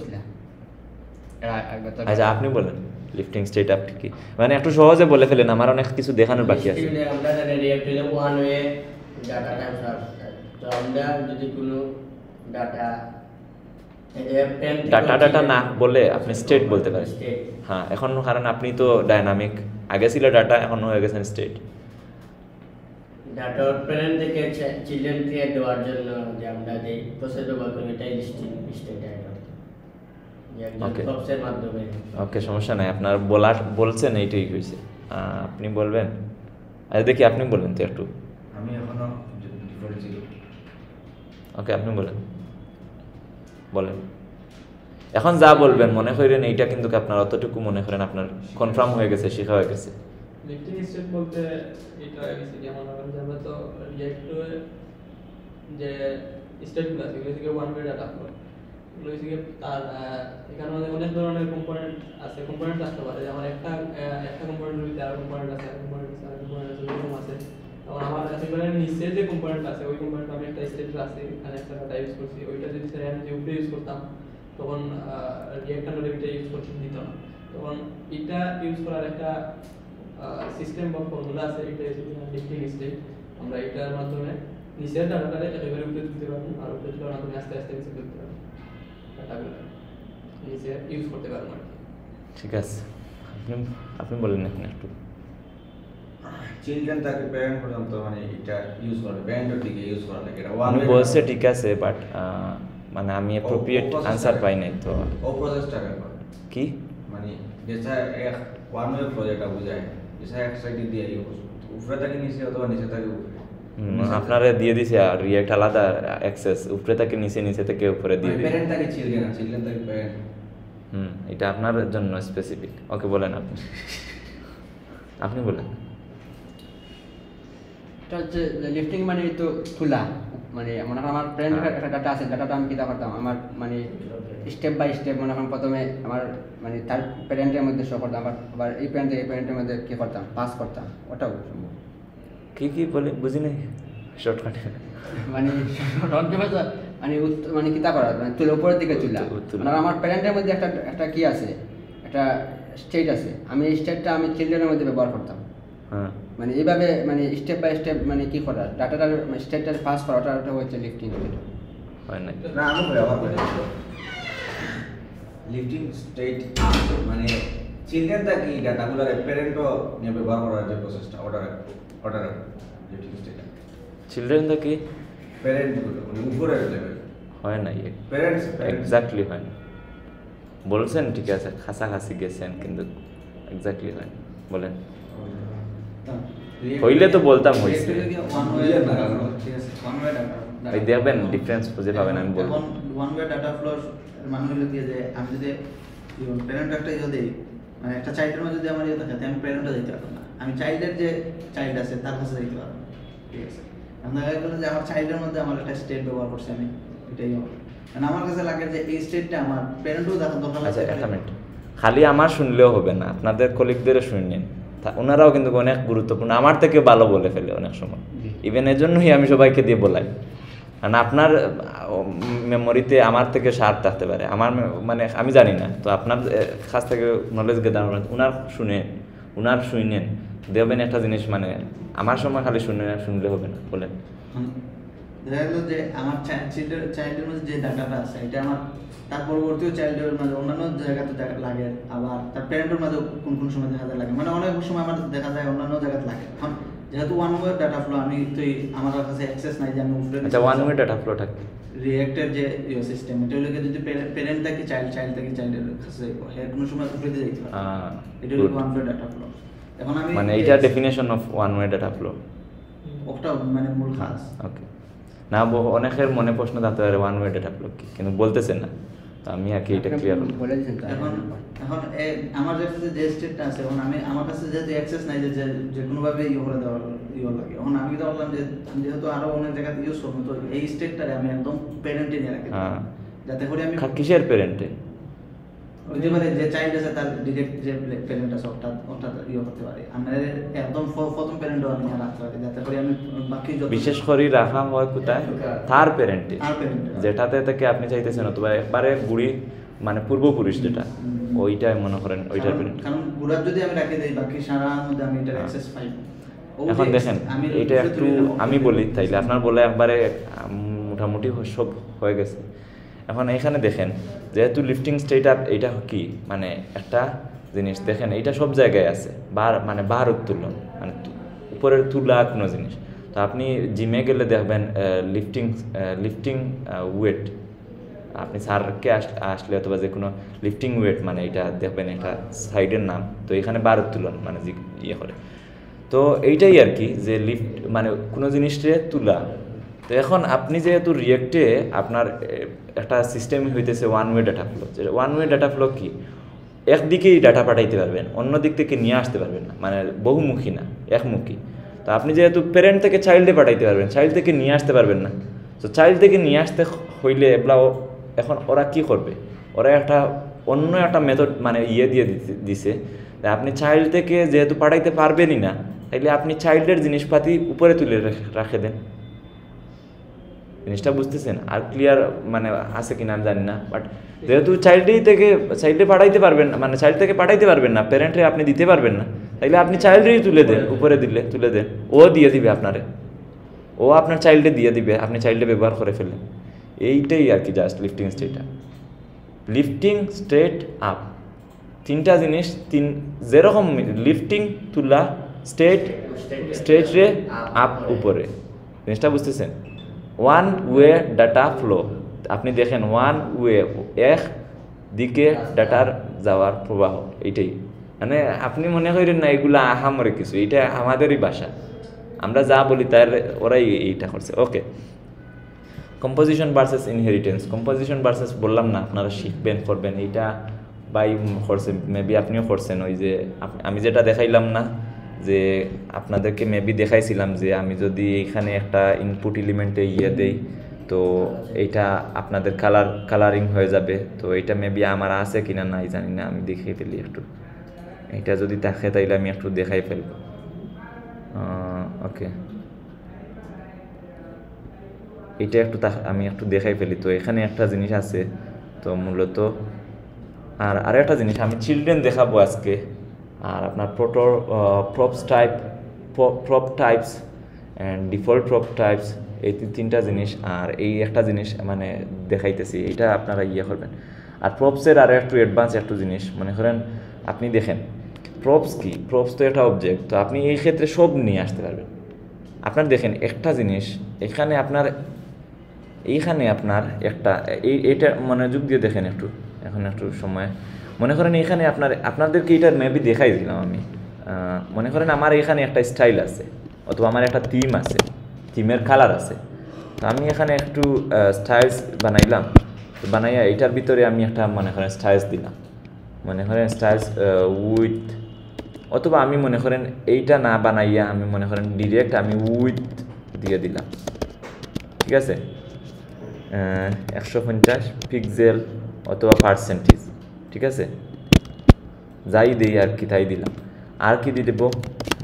S5: তো
S1: আচ্ছা আপনি বলেন লিফটিং স্টেট আপ কি? মানে একটু সহজে বলে ফেলেন আমার অনেক কিছু দেখানোর বাকি আছে।
S3: আমরা জানি হলে one way data type তো আমরা যদি কোনো ডাটা
S1: ডাটা ডাটা না বলে আপনি স্টেট বলতে পারেন। হ্যাঁ এখন কারণ আপনি তো ডাইনামিক আগে ছিল ডাটা এখন হয়ে গেছেন স্টেট
S3: ডাটা প্যারেন্ট থেকে চিলড্রেন ক্রিয়েট দেওয়ার জন্য যে আমরা যে প্রসেস ব্যবহার করি এটাই লিস্টিং স্টেট
S1: Okay.
S3: প্রসেসের মাধ্যমে।
S1: ওকে সমস্যা নাই। আপনার বলার বলছেন এইটাই হয়েছে। আপনি বলবেন? আচ্ছা দেখি আপনি বলেন তো একটু।
S4: আমি এখনও
S1: ওকে আপনি বলেন। বলেন। এখন যা বলবেন মনে করেন এইটা কিন্তু আপনার অতটুকু মনে করেন আপনার কনফার্ম হয়ে গেছে শেখা হয়ে গেছে।
S2: লিফটিং স্টেট বলতে এটা গেছে যেমন আমরা তো রিয়েক্ট যে স্টেটগুলো আছে, এগুলো থেকে ওয়ান ওয়ে ডাটা এগুলো থেকে তার এখানে অনেক ধরনের কম্পোনেন্ট আছে কম্পোনেন্ট আসতে পারে। যেমন একটা একটা কম্পোনেন্টের ভিতরে আর কম্পোনেন্ট আছে আর কম্পোনেন্ট আছে আর কম্পোনেন্ট আছে, এরকম আছে। তখন আমার একেবারে নিচে যে কম্পোনেন্ট আছে, ওই কম্পোনেন্ট আমি একটা স্টেট আছে, এখানে একটা ডাটা ইউজ করছি। ওইটা যদি স্যার আমি যে উপরে ইউজ করতাম, তখন রিয়েক্ট আন্ডার এটা ইউজ করতে দিত না। তখন এটা ইউজ করার একটা সিস্টেম বা ফর্মুলা আছে এটা লিফটিং স্টেট আমরা এটার মাধ্যমে নিচের ডাটাটারে একেবারে উপরে তুলতে পারব আর উপরে তোলার মাধ্যমে আস্তে আস্তে নিচে তুলতে পারব ডাটাগুলো নিচে ইউজ করতে পারব আর
S1: ঠিক আছে। আপনি আপনি বলেন এখন একটু।
S4: চিলড্রেন তাকে প্যারেন্ট পর্যন্ত মানে এটা ইউজ করে প্যারেন্টের দিকে ইউজ করা লাগে এটা way
S1: বলছে ঠিক আছে বাট মানে আমি অ্যাপ্রোপ্রিয়েট আনসার পাই নাই তো।
S4: ও প্রসেসটা
S1: কি?
S4: মানে যেটা এক ওয়ান ওয়ে প্রজেক্টটা বোঝায়। এসে এক সাইডে দিয়ে ইয়ে করছ। তো উপরে থাকে নিচে অথবা নিচে থাকে উপরে
S1: হুম,
S4: নিচে
S1: আপনারা দিয়ে দিছে আর রিয়েক্ট আলাদা অ্যাক্সেস উপরে থেকে নিচে নিচে থেকে উপরে দিয়ে দিবে
S4: প্যারেন্ট থাকে চিলড্রেন আর চিলড্রেন থাকে প্যারেন্ট
S1: হুম এটা আপনার জন্য স্পেসিফিক ওকে বলেন আপনি আপনি বলেন
S5: এটা হচ্ছে লিফটিং মানে তো তুলা মানে মনে করেন আমার ফ্রেন্ড
S1: হ্যাঁ।
S5: একটা ডাটা আছে ডাটাটা আমি কিতা করতাম আমার মানে স্টেপ বাই স্টেপ মনে করেন প্রথমে আমার মানে তার প্যারেন্টের মধ্যে শো করতাম আবার আবার এই প্যারেন্ট এই প্যারেন্টের মধ্যে কি করতাম পাস করতাম ওটাও সম্ভব।
S1: কি কি বলে বুঝি নাই? শর্টকাটে
S5: মানে মানে মানে কিতা করা মানে তুলে উপরের দিকে
S1: উত্তর।
S5: মানে আমার প্যারেন্টের মধ্যে একটা একটা কি আছে একটা স্টেট আছে। আমি এই স্টেটটা আমি চিলড্রেনের মধ্যে ব্যবহার করতাম।
S1: হ্যাঁ।
S5: মানে এইভাবে মানে স্টেপ বাই স্টেপ মানে কি করা ডাটাটার স্টেটটা পাস করা ওটা ওটা হচ্ছে লিফটিং
S1: হয়
S4: না আমি ব্যবহার করি লিফটিং স্টেট মানে চিলড্রেন থাকি ডাটাগুলোর প্যারেন্টও নিয়ে ব্যবহার করার যে প্রসেসটা order order lifting state
S1: children কি?
S4: প্যারেন্টগুলো মানে উপরের লেভেল
S1: হয় নাই।
S4: প্যারেন্টস
S1: এক্স্যাক্টলি হয় না বলছেন ঠিক আছে কাছাকাছি গেছেন কিন্তু এক্স্যাক্টলি হয় না। বলেন। হইলে তো বলতাম হইছে।
S6: ওয়ান ওয়ে
S4: হইলে না,
S6: ঠিক আছে ওয়ান ওয়ে ডাটা
S1: এই দেখবেন ডিফারেন্স খুঁজে পাবেন আমি বলব।
S6: ওয়ান ওয়ে ডাটা ফ্লো মানে হলো কি যে আমি যদি প্যারেন্ট একটা ইয়ে দিই মানে একটা চাইল্ডের মধ্যে যদি আমার ইয়ে থাকে আমি প্যারেন্টও দিতে পারব না। আমি চাইল্ডের যে চাইল্ড আছে তার কাছে দিতে পারব ঠিক আছে? আমি দেখা গেলো যে আমার চাইল্ডের মধ্যে আমার একটা স্টেট ব্যবহার করছি আমি এটাই হবে মানে আমার কাছে লাগে যে এই স্টেটটা আমার প্যারেন্টও দেখা দরকার
S1: আচ্ছা
S6: লাগছে
S1: খালি আমার শুনলেও হবে না আপনাদের কলিগদেরও শুনলেন তা ওনারাও কিন্তু অনেক গুরুত্বপূর্ণ আমার থেকে ভালো বলে ফেলে অনেক সময়। ইভেন এর জন্যই আমি সবাইকে দিয়ে বলাই। কারণ আপনার মেমোরিতে আমার থেকে সার থাকতে পারে। আমার মানে আমি জানি না। তো আপনার কাছ থেকে নলেজ গেদার উনার শুনে উনার শুনেন। দেখবেন একটা জিনিস মানে আমার সময় খালি শুনে শুনলে হবে না বলেন।
S6: দেখা গেলো যে আমার চাইল্ডের চাইল্ডের মধ্যে যে ডাটাটা আছে এটা আমার তার পরবর্তীও চাইল্ডের মাঝে অন্যান্য জায়গাতে লাগে আবার তার প্যারেন্টের মাঝে কোন কোন সময় দেখা যায় লাগে। মানে অনেক সময় আমার দেখা যায় অন্যান্য জায়গাতে লাগে। যেহেতু ওয়ান ওয়ে ডাটা ফ্লো আমি তো আমার কাছে অ্যাক্সেস নাই যে আমি উপরে
S1: আচ্ছা ওয়ান ওয়ে ডাটা ফ্লো থাকে
S6: রিয়েক্টের যে ইয়ে সিস্টেম এটা হলো যদি প্যারেন্ট থাকে চাইল্ড চাইল্ড থাকে চাইল্ডের কাছে যাইবো হ্যাঁ কোনো সময় তো দিয়ে যাইতে পারে। এটা হলো ওয়ান ওয়ে ডাটা ফ্লো এখন আমি
S1: মানে এটা definition of one way data flow
S6: ওটা মানে মূল কাজ।
S1: ওকে না অনেকের মনে প্রশ্ন থাকতে পারে ওয়ান ওয়ে ডেটা ফ্লো কি? কিন্তু বলতেছেন না। আমি আর কি এটা ক্লিয়ার করি
S5: বলে দিয়েছেন
S6: এখন এখন আমার যে কাছে যে স্টেটটা আছে এখন আমি আমার কাছে যেহেতু অ্যাক্সেস নাই যে যে- কোনো কোনোভাবে ইয়ে করে দেওয়ার ইয়ে লাগে এখন আমি তো বললাম যে যেহেতু আরও অনেক জায়গাতে ইউজ করব তো এই স্টেটটারে আমি একদম প্যারেন্টে নিয়ে রাখি
S1: হ্যাঁ।
S6: যাতে করে আমি
S1: কিসের পেরেন্টে
S6: ওই যে মানে যে চাইল্ড আছে তার ডিরেক্ট যে প্যারেন্ট আছে ওটা ওটা ইয়ে করতে পারি। আমরা একদম প্রথম প্যারেন্টও আমি রাখতে পারি যাতে করে আমি বাকি যত
S1: বিশেষ করে রাখা হয় কোথায়? তার। যেটাতে থেকে আপনি চাইতেছেন অথবা একবারে বুড়ি মানে পূর্বপুরুষ যেটা ওইটাই মনে করেন ওইটার পেরেন্ট
S6: কারণ বুড়ার যদি আমি রাখি দেই বাকি সারা মধ্যে আমি
S1: হ্যাঁ।
S6: অ্যাক্সেস পাই
S1: এখন দেখেন এটা একটু আমি বলি তাইলে আপনার বলে একবারে মোটামুটি সব হয়ে গেছে। এখন এখানে দেখেন, যেহেতু লিফটিং স্টেট আপ এইটা কি? মানে একটা জিনিস, দেখেন এইটা সব জায়গায় আছে, বার মানে বার উত্তোলন মানে উপরের তুলা কোনো জিনিস। তো আপনি জিমে গেলে দেখবেন লিফটিং লিফটিং ওয়েট আপনি স্যারকে আস- আসলে অথবা যে কোনো লিফটিং ওয়েট মানে এটা দেখবেন একটা সাইডের নাম, তো এখানে বার উত্তোলন মানে ইয়ে করে। তো এইটাই আর কি, যে লিফট মানে কোনো জিনিসটা তুলা তো এখন আপনি যেহেতু রিয়েক্টে আপনার একটা সিস্টেম হইতেছে ওয়ান ওয়ে ডাটা ফ্লো যে ওয়ান ওয়ে ডাটা ফ্লো কি? একদিকেই ডাটা পাঠাইতে পারবেন, অন্য দিক থেকে নিয়ে আসতে পারবেন না মানে বহুমুখী না, একমুখী। তো আপনি যেহেতু প্যারেন্ট থেকে চাইল্ডে পাঠাইতে পারবেন চাইল্ড থেকে নিয়ে আসতে পারবেন না। তো চাইল্ড থেকে নিয়ে আসতে হইলে এবলা এখন ওরা কি করবে? ওরা একটা অন্য একটা মেথড মানে ইয়ে দিয়ে দিছে। আপনি চাইল্ড থেকে যেহেতু পাঠাইতে পারবেনই না, তাইলে আপনি চাইল্ডের জিনিসপাতি উপরে তুলে রাখে দেন। জিনিসটা বুঝতেছেন? আর ক্লিয়ার মানে আছে কিনা আমি জানি না বাট যেহেতু চাইল্ডই থেকে চাইল্ডে পাঠাইতে পারবেন না মানে চাইল্ড থেকে পাঠাইতে পারবেন না প্যারেন্টে আপনি দিতে পারবেন না, তাইলে আপনি চাইল্ডেরই তুলে দেন, উপরে দিলে, তুলে দেন। ও দিয়ে দিবে আপনারে। ও আপনার চাইল্ডে দিয়ে দিবে, আপনি চাইল্ডে ব্যবহার করে ফেললেন। এইটাই আর কি জাস্ট লিফটিং স্টেটটা লিফটিং স্ট্রেট আপ তিনটা জিনিস, তিন, যেরকম লিফটিং তুলা স্টেট স্ট্রেট রে আপ উপরে জিনিসটা বুঝতেছেন? ওয়ান ওয়ে ডাটা ফ্লো আপনি দেখেন ওয়ান ওয়ে এক দিকে ডাটার যাওয়ার প্রবাহ এইটাই মানে আপনি মনে করেন না, এগুলা আহামরে কিছু, এটা আমাদেরই ভাষা। আমরা যা বলি তার, ওরাই এইটা করছে। Okay composition versus inheritance composition versus বললাম না, আপনারা শিখবেন, করবেন, এইটা বাই করছেন মেবি আপনিও করছেন, ওই যে, আমি যেটা দেখাইলাম না যে আপনাদেরকে মেবি দেখাইছিলাম যে আমি যদি এখানে একটা ইনপুট এলিমেন্টে ইয়ে দেই, তো এইটা আপনাদের কালার কালারিং হয়ে যাবে। তো এটা মেবি আমার আছে কিনা নাই জানি না, আমি দেখিয়ে ফেলি একটু। এটা যদি থাকে তাইলে আমি একটু দেখাই ফেলব। ওকে এটা একটু আমি একটু দেখাই ফেলি। তো এখানে একটা জিনিস আছে, তো মূলত আর আরেকটা জিনিস, আমি চিলড্রেন দেখাবো আজকে। আর আপনার প্রোটোর props type prop types and default prop types এই তিনটা জিনিস আর এই একটা জিনিস মানে দেখাইতেছি এটা আপনারা ইয়ে করবেন। আর প্রপসের আরও একটু অ্যাডভান্স একটু জিনিস, মনে করেন আপনি দেখেন প্রপস কি? প্রপস তো একটা অবজেক্ট তো আপনি এই ক্ষেত্রে সব নিয়ে আসতে পারবেন। আপনার দেখেন একটা জিনিস, এখানে আপনার, এইখানে আপনার একটা, এই, এইটা মনোযোগ দিয়ে দেখেন একটু, এখন একটু সময়। মনে করেন এখানে আপনার, আপনাদেরকে এটা মেবি দেখাই দিলাম আমি। মনে করেন আমার এখানে একটা স্টাইল আছে, অথবা আমার একটা থিম আছে থিমের কালার আছে। তো আমি এখানে একটু স্টাইলস বানাইলাম। বানাইয়া এটার ভিতরে আমি একটা, মনে করেন স্টাইলস দিলাম। মনে করেন স্টাইলস উইথ অথবা আমি মনে করেন এইটা না বানাইয়া আমি মনে করেন ডিরেক্ট আমি উইথ দিয়ে দিলাম। ঠিক আছে? একশো পঞ্চাশ পিক্সেল অথবা পার্সেন্টেজ ঠিক আছে? যাই দিই আর কি, তাই দিলাম। আর কি দিয়ে দেবো?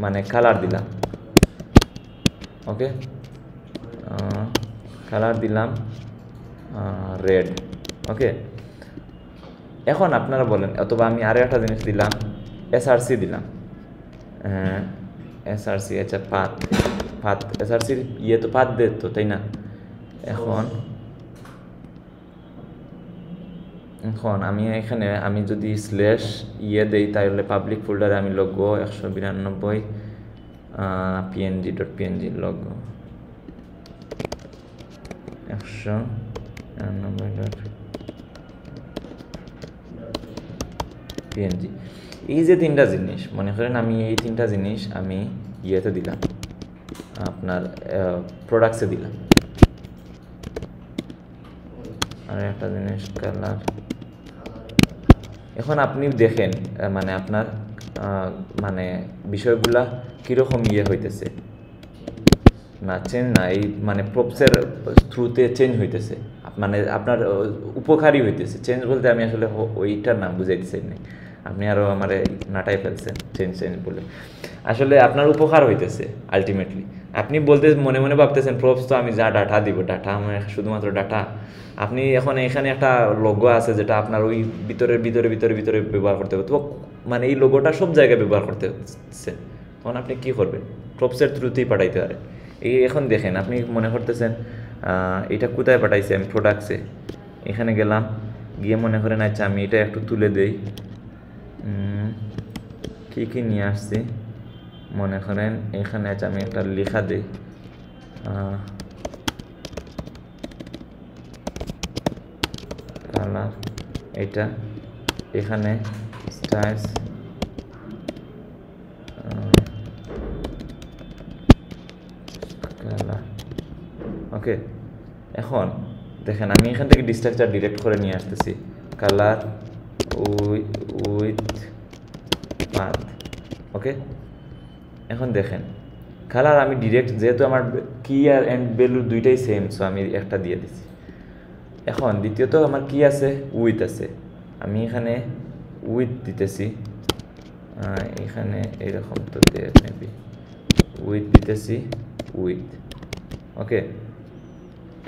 S1: মানে কালার দিলাম। ওকে কালার দিলাম রেড ওকে এখন আপনারা বলেন, অথবা আমি আরও একটা জিনিস দিলাম এসআরসি দিলাম। এসআরসি আচ্ছা পাত। পাত এসআরসির ইয়ে তো পাত দে তো, তাই না? এখন এখন আমি এখানে, আমি যদি স্ল্যাশ ইয়ে দেই, তাহলে পাবলিক ফোল্ডারে আমি লগো একশো বিরানব্বই পিএনজি ডট পিএনজি লগ একশো পিএনজি এই যে তিনটা জিনিস, মনে করেন আমি এই তিনটা জিনিস আমি ইয়েতে দিলাম, আপনার প্রোডাক্টসে দিলাম। আর একটা জিনিস কালার এখন আপনি দেখেন মানে আপনার মানে বিষয়গুলা কীরকম ইয়ে হইতেছে। না, চেঞ্জ না, এই মানে প্রপসের থ্রুতে চেঞ্জ হইতেছে। মানে আপনার উপকারী হইতেছে। চেঞ্জ বলতে আমি আসলে ওইটা না বুঝাইতেছি না আপনি আরও আমার নাটাই ফেলছেন চেঞ্জ চেঞ্জ বলে। আসলে আপনার উপকার হইতেছে আলটিমেটলি আপনি বলতে, মনে মনে ভাবতেছেন, প্রপস তো আমি যা ডাটা দিব, ডাটা আমার শুধুমাত্র ডাটা। আপনি এখন এখানে একটা লোগো আছে যেটা আপনার ওই ভিতরের ভিতরে ভিতরে ভিতরে ব্যবহার করতে হবে। তো মানে এই লোগোটা সব জায়গায় ব্যবহার করতে হচ্ছে। তখন আপনি কি করবেন? প্রপসের থ্রুতেই পাঠাইতে পারেন। এই এখন দেখেন, আপনি মনে করতেছেন এটা কোথায় পাঠাইছি আমি প্রোডাক্টসে এখানে গেলাম, গিয়ে মনে করেন আচ্ছা আমি এটা একটু তুলে দেই। কি কি নিয়ে আসছি? মনে করেন, এখানে আচ্ছা আমি একটা লেখা দিই। কালার এটা এখানে স্টাইলস ওকে, এখন দেখেন আমি এখান থেকে ডিস্ট্রাকচার ডিরেক্ট করে নিয়ে আসতেছি। Colour with path, okay? এখন দেখেন, কালার আমি ডিরেক্ট যেহেতু আমার কি আর অ্যান্ড ভ্যালু দুইটাই সেম সো আমি একটা দিয়ে দিছি। এখন দ্বিতীয়ত আমার কি আছে? উইথ আছে। আমি এখানে উইথ দিতেছি। এখানে এরকম তো মেবি উইথ দিতেছি। উইথ ওকে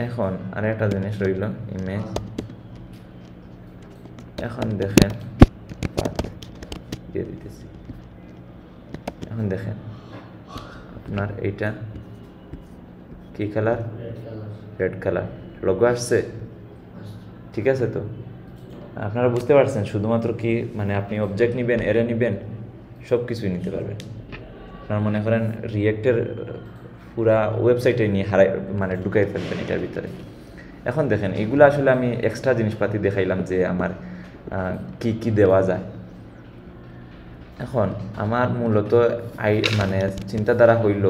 S1: এখন আর আরেকটা জিনিস রইল ইমেজ এখন দেখেন দিয়ে দিতেছি। এখন দেখেন, আপনার এইটা কি কালার
S3: রেড কালার
S1: লোগো আসছে? ঠিক আছে তো? আপনারা বুঝতে পারছেন শুধুমাত্র কি মানে আপনি অবজেক্ট নেবেন এরে নেবেন সব কিছুই নিতে পারবেন। আপনার মনে করেন রিয়েক্টের পুরা ওয়েবসাইটে নিয়ে হারাই মানে ঢুকাই ফেলবেন এটার ভিতরে। এখন দেখেন, এগুলো আসলে আমি এক্সট্রা জিনিসপাতি দেখাইলাম যে আমার কি কি দেওয়া যায়। এখন আমার মূলত আই মানে চিন্তাধারা হইল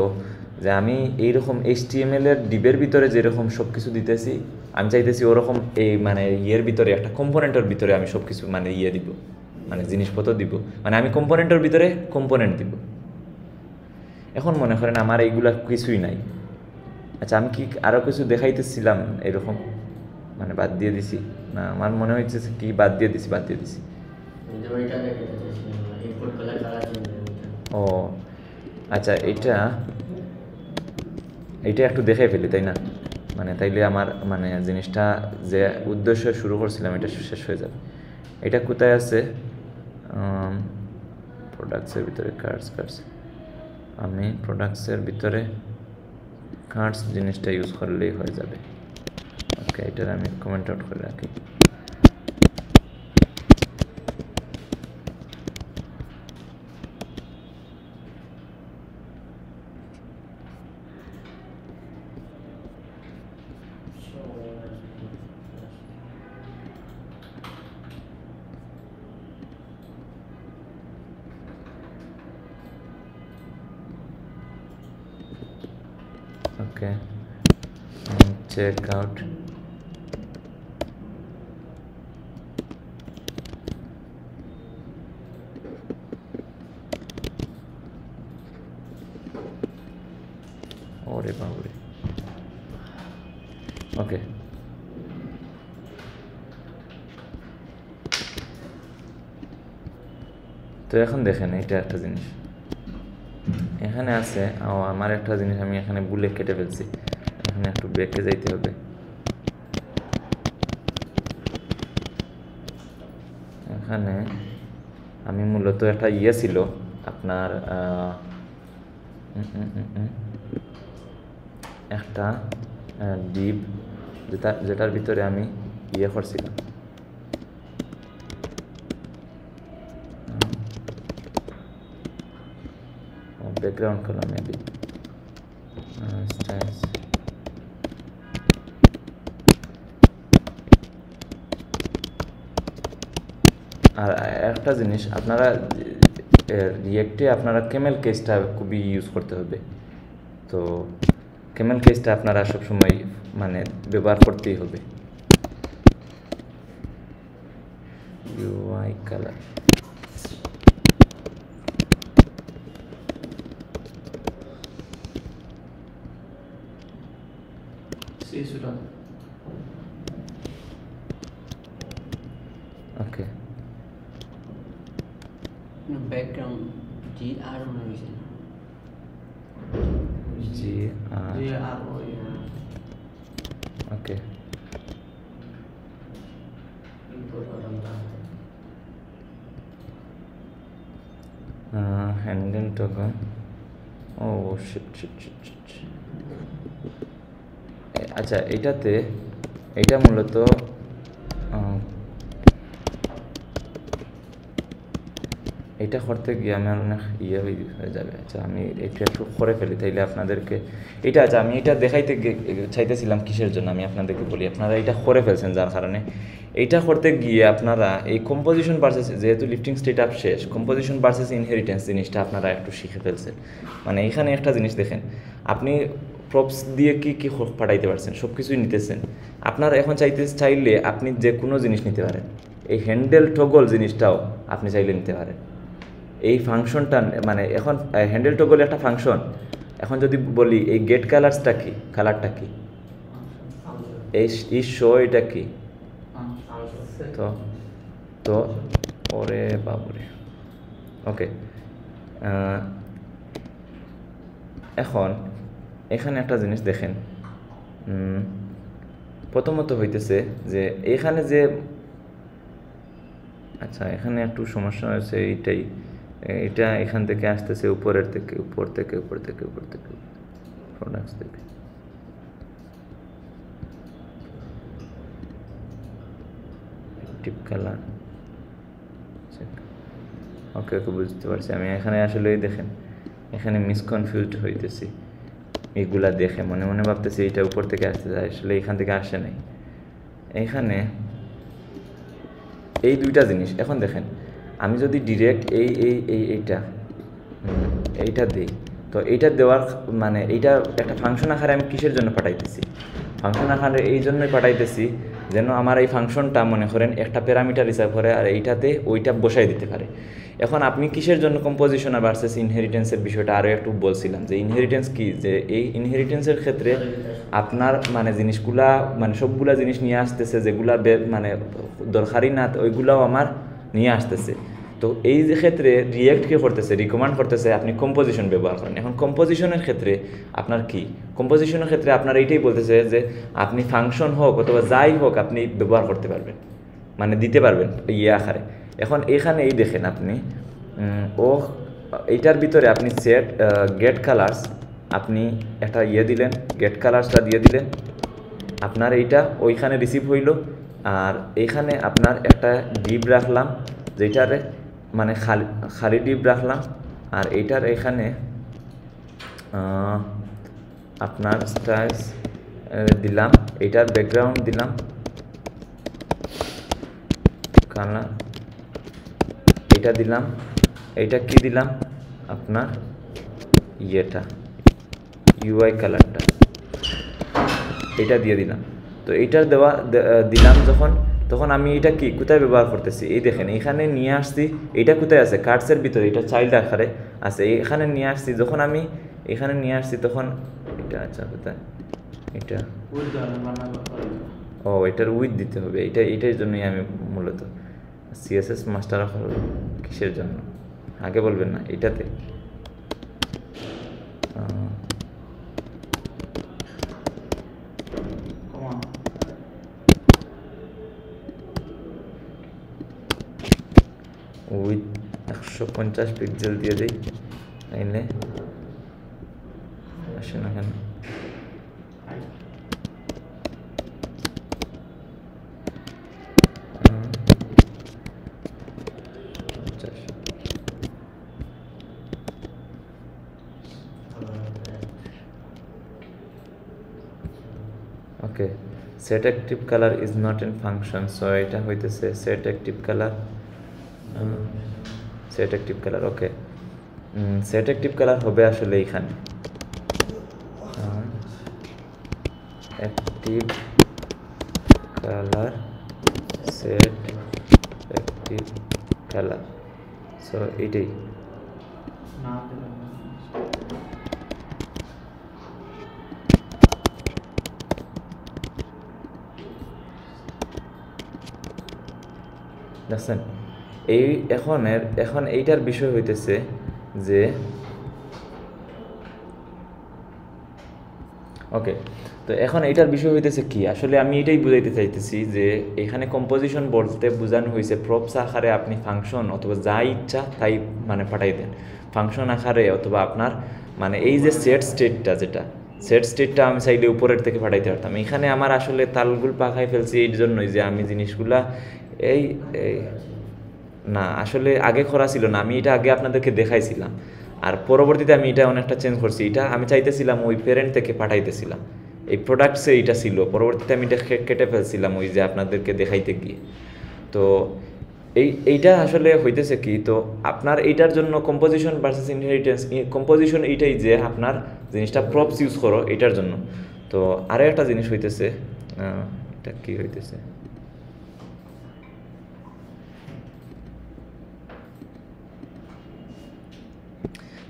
S1: যে আমি এইরকম এইচ টি এম এর ডিবের ভিতরে যেরকম সব কিছু দিতেছি আমি চাইতেছি ওরকম এই মানে ইয়ের ভিতরে একটা কম্পোনেন্টের ভিতরে আমি সব কিছু মানে ইয়ে দিব মানে জিনিসপত্র দিব। মানে আমি কম্পোনেন্টের ভিতরে কম্পোনেন্ট দিব। এখন মনে করেন আমার এইগুলা কিছুই নাই। আচ্ছা আমি কি আরও কিছু দেখাইতেছিলাম এরকম? মানে বাদ দিয়ে দিছি? না আমার মনে হচ্ছে কি বাদ দিয়ে দিছি বাদ দিয়ে দিছি।
S3: হবে
S1: ও আচ্ছা এটা এইটা একটু দেখে ফেলি তাই না? মানে তাইলে আমার মানে জিনিসটা যে উদ্দেশ্য শুরু করছিলাম, এটা শেষ হয়ে যাবে। এটা কোথায় আছে? প্রোডাক্টসের ভিতরে কার্ডস কার্ডস আমি প্রোডাক্টসের ভিতরে কার্ডস জিনিসটা ইউজ করলেই হয়ে যাবে। ওকে এটার আমি কমেন্ট আউট করে রাখি। Check out ওকে তো এখন দেখেন এটা একটা জিনিস। এখানে আছে আমার একটা জিনিস আমি এখানে বুলে কেটে ফেলছি। একটু ব্রেকে যাইতে হবে। এখানে আমি মূলত একটা ইয়ে ছিল আপনার একটা ডিপ যেটা যেটার ভিতরে আমি ইয়ে করছিলাম। ব্যাকগ্রাউন্ড color maybe uh, একটা জিনিস, আপনারা রিয়েক্টে আপনারা কেমেল কেসটা খুবই ইউজ করতে হবে। তো কেমেল কেসটা আপনারা সবসময় মানে ব্যবহার করতেই হবে
S5: ব্যাকগ্রাউন্ড জি আর মনে হয়েছে
S1: জি আর
S2: যে আর ওই
S1: ওকে।
S3: ইনপুট করলাম
S1: হ্যান্ডেল টোকন ও শিট শিট শিট শিট আচ্ছা এটাতে এটা মূলত এটা করতে গিয়ে আমার অনেক ইয়ে হয়ে যাবে। আচ্ছা আমি এটা একটু করে ফেলি, তাইলে আপনাদেরকে এটা আচ্ছা আমি এটা দেখাইতে চাইতেছিলাম কিসের জন্য আমি আপনাদেরকে বলি, আপনারা এটা করে ফেলছেন যার কারণে। এইটা করতে গিয়ে আপনারা এই কম্পোজিশন ভার্সেস যেহেতু লিফটিং স্টেট আপ শেষ কম্পোজিশন ভার্সেস ইনহেরিটেন্স জিনিসটা আপনারা একটু শিখে ফেলছেন। মানে এখানে একটা জিনিস দেখেন, আপনি প্রপস দিয়ে কি কি পাঠাইতে পারছেন সব কিছুই নিতেছেন। আপনার এখন চাইতে, চাইলে আপনি যে কোনো জিনিস নিতে পারেন। এই হ্যান্ডেল টগল জিনিসটাও আপনি চাইলে নিতে পারেন। এই ফাংশনটা মানে এখন হ্যান্ডেল টগল একটা ফাংশন। এখন যদি বলি, এই গেট কালার্সটা কি? কালারটা কি? এই এই শো এটা কি? তো তো, ওরে বাবুরে ওকে এখন এখানে একটা জিনিস দেখেন। প্রথমত হইতেছে যে এখানে যে আচ্ছা এখানে একটু সমস্যা হয়েছে এইটাই। এটা এখান থেকে আসতেছে উপরের থেকে, উপর থেকে উপর থেকে উপর থেকে প্রোডাক্টস থেকে ওকে ওকে বুঝতে পারছি। আমি এখানে আসলে দেখেন, এখানে মিসকনফিউজড হইতেছি। এইগুলা দেখে মনে মনে ভাবতেছি এইটা উপর থেকে আসতে আসলে এখান থেকে আসে নাই। এখানে এই দুইটা জিনিস, এখন দেখেন আমি যদি ডিরেক্ট এই এই এই, এইটা এইটা দিই, তো এইটা দেওয়ার মানে এইটা একটা ফাংশন আকারে আমি কিসের জন্য পাঠাইতেছি? ফাংশন আকারে এই জন্যই পাঠাইতেছি যেন আমার এই ফাংশনটা মনে করেন একটা প্যারামিটার হিসাব করে আর এইটাতে ওইটা বসাই দিতে পারে। এখন আপনি কিসের জন্য কম্পোজিশন আর ভার্সেস ইনহেরিটেন্সের বিষয়টা আরও একটু বলছিলাম, যে ইনহেরিটেন্স কি? যে এই ইনহেরিটেন্সের ক্ষেত্রে আপনার মানে জিনিসগুলা মানে সবগুলা জিনিস নিয়ে আসতেছে যেগুলা মানে দরকারি না ওইগুলাও আমার নিয়ে আসতেছে। তো এই যে ক্ষেত্রে রিয়েক্ট কে করতেছে রিকমেন্ড করতেছে, আপনি কম্পোজিশন ব্যবহার করেন। এখন কম্পোজিশনের ক্ষেত্রে আপনার কি? কম্পোজিশনের ক্ষেত্রে আপনার এইটাই বলতেছে যে আপনি ফাংশন হোক অথবা যাই হোক আপনি ব্যবহার করতে পারবেন। মানে দিতে পারবেন ইয়ে আকারে। এখন এখানে এই দেখেন আপনি ও এইটার ভিতরে আপনি সেট গেট কালার্স আপনি একটা ইয়ে দিলেন গেট কালার্সটা দিয়ে দিলেন। আপনার এইটা ওইখানে রিসিভ হইল। আর এখানে আপনার একটা ডিপ রাখলাম, যেটারে মানে খালি খালি ডিপ রাখলাম। আর এইটার এখানে আপনার স্টাইলস দিলাম। এইটার ব্যাকগ্রাউন্ড দিলাম। কালার, এটা দিলাম। এইটা কি দিলাম? আপনার ইয়েটা ইউআই কালারটা এটা দিয়ে দিলাম। তো এইটার দেওয়া দিলাম যখন তখন আমি এটা কি কোথায় ব্যবহার করতেছি? এই দেখেন এখানে নিয়ে আসছি এটা কোথায় আছে? কার্ডসের ভিতরে এটা চাইল্ড আকারে আছে। এখানে নিয়ে আসছি যখন আমি এখানে নিয়ে আসছি তখন এটা আচ্ছা কোথায়? এটা। ও এটার উইথ দিতে হবে। এটা এটার জন্যই আমি মূলত সিএসএস মাস্টার কিসের জন্য? আগে বলবেন না এটাতে উইথ একশো পঞ্চাশ পিক্সেল দিয়ে দিই। নাইলে আসে না কেন। Okay set active colour is not in function so এটা হইতেছে set active colour set active colour okay set active colour হবে আসলে এইখানে। Active colour set active colour so এইটাই দেখছেন এই এখন এখন এইটার বিষয় হইতেছে যে, ওকে, তো এখন এইটার বিষয় হইতেছে কি? আসলে আমি এটাই বুঝাইতে চাইতেছি যে এখানে কম্পোজিশন বলতে বোঝানো হয়েছে প্রপস আকারে আপনি ফাংশন অথবা যা ইচ্ছা তাই মানে পাঠাই দেন। ফাংশন আকারে অথবা আপনার মানে এই যে সেট স্টেটটা যেটা সেট স্টেটটা আমি চাইলে উপরের থেকে পাঠাইতে পারতাম। এখানে আমার আসলে তালগুল পাখাই ফেলছি এই জন্যই যে আমি জিনিসগুলা এই না, আসলে আগে করা ছিল না, আমি এটা আগে আপনাদেরকে দেখাইছিলাম। আর পরবর্তীতে আমি এটা অনেকটা চেঞ্জ করছি। এটা আমি চাইতেছিলাম ওই প্যারেন্ট থেকে পাঠাইতেছিলাম। এই প্রোডাক্টসে এটা ছিল, পরবর্তীতে আমি এটা কেটে ফেলছিলাম ওই যে আপনাদেরকে দেখাইতে গিয়ে। তো এই, এইটা আসলে হইতেছে কি, তো আপনার এইটার জন্য কম্পোজিশন ভার্সেস ইনহেরিটেন্স কম্পোজিশন এইটাই যে আপনার জিনিসটা প্রপস ইউজ করো এটার জন্য। তো আরও একটা জিনিস হইতেছে এটা কি হইতেছে?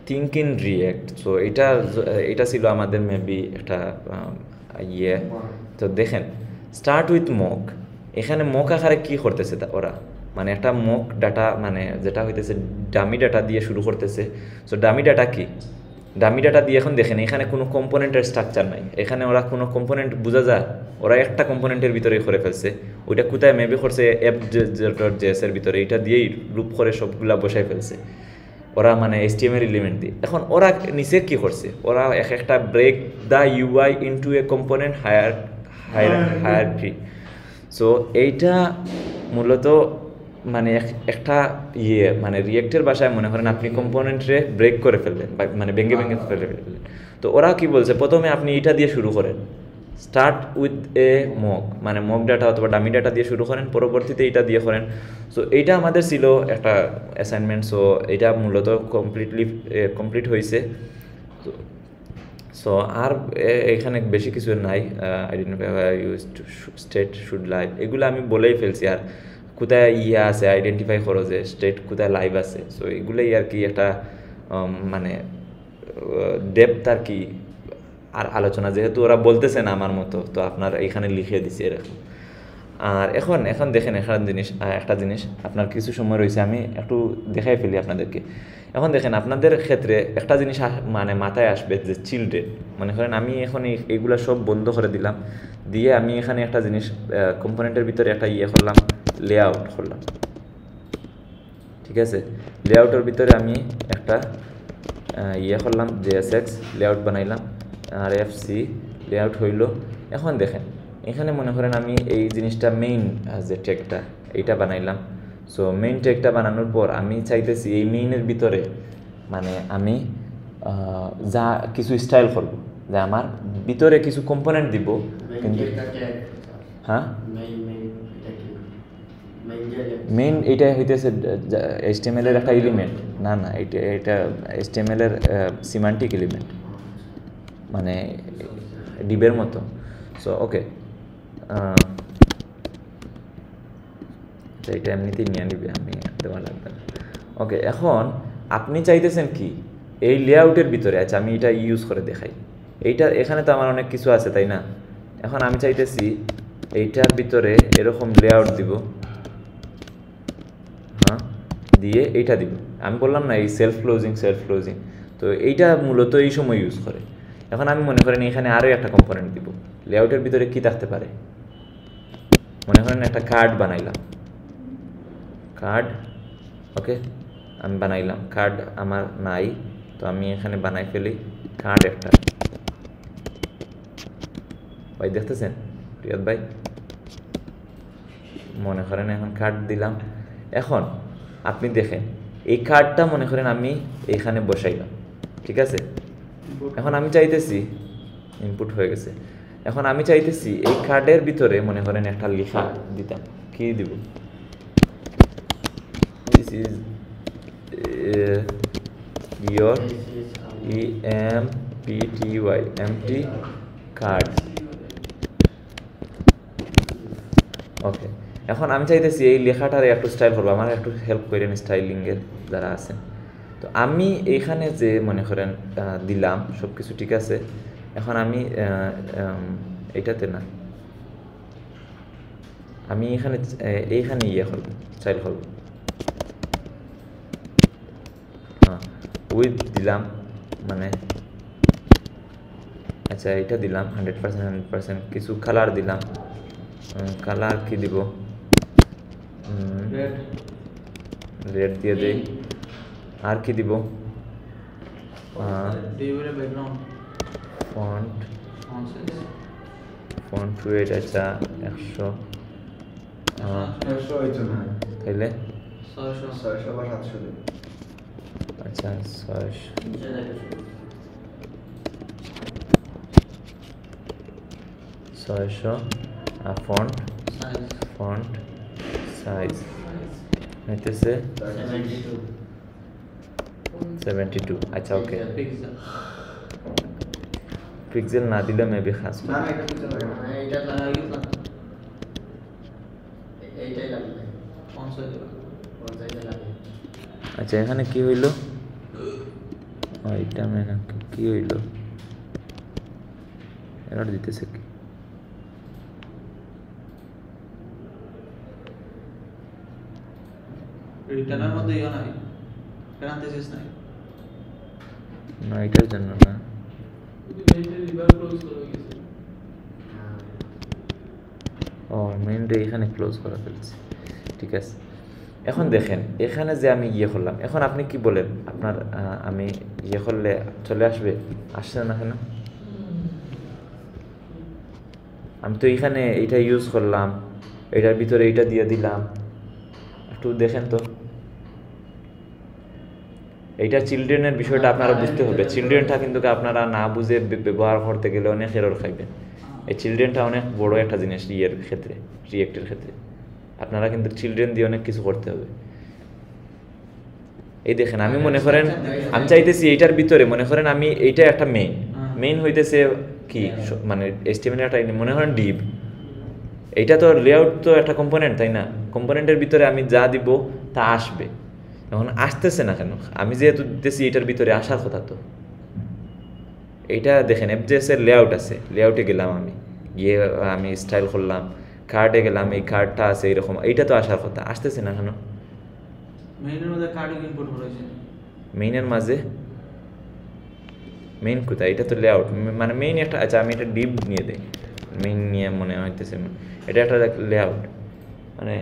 S1: থিঙ্ক ইন রিয়েক্ট সো এটা এটা ছিল আমাদের মেবি একটা ইয়ে। তো দেখেন স্টার্ট উইথ মক এখানে মক আকারে কি করতেছে ওরা? মানে একটা মক ডাটা মানে যেটা হইতেছে ডামি ডাটা দিয়ে শুরু করতেছে। সো ডামি ডাটা কি? ডামি ডাটা দিয়ে এখন দেখেন, এখানে কোনো কম্পোনেন্টের স্ট্রাকচার নাই। এখানে ওরা কোনো কম্পোনেন্ট বোঝা যায়? ওরা একটা কম্পোনেন্টের ভিতরে করে ফেলছে। ওইটা কোথায়? মেবি করছে অ্যাপ ডট জেএস এর ভিতরে। এটা দিয়েই রূপ করে সবগুলা বসাই ফেলছে। ওরা মানে এস এসটিএমের এলিমেন্ট দিয়ে। এখন ওরা নিচে কি করছে? ওরা এক একটা break the UI into a component higher higher hierarchy so এইটা মূলত মানে এক- একটা ইয়ে মানে রিয়েক্টের ভাষায় মনে করেন আপনি কম্পোনেন্টে ব্রেক করে ফেললেন বা মানে ভেঙে ভেঙে ফেলে ফেললেন তো ওরা কি বলছে? প্রথমে আপনি এটা দিয়ে শুরু করেন। স্টার্ট উইথ এ মক মানে মক ডাটা অথবা ডামি ডাটা দিয়ে শুরু করেন, পরবর্তীতে এটা দিয়ে করেন। সো এইটা আমাদের ছিল একটা অ্যাসাইনমেন্ট সো এটা মূলত কমপ্লিটলি কমপ্লিট হয়েছে। তো সো আর এখানে বেশি কিছু নাই। Identify use state should live এগুলো আমি বলেই ফেলছি, আর কোথায় ইয়ে আছে আইডেন্টিফাই করো যে স্টেট কোথায় লাইভ আছে। সো এগুলোই আর কি একটা মানে ডেপথ আর কি আর আলোচনা যেহেতু ওরা বলতেছে না আমার মতো, তো আপনার এখানে লিখে দিছি এরকম। আর এখন এখন দেখেন একটা জিনিস একটা জিনিস, আপনার কিছু সময় রয়েছে, আমি একটু দেখাই ফেলি আপনাদেরকে। এখন দেখেন, আপনাদের ক্ষেত্রে একটা জিনিস মানে মাথায় আসবে যে চিলড্রেন মনে করেন আমি এখন এই- এগুলা সব বন্ধ করে দিলাম, দিয়ে আমি এখানে একটা জিনিস কম্পোনেন্টের ভিতরে একটা ইয়ে করলাম লেআউট করলাম। ঠিক আছে? লেআউটের ভিতরে আমি একটা ইয়ে করলাম জেএসএক্স লেআউট বানাইলাম। আর এফ সি লেআউট হইল। এখন দেখেন এখানে মনে করেন আমি এই জিনিসটা মেইন যে টেকটা এইটা বানাইলাম। সো মেইন টেকটা বানানোর পর আমি চাইতেছি এই মেইনের ভিতরে মানে আমি যা কিছু স্টাইল করব। যে আমার ভিতরে কিছু কম্পোনেন্ট দিব কিন্তু হ্যাঁ?
S3: মেইন এটা মেইন
S1: হইতেছে এইচটিএমএল এর একটা এলিমেন্ট না না এটা এটা এইচটিএমএল এর সিমান্টিক এলিমেন্ট মানে ডিবের মতো। সো ওকে এটা এমনিতেই নিয়ে নিবে, আমি দেওয়া লাগবে না। ওকে এখন আপনি চাইতেছেন কি, এই লেআউটের ভিতরে আচ্ছা আমি এটা ইউজ করে দেখাই। এইটা, এখানে তো আমার অনেক কিছু আছে, তাই না? এখন আমি চাইতেছি, এইটার ভিতরে এরকম লেআউট দিব। হ্যাঁ দিয়ে এইটা দিব। আমি বললাম না, এই সেলফ ক্লোজিং সেলফ ক্লোজিং তো এইটা মূলত এই সময় ইউজ করে। এখন আমি মনে করেন এখানে আরও একটা কম্পোনেন্ট দিব। লেআউটের ভিতরে কি থাকতে পারে? মনে করেন একটা কার্ড বানাইলাম। কার্ড ওকে আমি বানাইলাম। কার্ড আমার নাই, তো আমি এখানে বানাই ফেলি কার্ড একটা। ভাই, দেখতেছেন? প্রিয়ত ভাই? মনে করেন এখন কার্ড দিলাম। এখন আপনি দেখেন, এই কার্ডটা মনে করেন আমি এখানে বসাইলাম। ঠিক আছে? এখন আমি চাইতেছি ইনপুট হয়ে গেছে। এখন আমি চাইতেছি এই কার্ডের ভিতরে মনে করেন একটা লেখা দিতাম। কি দিব? This is your E M P T Y M T card okay এখন আমি চাইতেছি এই লেখাটার একটু স্টাইল করব। আমার একটু হেল্প করেন স্টাইলিংয়ের যারা আছেন। তো আমি এইখানে যে মনে করেন দিলাম সব কিছু ঠিক আছে এখন আমি এটাতে না আমি এখানে এইখানে ইয়ে করব স্টাইল করব। হ্যাঁ উইথ দিলাম মানে আচ্ছা এটা দিলাম হান্ড্রেড পার্সেন্ট হান্ড্রেড পার্সেন্ট কিছু কালার দিলাম কালার কি দিব?
S6: রেড
S1: দিয়ে দেই। আর কি দিব? ফন্ট
S7: ফন্ট
S1: ওয়েট আচ্ছা একশো। তাইলে?
S7: ছয়শো।
S4: ছয়শো বা সাতশো দিন
S1: আচ্ছা ছয়শো। ছয়শো। ফন্ট ফন্ট সাইজ হইতেছে? সেভেন্টি টু আচ্ছা ওকে
S7: পিক্সেল
S1: না দিলে মেবি খাস
S4: না। না এটা কিছু লাগে না।
S7: না
S3: এইটাই লাগবে।
S7: ফন্ট সাইজ
S3: কোন সাইজে লাগবে
S1: আচ্ছা এখানে কি হইল? এটা মানে কি হইল? এরর দিতেছে কি?
S7: রিটার্নের মধ্যে ইয়ে নাই। প্যারান্থেসিস নাই।
S1: না এটার জন্য না। ও মেইনটা এখানে ক্লোজ করা ফেলছি। ঠিক আছে। এখন দেখেন এখানে যে আমি ইয়ে করলাম এখন আপনি কি বলেন? আপনার আমি ইয়ে করলে চলে আসবে? আসছে না কেন আমি তো এখানে এইটা ইউজ করলাম। এটার ভিতরে এইটা দিয়ে দিলাম। একটু দেখেন তো। এইটা চিলড্রেনের বিষয়টা আপনারা বুঝতে হবে। চিলড্রেনটা কিন্তু আপনারা না বুঝে ব্যবহার করতে গেলে অনেক এরর খাইবেন। এই চিলড্রেনটা অনেক বড় একটা জিনিস ইয়ের ক্ষেত্রে রিয়েক্টের ক্ষেত্রে। আপনারা কিন্তু চিলড্রেন দিয়ে অনেক কিছু করতে হবে। এই দেখেন আমি মনে করেন আমি চাইতেছি এইটার ভিতরে মনে করেন আমি এইটা একটা মেইন মেইন হইতেছে কি? মানে এস্টিমেট একটা মনে করেন ডিপ এইটা তো লেআউট তো একটা কম্পোনেন্ট তাই না? কম্পোনেন্টের ভিতরে আমি যা দিব তা আসবে। এখন আসতেছে না কেন? আমি যেহেতু দিতেছি এটার ভিতরে আসার কথা তো। এইটা দেখেন এফজেএস এর লেআউট আছে। লেআউটে গেলাম আমি। গিয়ে আমি স্টাইল করলাম কার্ডে গেলাম এই কার্ডটা আছে এরকম। এইটা তো আসার কথা। আসতেছে না কেন?
S7: মেইনের
S1: মাঝে? মেইন কোথায়? এটা তো লেআউট মানে মেইন একটা আচ্ছা আমি এটা ডিপ নিয়ে দেই। মেইন নিয়ে মনে হইতেছে এটা একটা লেআউট মানে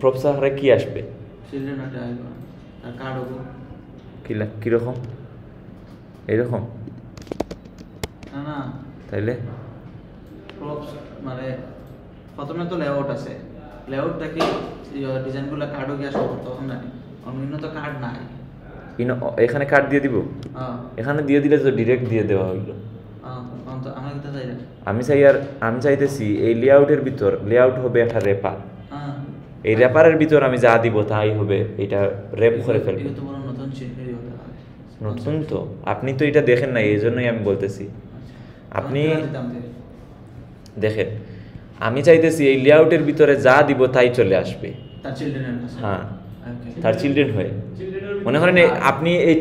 S1: প্রফেসর হারে কি? আসবে? কীরকম
S7: না
S1: তাইলে?
S7: প্রপস মানে প্রথমে তো লেআউট আছে। লেআউট দেখি ডিজাইনগুলো কার্ডও গিয়ে আসব? তখন নাই অন্য তো কার্ড নাই।
S1: এখানে কার্ড দিয়ে দিব?
S7: হ্যাঁ।
S1: এখানে দিয়ে দিলে তো ডিরেক্ট দিয়ে দেওয়া হইল
S7: হ্যাঁ তখন তো আমরা কিন্তু চাই না
S1: আমি চাই আর আমি চাইতেছি এই লেআউটের ভিতর লেআউট হবে একটা রেপার।
S7: হ্যাঁ।
S1: এই র্যাপারের ভিতর আমি যা দিব তাই হবে এটা র্যাপ করে ফেলব।
S7: নতুন
S1: তো। আপনি তো এটা দেখেন না এই জন্যই আমি বলতেছি। আপনি দেখেন আমি চাইতেছি এই লেআউটের ভিতরে যা দিব তাই চলে আসবে। হ্যাঁ। তার চিলড্রেন হয়ে। মনে করেন আপনি এই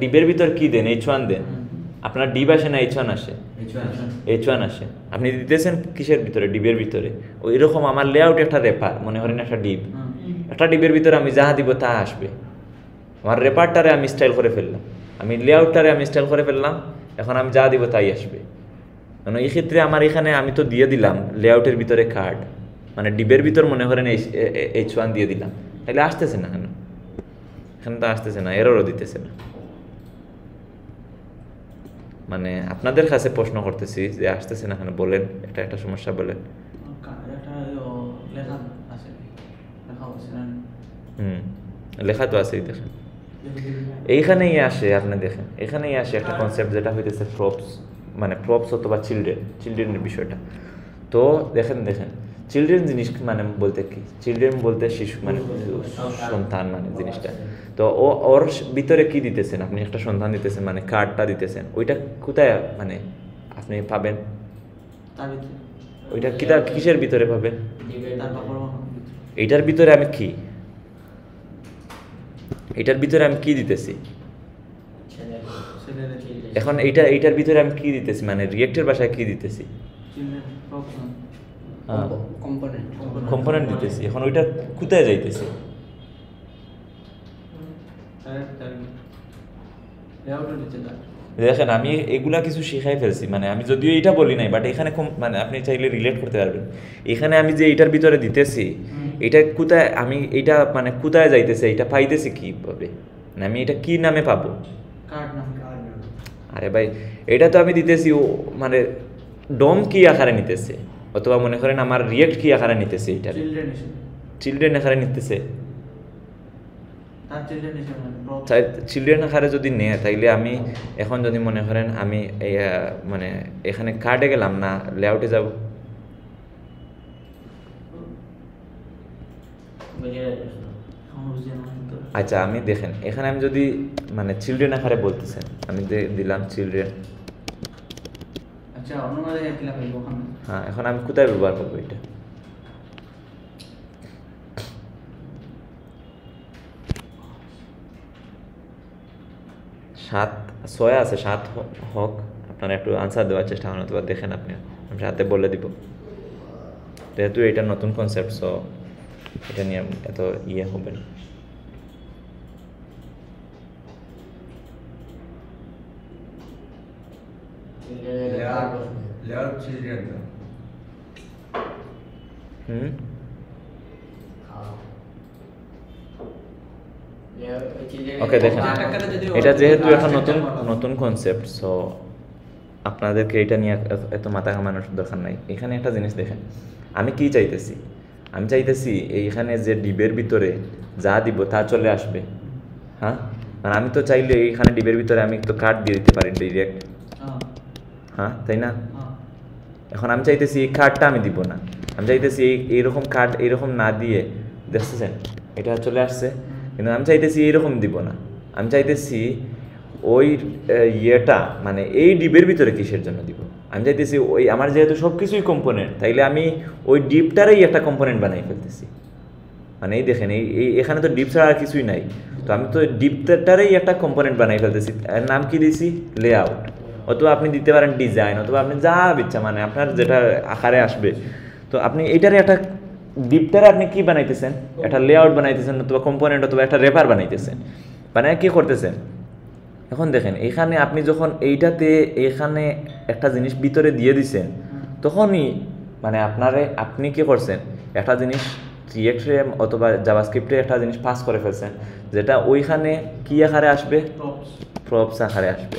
S1: ডিবের ভিতর কি দেন? এইচ ওয়ান দেন। আপনার ডিব আসে না এইচ ওয়ান আসে। এইচ ওয়ান আসে। আপনি দিতেছেন কিসের ভিতরে? ডিবের ভিতরে। ওই রকম আমার লেআউট একটা রেপার মনে করেন একটা ডিব একটা ডিবের ভিতরে আমি যা দিব তা আসবে। আমার রেপারটারে আমি স্টাইল করে ফেললাম। আমি লেআউটটারে আমি স্টাইল করে ফেললাম। এখন আমি যা দিব তাই আসবে। কারণ এই ক্ষেত্রে আমার এখানে আমি তো দিয়ে দিলাম লেআউটের ভিতরে কার্ড মানে ডিবের ভিতর মনে করেন এইচ ওয়ান দিয়ে দিলাম। তাহলে আসতেছে না কেন? এখানে তো আসতেছে না এরও দিতেছে না। মানে আপনাদের কাছে প্রশ্ন করতেছি যে আসতেছে না কেন বলেন এটা একটা সমস্যা বলেন। হুম লেখা তো আছেই দেখেন। এইখানেই আসে আপনি দেখেন এখানেই আসে একটা কনসেপ্ট যেটা হইতেছে প্রপস মানে প্রপস অথবা চিলড্রেন চিলড্রেনের বিষয়টা। তো দেখেন দেখেন চিলড্রেন জিনিস মানে বলতে কি? চিলড্রেন বলতে শিশু মানে সন্তান মানে জিনিসটা। তো ও ওর ভিতরে কি দিতেছেন? আপনি একটা সন্তান দিতেছেন মানে কার্ডটা দিতেছেন ওইটা কোথায় মানে আপনি পাবেন? ওইটা কিতা কিসের ভিতরে পাবেন? এইটার ভিতরে। আমি কি? এটার ভিতরে আমি কি দিতেছি? এখন এইটা এইটার ভিতরে আমি কি দিতেছি? মানে রিয়েক্টের ভাষায় কি দিতেছি?
S5: কম্পোনেন্ট
S1: কম্পোনেন্ট দিতেছি। এখন ওইটা কোথায় যাইতেছে? দেখেন আমি এগুলা কিছু শিখাই ফেলছি। মানে আমি যদিও এটা বলি নাই বাট এখানে মানে আপনি চাইলে রিলেট করতে পারবেন। এখানে আমি যে এটার ভিতরে দিতেছি এটা কোথায় আমি এটা মানে কোথায় যাইতেছে এটা পাইতেছি কীভাবে? মানে আমি এটা কি নামে পাবো? আরে ভাই এটা তো আমি দিতেছি ও মানে ডম কি আকারে নিতেছে? অথবা মনে করেন আমার রিয়েক্ট কি আকারে নিতেছে এটা
S7: চিলড্রেন
S1: আকারে নিতেছে।
S7: চিলড্রেন
S1: আকারে যদি নেয় তাইলে আমি এখন যদি মনে করেন আমি মানে এখানে কার্ডে গেলাম না লেআউটে যাব। আচ্ছা আমি দেখেন এখানে আমি যদি মানে চিলড্রেন আকারে বলতেছেন আমি দিলাম চিলড্রেন
S7: আচ্ছা অন্য মাঝে কি লাগাই ওখানে
S1: হ্যাঁ এখন আমি কোথায় ব্যবহার করব এটা? সাত, ছয় আছে, সাত হোক। আপনারা একটু আনসার দেওয়ার চেষ্টা করেন, অথবা দেখেন আপনি। আমি সাথে বলে দিব। যেহেতু এটা নতুন কনসেপ্ট সো এটা নিয়ে এত ইয়ে হবে না। ওকে দেখেন। এটা যেহেতু এখন নতুন নতুন কনসেপ্ট সো আপনাদেরকে এটা নিয়ে এত- মাথা ঘামানোর দরকার নাই। এখানে একটা জিনিস দেখেন। আমি কি চাইতেছি? আমি চাইতেছি এইখানে যে ডিবের ভিতরে যা দিব তা চলে আসবে। হ্যাঁ? মানে আমি তো চাইলে এইখানে ডিবের ভিতরে আমি তো কার্ড দিয়ে দিতে পারি ডিরেক্ট
S7: হ্যাঁ
S1: তাই না? এখন আমি চাইতেছি এই কার্ডটা আমি দিব না। আমি চাইতেছি এই, এইরকম কার্ড এইরকম না দিয়ে, দেখতেছেন? এটা চলে আসছে। কিন্তু আমি চাইতেছি এইরকম দিব না। আমি চাইতেছি ওই ইয়েটা মানে এই ডিপের ভিতরে কিসের জন্য দিব? আমি চাইতেছি ওই, আমার যেহেতু সব কিছুই কম্পোনেন্ট তাইলে আমি ওই ডিপটারই একটা কম্পোনেন্ট বানাই ফেলতেছি। মানে এই দেখেন, এই, এই- এখানে তো ডিপ ছাড়া আর কিছুই নাই। তো আমি তো ডিপটারই একটা কম্পোনেন্ট বানাই ফেলতেছি। নাম কি দিয়েছি লেআউট অথবা আপনি দিতে পারেন ডিজাইন অথবা আপনি যা ইচ্ছা মানে আপনার যেটা আকারে আসবে। তো আপনি এইটারে একটা ডিপটারে আপনি কি বানাইতেছেন? একটা লেআউট বানাইতেছেন অথবা কম্পোনেন্ট অথবা একটা রেপার বানাইতেছেন। মানে কি করতেছেন? এখন দেখেন এখানে আপনি যখন এইটাতে এখানে একটা জিনিস ভিতরে দিয়ে দিছেন তখনই মানে আপনারে আপনি কি করছেন? একটা জিনিস রিয়েক্টরে অথবা জাভাস্ক্রিপ্টে একটা জিনিস পাস করে ফেলছেন যেটা ওইখানে কি আকারে আসবে?
S7: প্রপস
S1: আকারে আসবে।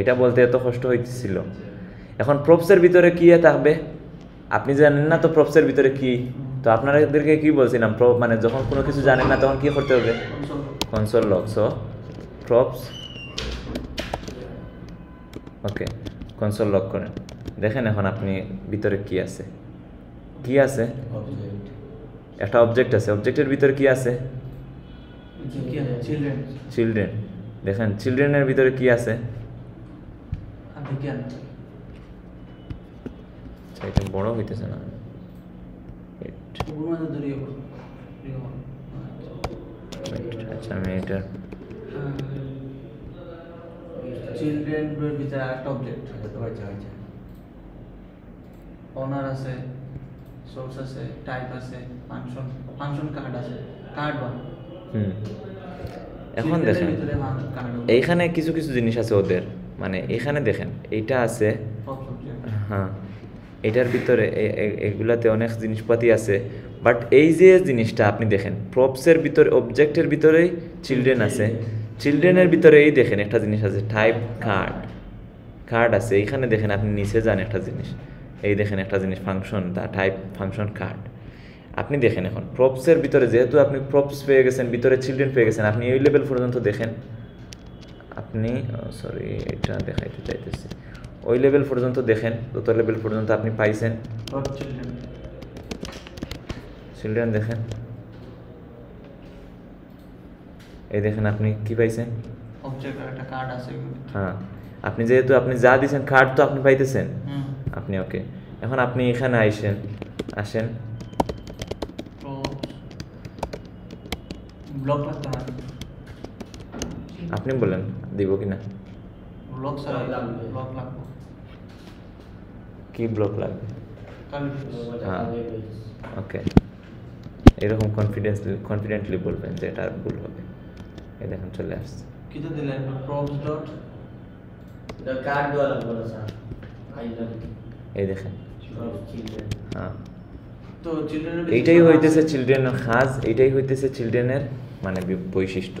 S1: এটা বলতে এত কষ্ট হইতেছিল। এখন প্রপসের ভিতরে কি থাকবে আপনি জানেন না তো প্রপসের ভিতরে কি? তো আপনাদেরকে কি বলছিলাম প্রপ মানে যখন কোনো কিছু জানেন না তখন কি করতে হবে? Console log so props okay console log করেন। দেখেন এখন আপনি ভিতরে কি আছে। কি আছে? একটা অবজেক্ট আছে। অবজেক্টের ভিতরে কি আছে?
S7: চিলড্রেন
S1: চিলড্রেন দেখেন চিলড্রেনের ভিতরে কি আছে?
S7: বিজ্ঞান।
S1: আচ্ছা, এটা বড় হইতেছে না? আচ্ছা আমি এটা
S7: চিলড্রেন এর ভিতরে একটা অবজেক্ট অনার আছে সোর্স আছে টাইপ আছে ফাংশন ফাংশন কার্ড আছে কার্ড
S1: এখন দেখেন এইখানে কিছু কিছু জিনিস আছে ওদের। মানে এখানে দেখেন, এইটা আছে। হ্যাঁ এটার ভিতরে এগুলাতে অনেক জিনিসপাতি আছে। বাট এই যে জিনিসটা আপনি দেখেন, প্রপসের ভিতরে, অবজেক্টের ভিতরেই চিলড্রেন আছে। চিলড্রেনের ভিতরে এই দেখেন একটা জিনিস আছে, টাইপ কার্ড। কার্ড আছে, এইখানে দেখেন আপনি নিচে যান একটা জিনিস। এই দেখেন একটা জিনিস, function the type function card. আপনি দেখেন এখন, প্রপসের ভিতরে যেহেতু আপনি প্রপস পেয়ে গেছেন, ভিতরে চিলড্রেন পেয়ে গেছেন, আপনি এই লেভেল পর্যন্ত দেখেন। আপনি সরি এটা দেখাইতে চাইতেছি। ওই লেভেল পর্যন্ত দেখেন তত লেভেল পর্যন্ত আপনি পাইছেন।
S7: চিলড্রেন
S1: চিলড্রেন দেখেন। এই দেখেন আপনি কি পাইছেন। হ্যাঁ। আপনি যেহেতু আপনি যা দিয়েছেন কার্ড তো আপনি পাইতেছেন? আপনি ওকে এখন আপনি এখানে আইসেন আসেন। আপনি বলেন। দিব কি না
S7: ব্লক ছাড়া
S3: Block লাগবে।
S7: ব্লক লাগবে।
S1: কি ব্লক লাগবে? হ্যাঁ। ওকে এরকম কনফিডেন্সলি কনফিডেন্টলি বলবেন যে এটা ভুল হবে। এই দেখেন চলে আসছে।
S7: কি তো দিলেন ডট
S3: card দেওয়া লাগবে না স্যার
S1: এই দেখেন।
S3: চিলড্রেন
S1: হ্যাঁ।
S7: তো চিলড্রেন
S1: এইটাই হইতেছে চিলড্রেনের খাজ এইটাই হইতেছে চিলড্রেনের মানে বৈশিষ্ট্য।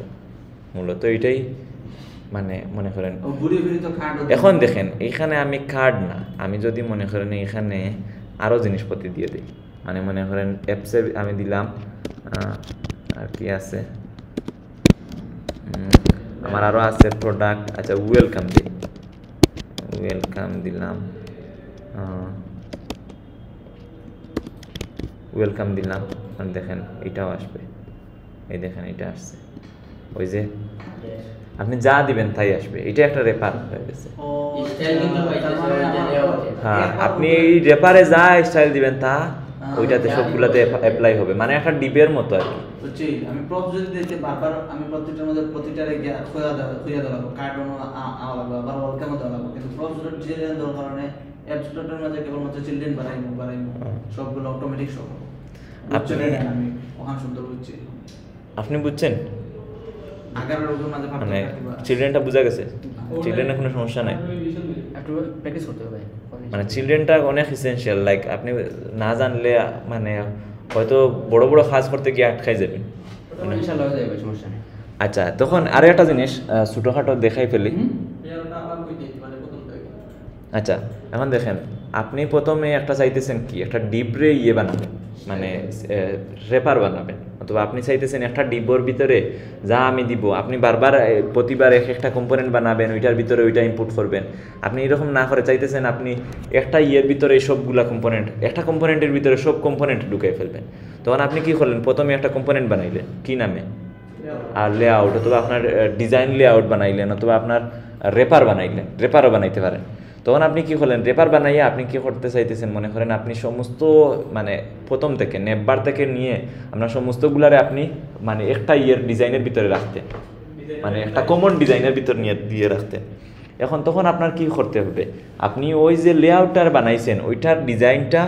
S1: মূলত এইটাই মানে মনে করেন এখন দেখেন এখানে আমি কার্ড না আমি যদি মনে করেন এখানে আরও জিনিসপত্র দিয়ে দিই। মানে মনে করেন অ্যাপসের আমি দিলাম আর কি আছে? আমার আরও আছে প্রোডাক্ট আচ্ছা ওয়েলকাম দিই। ওয়েলকাম দিলাম ওয়েলকাম দিলাম। দেখেন এটাও আসবে। এই দেখেন এটা আসছে। ওই যে আপনি যা দিবেন তাই আসবে। এটা একটা রেপার হয়ে গেছে।
S3: লেআউটে
S1: হ্যাঁ আপনি এই রেপারে যা স্টাইল দিবেন তা
S7: হ্যাঁ,
S1: ওইটাতে সবগুলোতে অ্যাপ্লাই হবে। মানে একটা ডিপের মতো আর কি।
S7: বুঝছি আমি প্রপস যদি দিতে বারবার আমি প্রত্যেকটার মধ্যে প্রতিটারে গিয়া দেওয়া খুঁজে দেওয়া লাগবো। কার্ড আওয়া লাগবে আবার ওয়েলকামও দেওয়া লাগবে। কিন্তু প্রপস ডট চিলড্রেন দেওয়ার কারণে সবগুলো অটোমেটিক সব।
S1: আপনি-
S7: আমি ওখান সুন্দর বুঝছি
S1: আপনি বুঝছেন? মানে চিলড্রেনটা বোঝা গেছে। চিলড্রেনের কোনো সমস্যা নাই।
S5: প্র্যাকটিস করতে হবে
S1: মানে চিলড্রেনটা অনেক এসেন্সিয়াল লাইক আপনি না জানলে মানে হয়তো বড় বড় কাজ করতে গিয়ে আটকাই যাবেন। আচ্ছা তখন আরও একটা জিনিস ছোটোখাটো দেখাই ফেলি।
S2: এরটা আবার কই দিই মানে প্রথম থেকে।
S1: আচ্ছা এখন দেখেন। আপনি প্রথমে একটা চাইতেছেন কি? একটা ডিবরে ইয়ে বানাবেন মানে রেপার বানাবেন। অথবা আপনি চাইতেছেন একটা ডিব্বর ভিতরে যা আমি দিব, আপনি বারবার প্রতিবার এক একটা কম্পোনেন্ট বানাবেন, ওইটার ভিতরে ওইটা ইনপুট করবেন। আপনি এরকম না করে চাইতেছেন আপনি একটা ইয়ের ভিতরে সবগুলা কম্পোনেন্ট একটা কম্পোনেন্টের ভিতরে সব কম্পোনেন্ট ঢুকে ফেলবেন। তখন আপনি কি করলেন? প্রথমে একটা কম্পোনেন্ট বানাইলেন, কি নামে? আর লেআউট অথবা আপনার ডিজাইন লেআউট বানাইলেন, অথবা আপনার রেপার বানাইলেন রেপারও বানাইতে পারেন। তখন আপনি কি করলেন? রেপার বানাইয়া আপনি কি করতে চাইতেছেন? মনে করেন আপনি সমস্ত মানে প্রথম থেকে, নেববার থেকে নিয়ে আপনার সমস্তগুলারে আপনি মানে একটা ইয়ের ডিজাইনের ভিতরে রাখতেন। মানে একটা কমন ডিজাইনের ভিতর নিয়ে, দিয়ে রাখতেন। এখন তখন আপনার কি করতে হবে? আপনি ওই যে লেআউটটার বানাইছেন, ওইটার ডিজাইনটা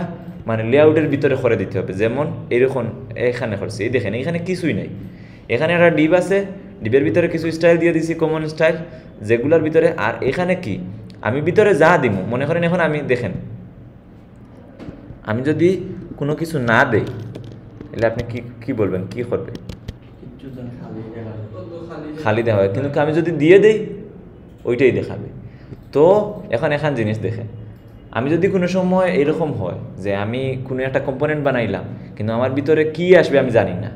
S1: মানে লেআউটের ভিতরে করে দিতে হবে। যেমন এরকম এখানে করছে। এই দেখেন, এখানে কিছুই নাই। এখানে একটা ডিপ আছে। ডিপের ভিতরে কিছু স্টাইল দিয়ে দিছি কমন স্টাইল যেগুলোর ভিতরে, আর এখানে কি? আমি ভিতরে যা দিব মনে করেন এখন আমি দেখেন। আমি যদি কোনো কিছু না দেই তাহলে আপনি কি কি বলবেন কি করবে। খালি দেওয়া হয়। কিন্তু আমি যদি দিয়ে দেই ওইটাই দেখাবে। তো এখন এখান জিনিস দেখেন। আমি যদি কোনো সময় এরকম হয় যে আমি কোনো একটা কম্পোনেন্ট বানাইলাম কিন্তু আমার ভিতরে কি আসবে আমি জানি না।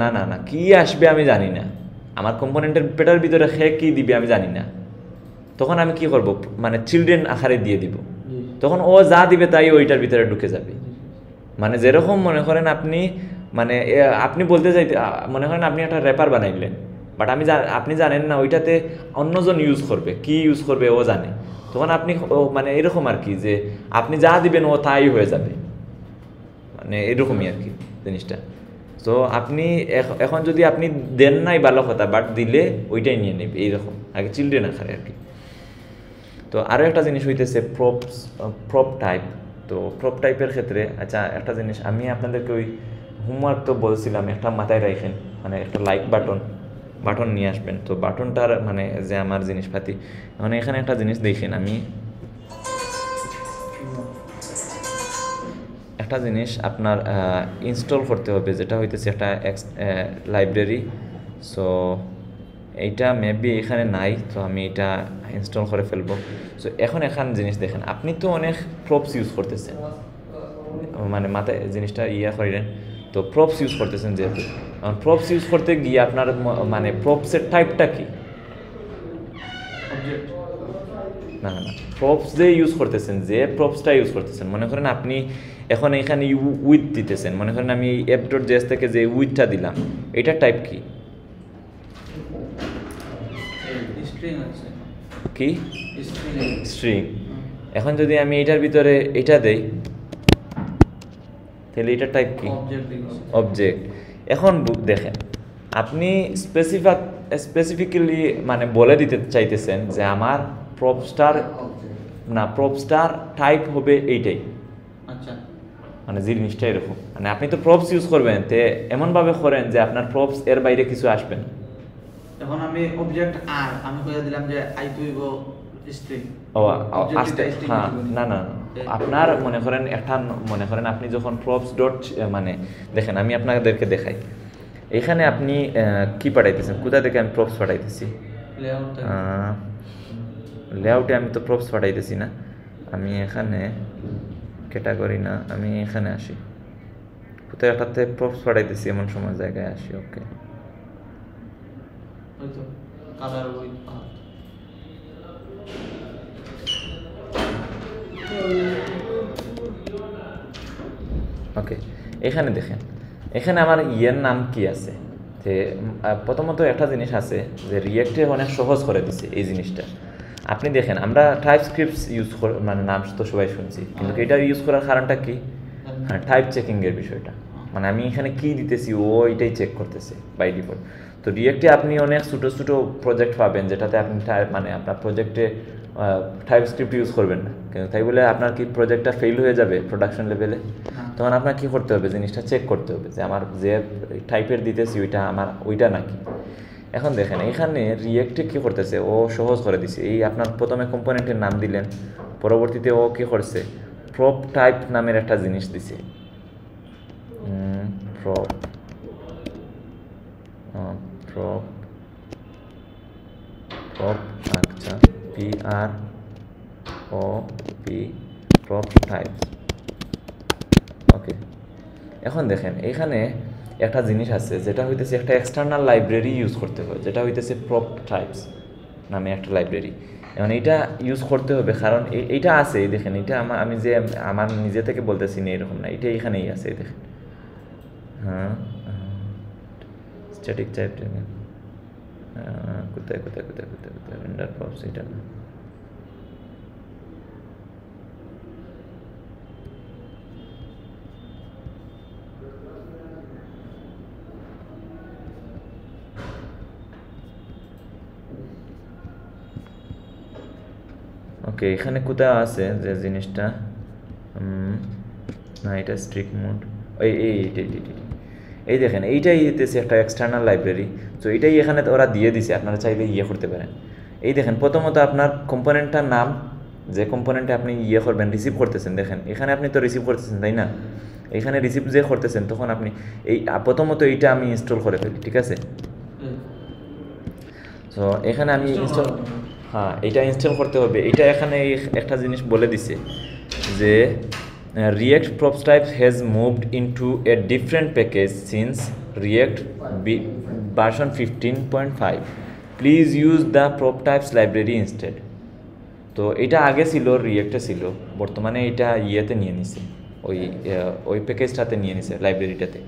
S1: না না না কি আসবে আমি জানি না। আমার কম্পোনেন্টের পেটার ভিতরে সে কি দিবে আমি জানি না। তখন আমি কি করব? মানে চিলড্রেন আকারে দিয়ে দিব। তখন ও যা দিবে তাই ওইটার ভিতরে ঢুকে যাবে। মানে যেরকম মনে করেন আপনি মানে আপনি বলতে চাইতে আ, মনে করেন আপনি একটা র্যাপার বানাইলেন। বাট আমি আপনি জানেন না ওইটাতে অন্যজন ইউজ করবে। কি ইউজ করবে ও জানে। তখন আপনি মানে এরকম আর কি যে আপনি যা দিবেন ও তাই হয়ে যাবে। মানে এরকমই আর কি জিনিসটা। তো আপনি এখ- এখন যদি আপনি দেন নাই ভালো কথা বাট দিলে ওইটাই নিয়ে নেবে, এইরকম। আগে চিলড্রেন আকারে আর কি। তো আরও একটা জিনিস হইতেছে প্রপস প্রপ টাইপ তো প্রপ টাইপের ক্ষেত্রে আচ্ছা একটা জিনিস, আমি আপনাদেরকে ওই হোমওয়ার্ক তো বলছিলাম, একটা মাথায় রাখেন মানে একটা লাইক বাটন বাটন নিয়ে আসবেন। তো বাটনটার মানে যে আমার জিনিসপাতি মানে এখানে একটা জিনিস দেখেন, আমি একটা জিনিস আপনার ইনস্টল করতে হবে যেটা হইতেছে একটা এক্স লাইব্রেরি সো এইটা মেবি এখানে নাই তো আমি এটা ইনস্টল করে ফেলব। সো এখন এখান জিনিস দেখেন আপনি তো অনেক প্রপস ইউজ করতেছেন। মানে মাথায় জিনিসটা ইয়া করিলেন। তো প্রপস ইউজ করতেছেন যেহেতু। প্রপস ইউজ করতে গিয়ে আপনার মানে প্রপসের টাইপটা কি? না না প্রপস যে ইউজ করতেছেন যে প্রপসটা ইউজ করতেছেন মনে করেন আপনি এখন এখানে উইথ দিতেছেন। মনে করেন আমি অ্যাপ ডট জেস থেকে যে উইথটা দিলাম এটা টাইপ কি?
S7: স্ট্রিং
S1: কি?
S7: স্ট্রিং
S1: এখন যদি আমি এটার ভিতরে এটা দেই তাহলে এটা টাইপ কি?
S7: অবজেক্ট
S1: এখন দেখেন আপনি স্পেসিফিক স্পেসিফিক্যালি মানে বলে দিতে চাইতেছেন যে আমার প্রপস্টার না প্রপস্টার টাইপ হবে এইটাই। মানে জিনিসটা এরকম। মানে আপনি তো প্রপস ইউজ করবেন তে এমনভাবে করেন যে আপনার প্রপস এর বাইরে কিছু আসবে না।
S7: এখন আমি অবজেক্ট আর আমি কইয়া দিলাম যে আই তুইব স্ট্রিং
S1: ও আস্তে হ্যাঁ না না। আপনার মনে করেন একটা মনে করেন আপনি যখন প্রপস ডট মানে দেখেন আমি আপনাদেরকে দেখাই। এখানে আপনি কি পাঠাইতেছেন? কোথা থেকে আমি প্রপস পাঠাইতেছি?
S7: লেআউট
S1: লেআউটে আমি তো প্রপস পাঠাইতেছি না। আমি এখানে ক্যাটাগরি না আমি এখানে আসি। কোথায় একটাতে প্রপস পাঠাইতেছি এমন সময় জায়গায় আসি ওকে ওকে এখানে দেখেন এখানে আমার ইয়ের নাম কি আছে? যে প্রথমত একটা জিনিস আছে যে রিয়েক্টে অনেক সহজ করে দিছে এই জিনিসটা। আপনি দেখেন আমরা টাইপ স্ক্রিপ্টস ইউজ করে মানে নাম তো সবাই শুনছি কিন্তু এটা ইউজ করার কারণটা কি? হ্যাঁ টাইপ চেকিংয়ের বিষয়টা। মানে আমি এখানে কি দিতেছি ও এটাই চেক করতেছে বাই ডিফল্ট তো রিয়েক্টে আপনি অনেক ছোটো ছোটো প্রজেক্ট পাবেন যেটাতে আপনি মানে আপনার প্রজেক্টে টাইপ স্ক্রিপ্ট ইউজ করবেন না। কিন্তু তাই বলে আপনার কি প্রজেক্টটা ফেল হয়ে যাবে প্রোডাকশন লেভেলে তখন আপনার কি করতে হবে? জিনিসটা চেক করতে হবে যে আমার যে টাইপের দিতেছি ওইটা আমার ওইটা নাকি? এখন দেখেন, এখানে রিয়েক্টে কী করতেছে? ও সহজ করে দিছে। এই আপনার প্রথমে কম্পোনেন্টের নাম দিলেন, পরবর্তীতে ও কী করছে? প্রপ টাইপ নামের একটা জিনিস দিছে। প্রপ প্রপ প্রপ আচ্ছা P R O P prop types okay এখন দেখেন, এখানে একটা জিনিস আছে, যেটা হইতেছে একটা এক্সটার্নাল লাইব্রেরি ইউজ করতে হয়, যেটা হইতেছে প্রপ টাইপস নামে একটা লাইব্রেরি এখন এইটা ইউজ করতে হবে, কারণ এইটা আছে দেখেন এটা আমার আমি যে আমার নিজে থেকে বলতেছি না, এরকম না এটা এখানেই আছে দেখেন। হ্যাঁ স্ট্যাটিক টাইপ কোথায় কোথায় কোথায় কোথায় কোথায় প্রপস এটা না। ওকে এখানে কোথাও আছে যে জিনিসটা? না এটা স্ট্রিক মোড এই এই। এই দেখেন এইটাই হইতেছে একটা এক্সটার্নাল লাইব্রেরি তো এটাই এখানে তো ওরা দিয়ে দিছে আপনারা চাইলে ইয়ে করতে পারেন। এই দেখেন প্রথমত আপনার কম্পোনেন্টটার নাম যে কম্পোনেন্টে আপনি ইয়ে করবেন রিসিভ করতেছেন দেখেন এখানে আপনি তো রিসিভ করতেছেন তাই না? এখানে রিসিভ যে করতেছেন তখন আপনি এই প্রথমত এইটা আমি ইনস্টল করে ফেলি ঠিক আছে? তো এখানে আমি ইনস্টল। হ্যাঁ এটা ইনস্টল করতে হবে। এটা এখানে একটা জিনিস বলে দিছে যে React props type has moved into a different package since React version fifteen point five please use the prop types library instead তো এটা আগে ছিল রিয়েক্টে ছিল। বর্তমানে এটা ইয়েতে নিয়ে নিছে। ওই ওই প্যাকেজটাতে নিয়ে নিছে লাইব্রেরিটাতে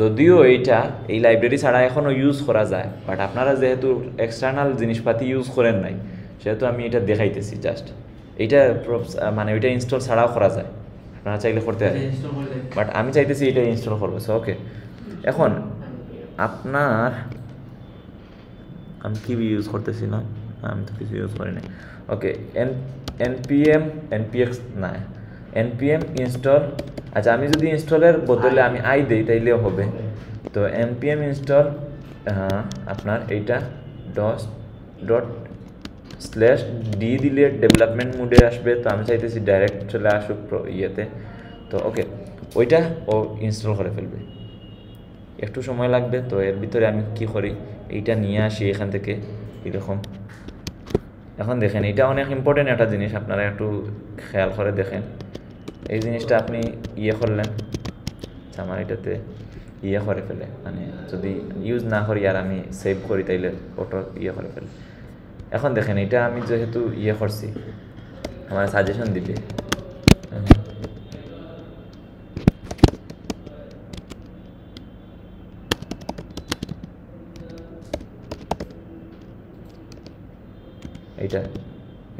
S1: যদিও এইটা এই লাইব্রেরি ছাড়া এখনও ইউজ করা যায় বাট আপনারা যেহেতু এক্সটার্নাল জিনিসপাতি ইউজ করেন নাই সেহেতু আমি এটা দেখাইতেছি জাস্ট এইটা props, মানে ওইটা ইনস্টল ছাড়াও করা যায়। আপনারা চাইলে করতে পারেন। বাট আমি চাইতেছি এটা ইনস্টল করব সো ওকে এখন আপনার আমি কি ইউজ করতেছি না। আমি তো কিছু ইউজ করি না ওকে এন এনপিএম এনপিএক্স না। এনপিএম ইনস্টল আচ্ছা আমি যদি ইনস্টলের বদলে আমি আই দিই তাইলেও হবে। তো এনপিএম ইনস্টল হ্যাঁ আপনার এইটা ডস ডট স্ল্যাশ ডি দিলে ডেভেলপমেন্ট মুডে আসবে, তো আমি চাইতেছি ডাইরেক্ট চলে আসুক ইয়েতে। তো ওকে ওইটা ও ইনস্টল করে ফেলবে। একটু সময় লাগবে, তো এর ভিতরে আমি কি করি, এইটা নিয়ে আসি এখান থেকে এরকম এখন দেখেন এটা অনেক ইম্পর্টেন্ট একটা জিনিস, আপনারা একটু খেয়াল করে দেখেন। এই জিনিসটা আপনি ইয়ে করলেন, আমার এটাতে ইয়ে করে ফেলে মানে যদি ইউজ না করি আর আমি সেভ করি, তাইলে ওটা ইয়ে করে ফেলে। এখন দেখেন, এটা আমি যেহেতু ইয়ে করছি, আমার সাজেশন দিবে। এইটা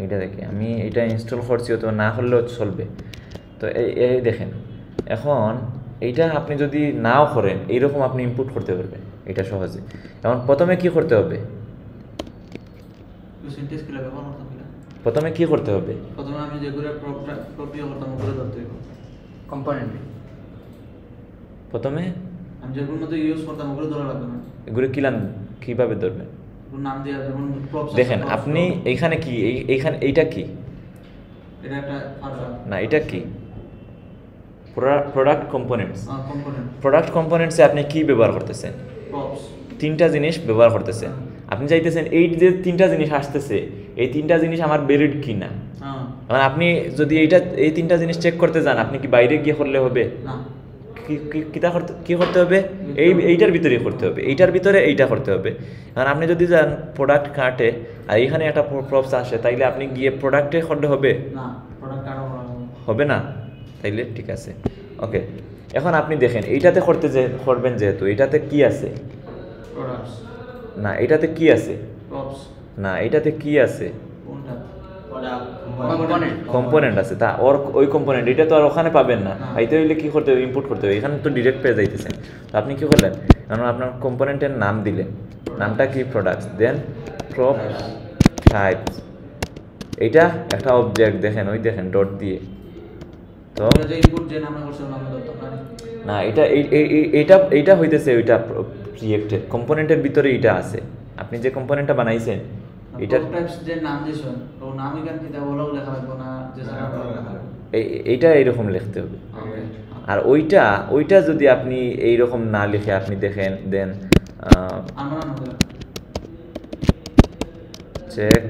S1: এইটা দেখি। আমি এটা ইনস্টল করছি তো না হলেও চলবে। তো এই এই দেখেন, এখন এইটা আপনি যদি নাও করেন, এইরকম আপনি ইনপুট করতে পারবেন, এটা সহজে। এখন প্রথমে কি করতে হবে?
S7: সিনটেক্স ব্যবহার করতাম
S1: প্রথমে কি করতে হবে?
S7: প্রথমে আমি যেগুলো প্রক্রিয়া করতাম ওগুলো ধরতে
S5: কম্পোনেন্ট
S1: প্রথমে?
S7: আমি যেগুলোর মধ্যে ইউজ করতাম ওগুলো ধরা লাগবে না।
S1: এগুলো কীভাবে ধরবেন
S7: নাম দেওয়া যেমন
S1: দেখেন আপনি। এইখানে কি এইখানে এইটা কি?
S7: এটা একটা ফাংশন
S1: না এটা কি? প্রোডাক্ট কম্পোনেন্টস প্রোডাক্ট কম্পোনেন্টসে আপনি কি ব্যবহার করতেছেন?
S7: প্রপস
S1: তিনটা জিনিস ব্যবহার করতেছেন। আপনি চাইতেছেন এই যে তিনটা জিনিস আসতেছে এই তিনটা জিনিস আমার বেরিড কি না।
S7: হ্যাঁ
S1: আপনি যদি এইটা এই তিনটা জিনিস চেক করতে যান আপনি কি বাইরে গিয়ে করলে হবে? কিতা করতে কি করতে হবে? এই এইটার ভিতরেই করতে হবে। এইটার ভিতরে এইটা করতে হবে। কারণ আপনি যদি যান প্রোডাক্ট কাটে আর এইখানে একটা প্রপস আসে তাইলে আপনি গিয়ে প্রোডাক্টে করলে হবে?
S7: হবে
S1: না। তাইলে ঠিক আছে। ওকে এখন আপনি দেখেন এইটাতে করতে যে করবেন যেহেতু এটাতে কি আছে? না এটাতে কি আছে? না এটাতে কি আছে?
S5: কম্পোনেন্ট
S1: কম্পোনেন্ট আছে তা ওর ওই কম্পোনেন্ট এটা তো আর ওখানে পাবেন না। পাইতে হইলে কি করতে হবে? ইম্পোর্ট করতে হবে। এখানে তো ডিরেক্ট পেয়ে যাইতেছেন। তো আপনি কি করলেন? কারণ আপনার কম্পোনেন্টের নাম দিলেন নামটা কি প্রোডাক্টস দেন প্রপ টাইপস এইটা একটা অবজেক্ট দেখেন ওই দেখেন ডট দিয়ে। তো
S7: না
S1: না এটা এই- এই- এই- এইটা এইটা হইতেছে ওইটা রিয়েক্টের কম্পোনেন্টের ভিতরে এইটা আছে। আপনি যে কম্পোনেন্টটা বানাইছেন এটার
S7: যে নাম দিছেন ও নাম এখানে কি দেওয়া ওলাও লেখা লাগবে না যে
S1: এইটা এইরকম লিখতে হবে। আর ওইটা ওইটা যদি আপনি এই রকম না লিখে আপনি দেখেন দেন চেক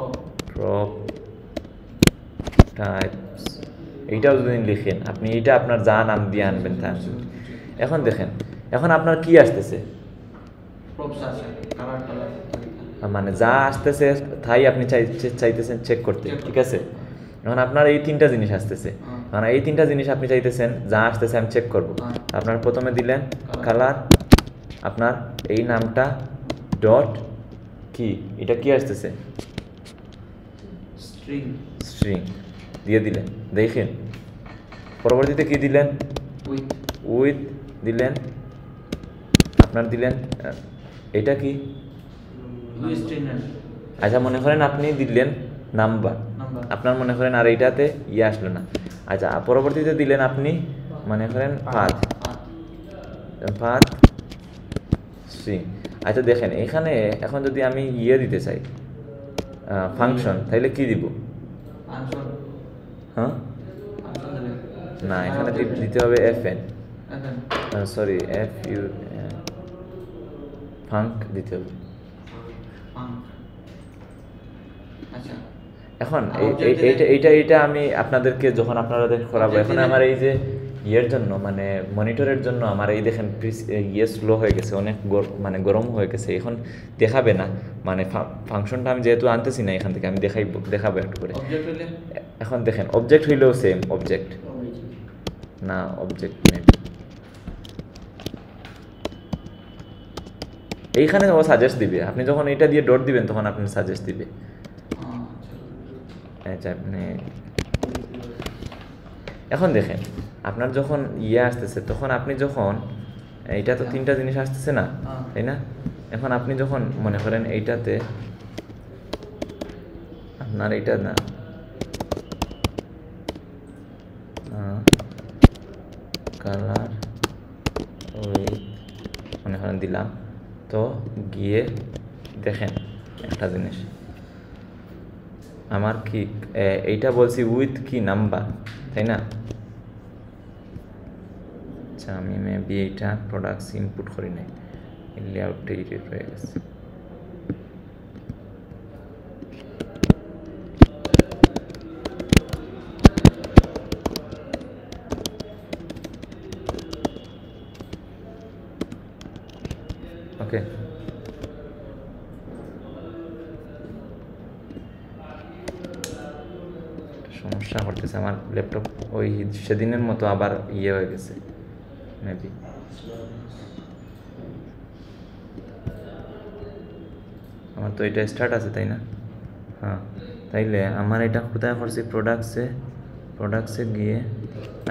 S7: ও
S1: প্রপ টাইপস এইটাও যদি লিখেন আপনি এইটা আপনার যা নাম দিয়ে আনবেন তা আনবেন। এখন দেখেন এখন আপনার কি আসতেছে? মানে যা আসতেছে তাই আপনি চাই চাইতেছেন চেক করতে ঠিক আছে? এখন আপনার এই তিনটা জিনিস আসতেছে।
S7: হ্যাঁ।
S1: মানে এই তিনটা জিনিস আপনি চাইতেছেন যা আসতেছে আমি চেক করব।
S7: হ্যাঁ।
S1: আপনার প্রথমে দিলেন কালার আপনার এই নামটা ডট কি? এটা কি আসতেছে?
S7: স্ট্রিং
S1: স্ট্রিং দিয়ে দিলেন দেখেন। পরবর্তীতে কি দিলেন?
S7: উইথ
S1: উইথ দিলেন আপনার দিলেন এটা কি? আচ্ছা মনে করেন আপনি দিলেন নাম্বার। আপনার মনে করেন আর এইটাতে ইয়ে আসলো না। আচ্ছা পরবর্তীতে দিলেন আপনি মনে করেন পাঁচ। পাঁচ। স্ট্রিং আচ্ছা দেখেন এখানে এখন যদি আমি ইয়ে দিতে চাই ফাংশন তাহলে কি দিব? হ্যাঁ? না এখানে দিতে হবে F N sorry F U func দিতে হবে।
S7: আচ্ছা।
S1: এখন? এইটা এইটা এইটা আমি আপনাদেরকে যখন আপনারা করাবো এখন আমার এই যে ইয়ের জন্য মানে মনিটরের জন্য আমার এই দেখেন ইয়ে স্লো হয়ে গেছে অনেক মানে গরম হয়ে গেছে এখন দেখাবে না। মানে ফাংশনটা আমি যেহেতু আনতেছি না এখান থেকে আমি দেখাই দেখাবো একটু করে। এখন দেখেন অবজেক্ট হইলেও সেম অবজেক্ট না অবজেক্ট নেই। এইখানে ও সাজেস্ট দিবে। আপনি যখন এটা দিয়ে ডট দিবেন, তখন আপনি সাজেস্ট দিবে।
S7: আচ্ছা
S1: আপনি এখন দেখেন, আপনার যখন ইয়ে আসতেছে, তখন আপনি যখন, এইটা তো তিনটা জিনিস আসতেছে না। তাই না? এখন আপনি যখন মনে করেন এইটাতে, আপনার এইটা না কালার ওই মনে করেন দিলাম। তো গিয়ে দেখেন একটা জিনিস। আমার কি এইটা বলছি উইথ কি নাম্বার তাই না? আচ্ছা আমি মেবি এইটা প্রোডাক্টস ইনপুট করি নাই। লেআউটটা এডিট হয়ে গেছে ওকে সমস্যা করতেছে আমার ল্যাপটপ ওই সেদিনের মতো আবার ইয়ে হয়ে গেছে মেবি আমার তো এটা স্টার্ট আছে, তাই না? হ্যাঁ তাইলে আমার এটা কোথায় করছি প্রোডাক্টসে প্রোডাক্টসে গিয়ে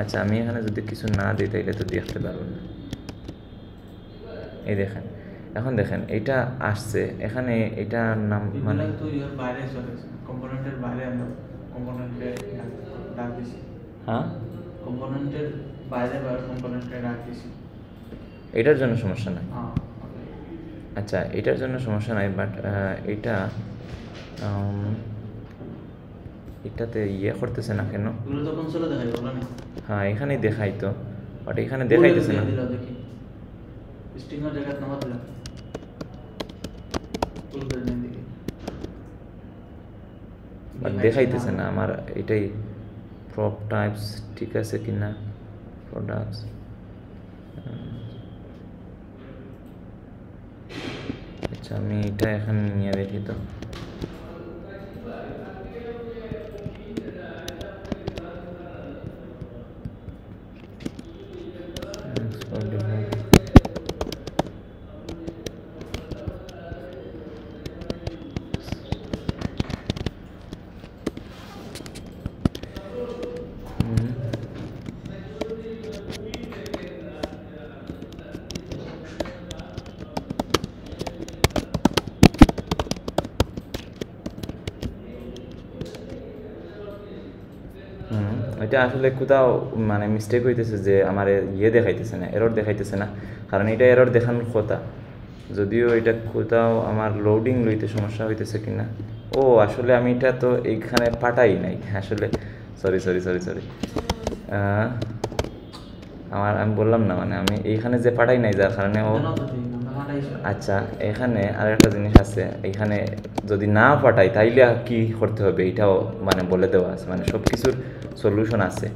S1: আচ্ছা আমি এখানে যদি কিছু না দিই, তাইলে তো দেখতে পারব না। এই দেখেন, এখন দেখেন, এটা আসছে, এখানে এটা নাম মানে
S7: দিছি
S1: হ্যাঁ?
S7: কম্পোনেন্টের বাইরে বা কম্পোনেন্টে দিছি
S1: এটার জন্য সমস্যা নাই?
S7: হ্যাঁ
S1: আচ্ছা এটার জন্য সমস্যা নাই বাট এটা এটাতে ইয়ে করতেছে না কেন? হ্যাঁ এখানেই দেখাই তো। বাট এখানে দেখাইতেছে না। বাট দেখাইতেছে না। আমার এটাই প্রপ টাইপস ঠিক আছে কি না প্রোডাক্টস আচ্ছা আমি এটা এখানে নিয়ে রেখে তো। এটা আসলে কোথাও মানে মিস্টেক হইতেছে যে আমার ইয়ে দেখাইতেছে না এরর দেখাইতেছে না। কারণ এটা এরর দেখানোর কথা। যদিও এটা কোথাও আমার লোডিং লইতে সমস্যা হইতেছে কিনা। ও, আসলে আমি এটা তো এইখানে পাঠাই নাই। আসলে সরি সরি সরি সরি আমার, আমি বললাম না মানে আমি এইখানে যে পাঠাই নাই, যার কারণে ও। আচ্ছা এখানে আর একটা জিনিস আছে। এখানে যদি না পাঠাই, তাইলে কি করতে হবে? এটাও মানে বলে দেওয়া আছে। মানে সব কিছুর সলিউশন আছে।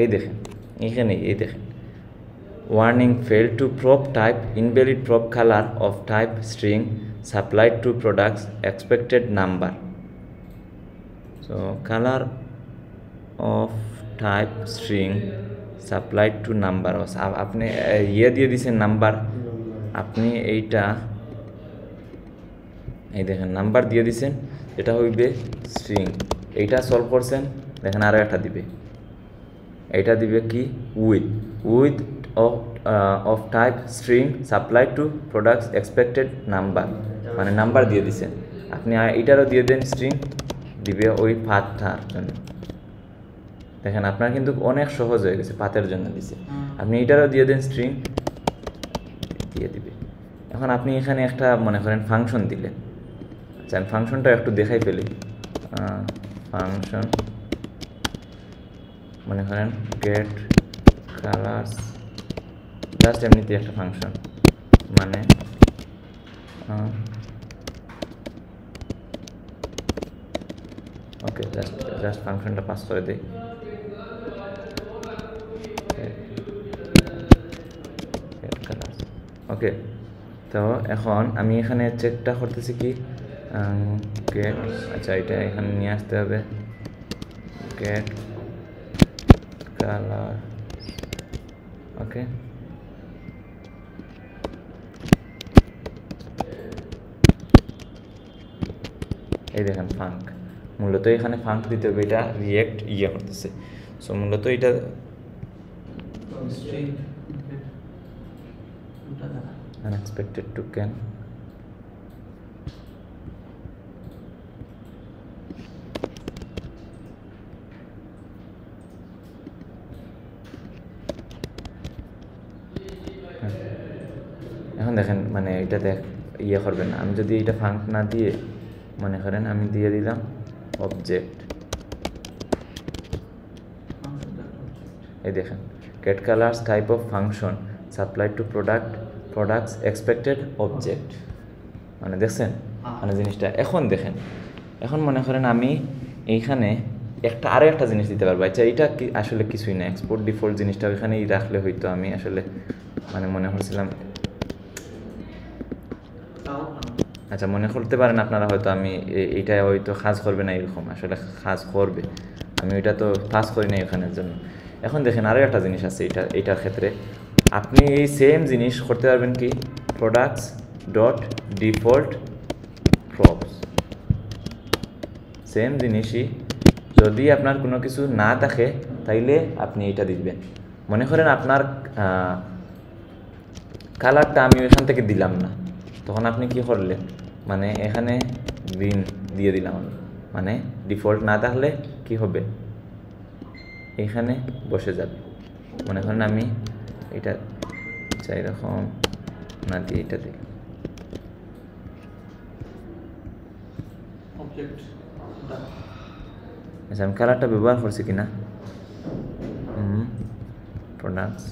S1: এই দেখেন, এখানে, এই দেখেন। Warning fail to prop type invalid prop colour of type string supplied to products expected number so colour of type string supplied to number আপনি ইয়ে দিয়ে দিছেন নাম্বার আপনি এইটা, এই দেখেন নাম্বার দিয়ে দিছেন। এটা হইবে স্ট্রিং এইটা সলভ করছেন, দেখেন আরও একটা দিবে। এটা দিবে কি? With with of of type string supply to products expected number মানে নাম্বার দিয়ে দিছেন আপনি এইটারও দিয়ে দেন স্ট্রিং দিবে ওই পাতটার জন্য। দেখেন, আপনার কিন্তু অনেক সহজ হয়ে গেছে পাতের জন্য দিছে। আপনি এইটারও দিয়ে দেন স্ট্রিং দিয়ে দিবে। এখন আপনি এখানে একটা, মনে করেন ফাংশন দিলেন। আচ্ছা আমি ফাংশনটা একটু দেখাই ফেলি। ফাংশন মনে করেন গেট কালার্স জাস্ট এমনিতে একটা ফাংশন মানে ওকে জাস্ট জাস্ট ফাংশনটা পাস করে দিই। ওকে তো এখন আমি এখানে চেকটা করতেছি কি? গেট আচ্ছা এটা এখানে নিয়ে আসতে হবে। গেট কালার ওকে এই দেখেন ফাঙ্ক মূলত এখানে ফাঙ্ক দিতে হবে এটা রিয়েক্ট ইয়ে করতেছে। সো মূলত এটা unexpected token হ্যাঁ। এখন দেখেন মানে এটা দেখ ইয়ে করবেন আমি যদি এটা ফাঙ্ক না দিয়ে, মনে করেন আমি দিয়ে দিলাম অবজেক্ট এই দেখেন get colours type of function supply to product products expected object মানে দেখছেন? মানে জিনিসটা, এখন দেখেন, এখন মনে করেন আমি এইখানে একটা আরও একটা জিনিস দিতে পারব। আচ্ছা এইটা আসলে কিছুই না এক্সপোর্ট ডিফল্ট জিনিসটা ওইখানেই রাখলে হয়তো আমি আসলে মানে মনে করছিলাম
S7: তাও না।
S1: আচ্ছা মনে করতে পারেন আপনারা হয়তো আমি এইটা হয়তো কাজ করবে না এরকম, আসলে কাজ করবে। আমি ওইটা তো পাস করি না এখানের জন্য। এখন দেখেন আরও একটা জিনিস আছে এটা এইটার ক্ষেত্রে। আপনি এই সেম জিনিস করতে পারবেন কি? Products dot default props same জিনিসই। যদি আপনার কোনো কিছু না থাকে, তাইলে আপনি এটা দিবেন। মনে করেন আপনার কালারটা আমি ওইখান থেকে দিলাম না। তখন আপনি কি করলেন? মানে এখানে গ্রিন দিয়ে দিলাম আমি। মানে ডিফল্ট না থাকলে কি হবে? এখানে বসে যাবে। মনে করেন আমি এটা চাই এরকম না দিয়ে এটা দিই। আচ্ছা আমি কালারটা ব্যবহার করছি কিনা? প্রোডাক্টস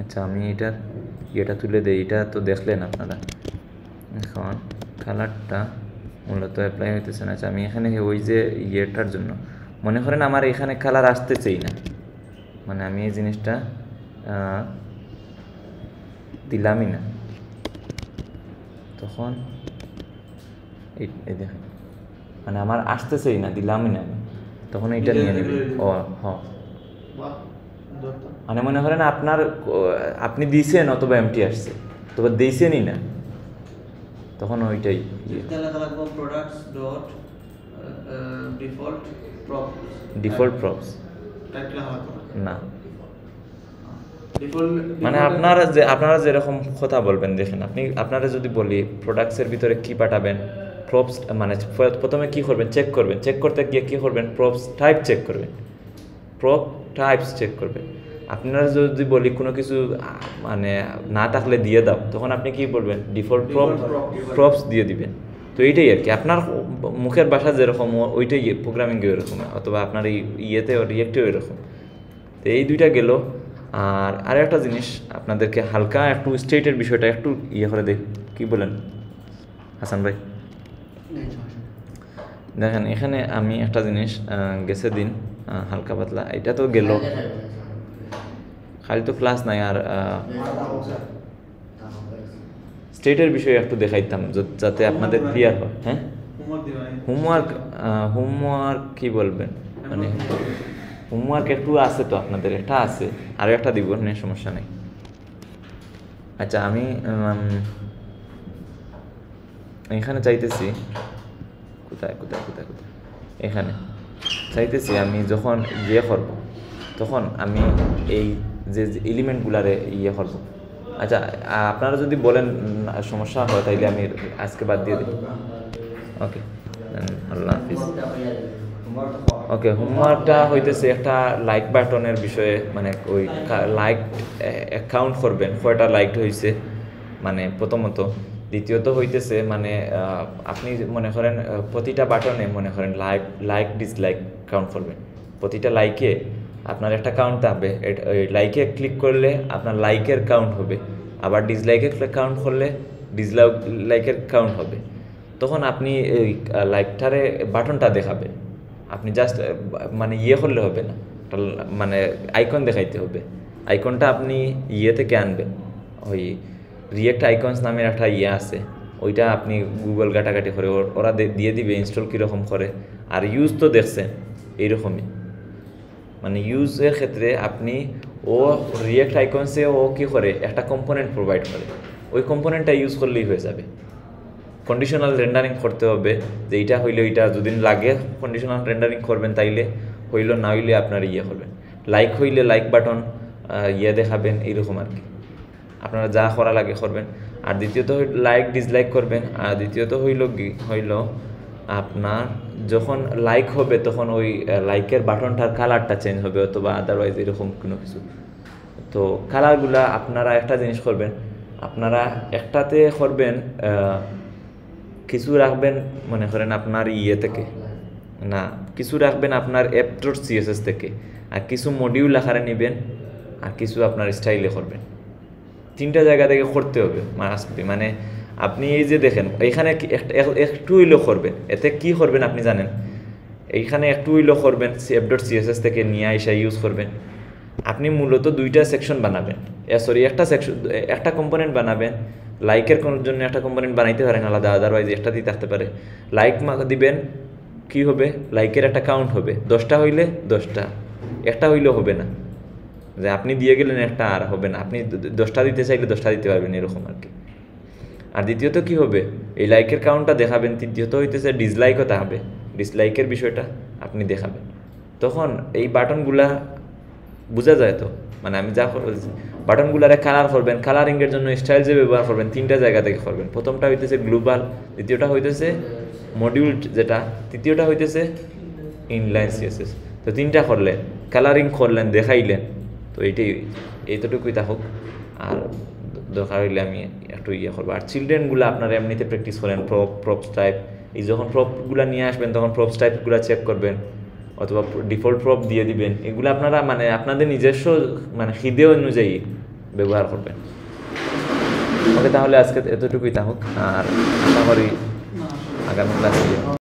S1: আচ্ছা আমি এটার ইয়েটা তুলে দিই। এটা তো দেখলেন আপনারা। এখন কালারটা মূলত অ্যাপ্লাই হইতেছে না। আচ্ছা আমি এখানে ওই যে ইয়েটার জন্য, মনে করেন আমার এখানে কালার আসতেছেই না। মানে আমি এই জিনিসটা দিলামই না। তখন এই দেখেন। মানে আমার আসতেছেই না, দিলামই না আমি। তখন এইটা নিয়ে নেবে। ও হ।
S7: বাহ, ধরতো।
S1: মানে মনে করেন আপনার আপনি দিয়েছেন অথবা এমটি আসছে তবে দিয়েছেনই না। তখন ওইটাই ইয়ে।
S7: এটা।
S1: ডিফল্ট প্রপস
S7: লাগবো না।
S1: না মানে আপনারা যে আপনারা যেরকম কথা বলবেন দেখেন আপনি আপনারা যদি বলি প্রোডাক্টসের ভিতরে কি পাঠাবেন প্রপস মানে প্রথমে কি করবেন? চেক করবেন। চেক করতে গিয়ে কি করবেন? প্রপস টাইপ চেক করবেন। প্রপ টাইপস চেক করবেন। আপনারা যদি বলি কোনো কিছু মানে না থাকলে দিয়ে দাও তখন আপনি কি বলবেন? ডিফল্ট প্রপ প্রপস দিয়ে দিবেন। তো এইটাই আর কি। আপনার মুখের বাসা যেরকম ওইটাই প্রোগ্রামিংয়ে ওইরকম অথবা আপনার এই ইয়েতে রিয়েক্টেও এরকম তো এই দুইটা গেল। আর আর একটা জিনিস আপনাদেরকে হালকা একটু স্টেটের বিষয়টা একটু ইয়ে করে দেখ কি বলেন? হাসান ভাই। দেখেন এখানে আমি একটা জিনিস গেছে দিন হালকা পাতলা। এটা তো গেল। খালি তো ক্লাস নাই আর স্টেটের বিষয়ে একটু দেখাইতাম যাতে আপনাদের ক্লিয়ার হয় হ্যাঁ?
S6: হোমওয়ার্ক
S1: হোমওয়ার্ক কি বলবেন? মানে হোমওয়ার্ক একটু আছে তো আপনাদের একটা আছে। আরও একটা দিব নেই সমস্যা নেই। আচ্ছা আমি এখানে চাইতেছি কোথায় কোথায় কোথায় কোথায়? এখানে। চাইতেছি আমি যখন ইয়ে করব, তখন আমি এই যে এলিমেন্টগুলারে ইয়ে করব। আচ্ছা আপনারা যদি বলেন সমস্যা হয়, তাইলে আমি আজকে বাদ দিয়ে দিই। ওকে আল্লাহ হাফিজ। ওকে হোমওয়ার্কটা হইতেছে একটা লাইক বাটনের বিষয়ে মানে ওই লাইক অ্যাকাউন্ট করবেন। কয়টা লাইক হয়েছে মানে প্রথমত। দ্বিতীয়ত হইতেছে মানে আপনি মনে করেন প্রতিটা বাটনে মনে করেন লাইক লাইক ডিসলাইক কাউন্ট করবেন। প্রতিটা লাইকে আপনার একটা কাউন্ট থাকবে। লাইকে ক্লিক করলে আপনার লাইকের কাউন্ট হবে। আবার ডিসলাইকে কাউন্ট করলে ডিসলাইক লাইকের কাউন্ট হবে। তখন আপনি এই লাইকটারে বাটনটা দেখাবেন। আপনি জাস্ট মানে ইয়ে করলে হবে না। মানে আইকন দেখাইতে হবে। আইকনটা আপনি ইয়ে থেকে আনবেন? ওই রিয়েক্ট আইকনস নামের একটা ইয়ে আছে। ওইটা আপনি গুগল ঘাটাঘাটি করে, ওরা দিয়ে দিবে ইনস্টল কীরকম করে। আর ইউজ তো দেখছেন, এইরকমই। মানে ইউজের ক্ষেত্রে আপনি ও রিয়েক্ট আইকনসে ও কী করে, একটা কম্পোনেন্ট প্রোভাইড করে। ওই কম্পোনেন্টটা ইউজ করলেই হয়ে যাবে। কন্ডিশনাল রেন্ডারিং করতে হবে, যে এইটা হইলে এইটা যদি লাগে কন্ডিশনাল রেন্ডারিং করবেন তাইলে, হইল না হইলে আপনার ইয়ে করবেন লাইক হইলে লাইক বাটন ইয়ে দেখাবেন, এইরকম আর কি। আপনারা যা করা লাগে করবেন। আর দ্বিতীয়ত লাইক ডিসলাইক করবেন। আর দ্বিতীয়ত হইল হইল আপনার যখন লাইক হবে, তখন ওই লাইকের বাটনটার কালারটা চেঞ্জ হবে, অথবা আদারওয়াইজ এরকম কোনো কিছু। তো কালারগুলা আপনারা একটা জিনিস করবেন, আপনারা একটাতে করবেন কিছু রাখবেন, মনে করেন আপনার ইয়ে থেকে। না, কিছু রাখবেন আপনার অ্যাপটোর সিএসএস থেকে। আর কিছু মডিউল আকারে নেবেন, আর কিছু আপনার স্টাইলে করবেন। তিনটা জায়গা থেকে করতে হবে মাস্ট মানে আপনি এই যে দেখেন এইখানে কি একটা- হইল করবেন। এতে কি করবেন আপনি জানেন? এইখানে একটু হইল করবেন এফ ডট সিএসএস থেকে নিয়ে এসে ইউজ করবেন। আপনি মূলত দুইটা সেকশন বানাবেন। সরি একটা সেকশন একটা কম্পোনেন্ট বানাবেন। লাইকের জন্য একটা কম্পোনেন্ট বানাইতে পারেন আলাদা আদারওয়াইজ একটা দিয়ে থাকতে পারে। লাইক দিবেন, কি হবে? লাইকের একটা কাউন্ট হবে। দশটা হইলে দশটা, একটা হইলেও হবে না। যে আপনি দিয়ে গেলেন একটা আর হবে না। আপনি দশটা দিতে চাইলে দশটা দিতে পারবেন এরকম আর কি। আর দ্বিতীয়ত কি হবে? এই লাইকের কাউন্টটা দেখাবেন, তৃতীয়ত হইতেছে ডিসলাইকও হবে। ডিসলাইকের বিষয়টা আপনি দেখাবেন। তখন এই বাটনগুলা বোঝা যায় তো? মানে আমি যা বাটনগুলারে কালার করবেন কালারিংয়ের জন্য স্টাইল যে ব্যবহার করবেন, তিনটা জায়গা থেকে করবেন। প্রথমটা হইতেছে গ্লোবাল দ্বিতীয়টা হইতেছে মডিউল যেটা, তৃতীয়টা হইতেছে ইনলাইন সিএসএস তো তিনটা করলেন কালারিং করলেন, দেখাইলেন। তো এইটাই এইতটুকুই তা হোক। আর দরকার হইলে আমি একটু ইয়ে করব। আর চিলড্রেনগুলো আপনারা এমনিতে প্র্যাকটিস করেন প্রপ প্রপস টাইপ। এই যখন প্রপগুলো নিয়ে আসবেন তখন প্রপস টাইপগুলো চেক করবেন অথবা ডিফল্ট প্রপ দিয়ে দিবেন। এগুলো আপনারা মানে আপনাদের নিজস্ব মানে খিদে অনুযায়ী ব্যবহার করবেন। ওকে তাহলে আজকে এতটুকুই তা হোক আর আশা করি আগামী ক্লাসে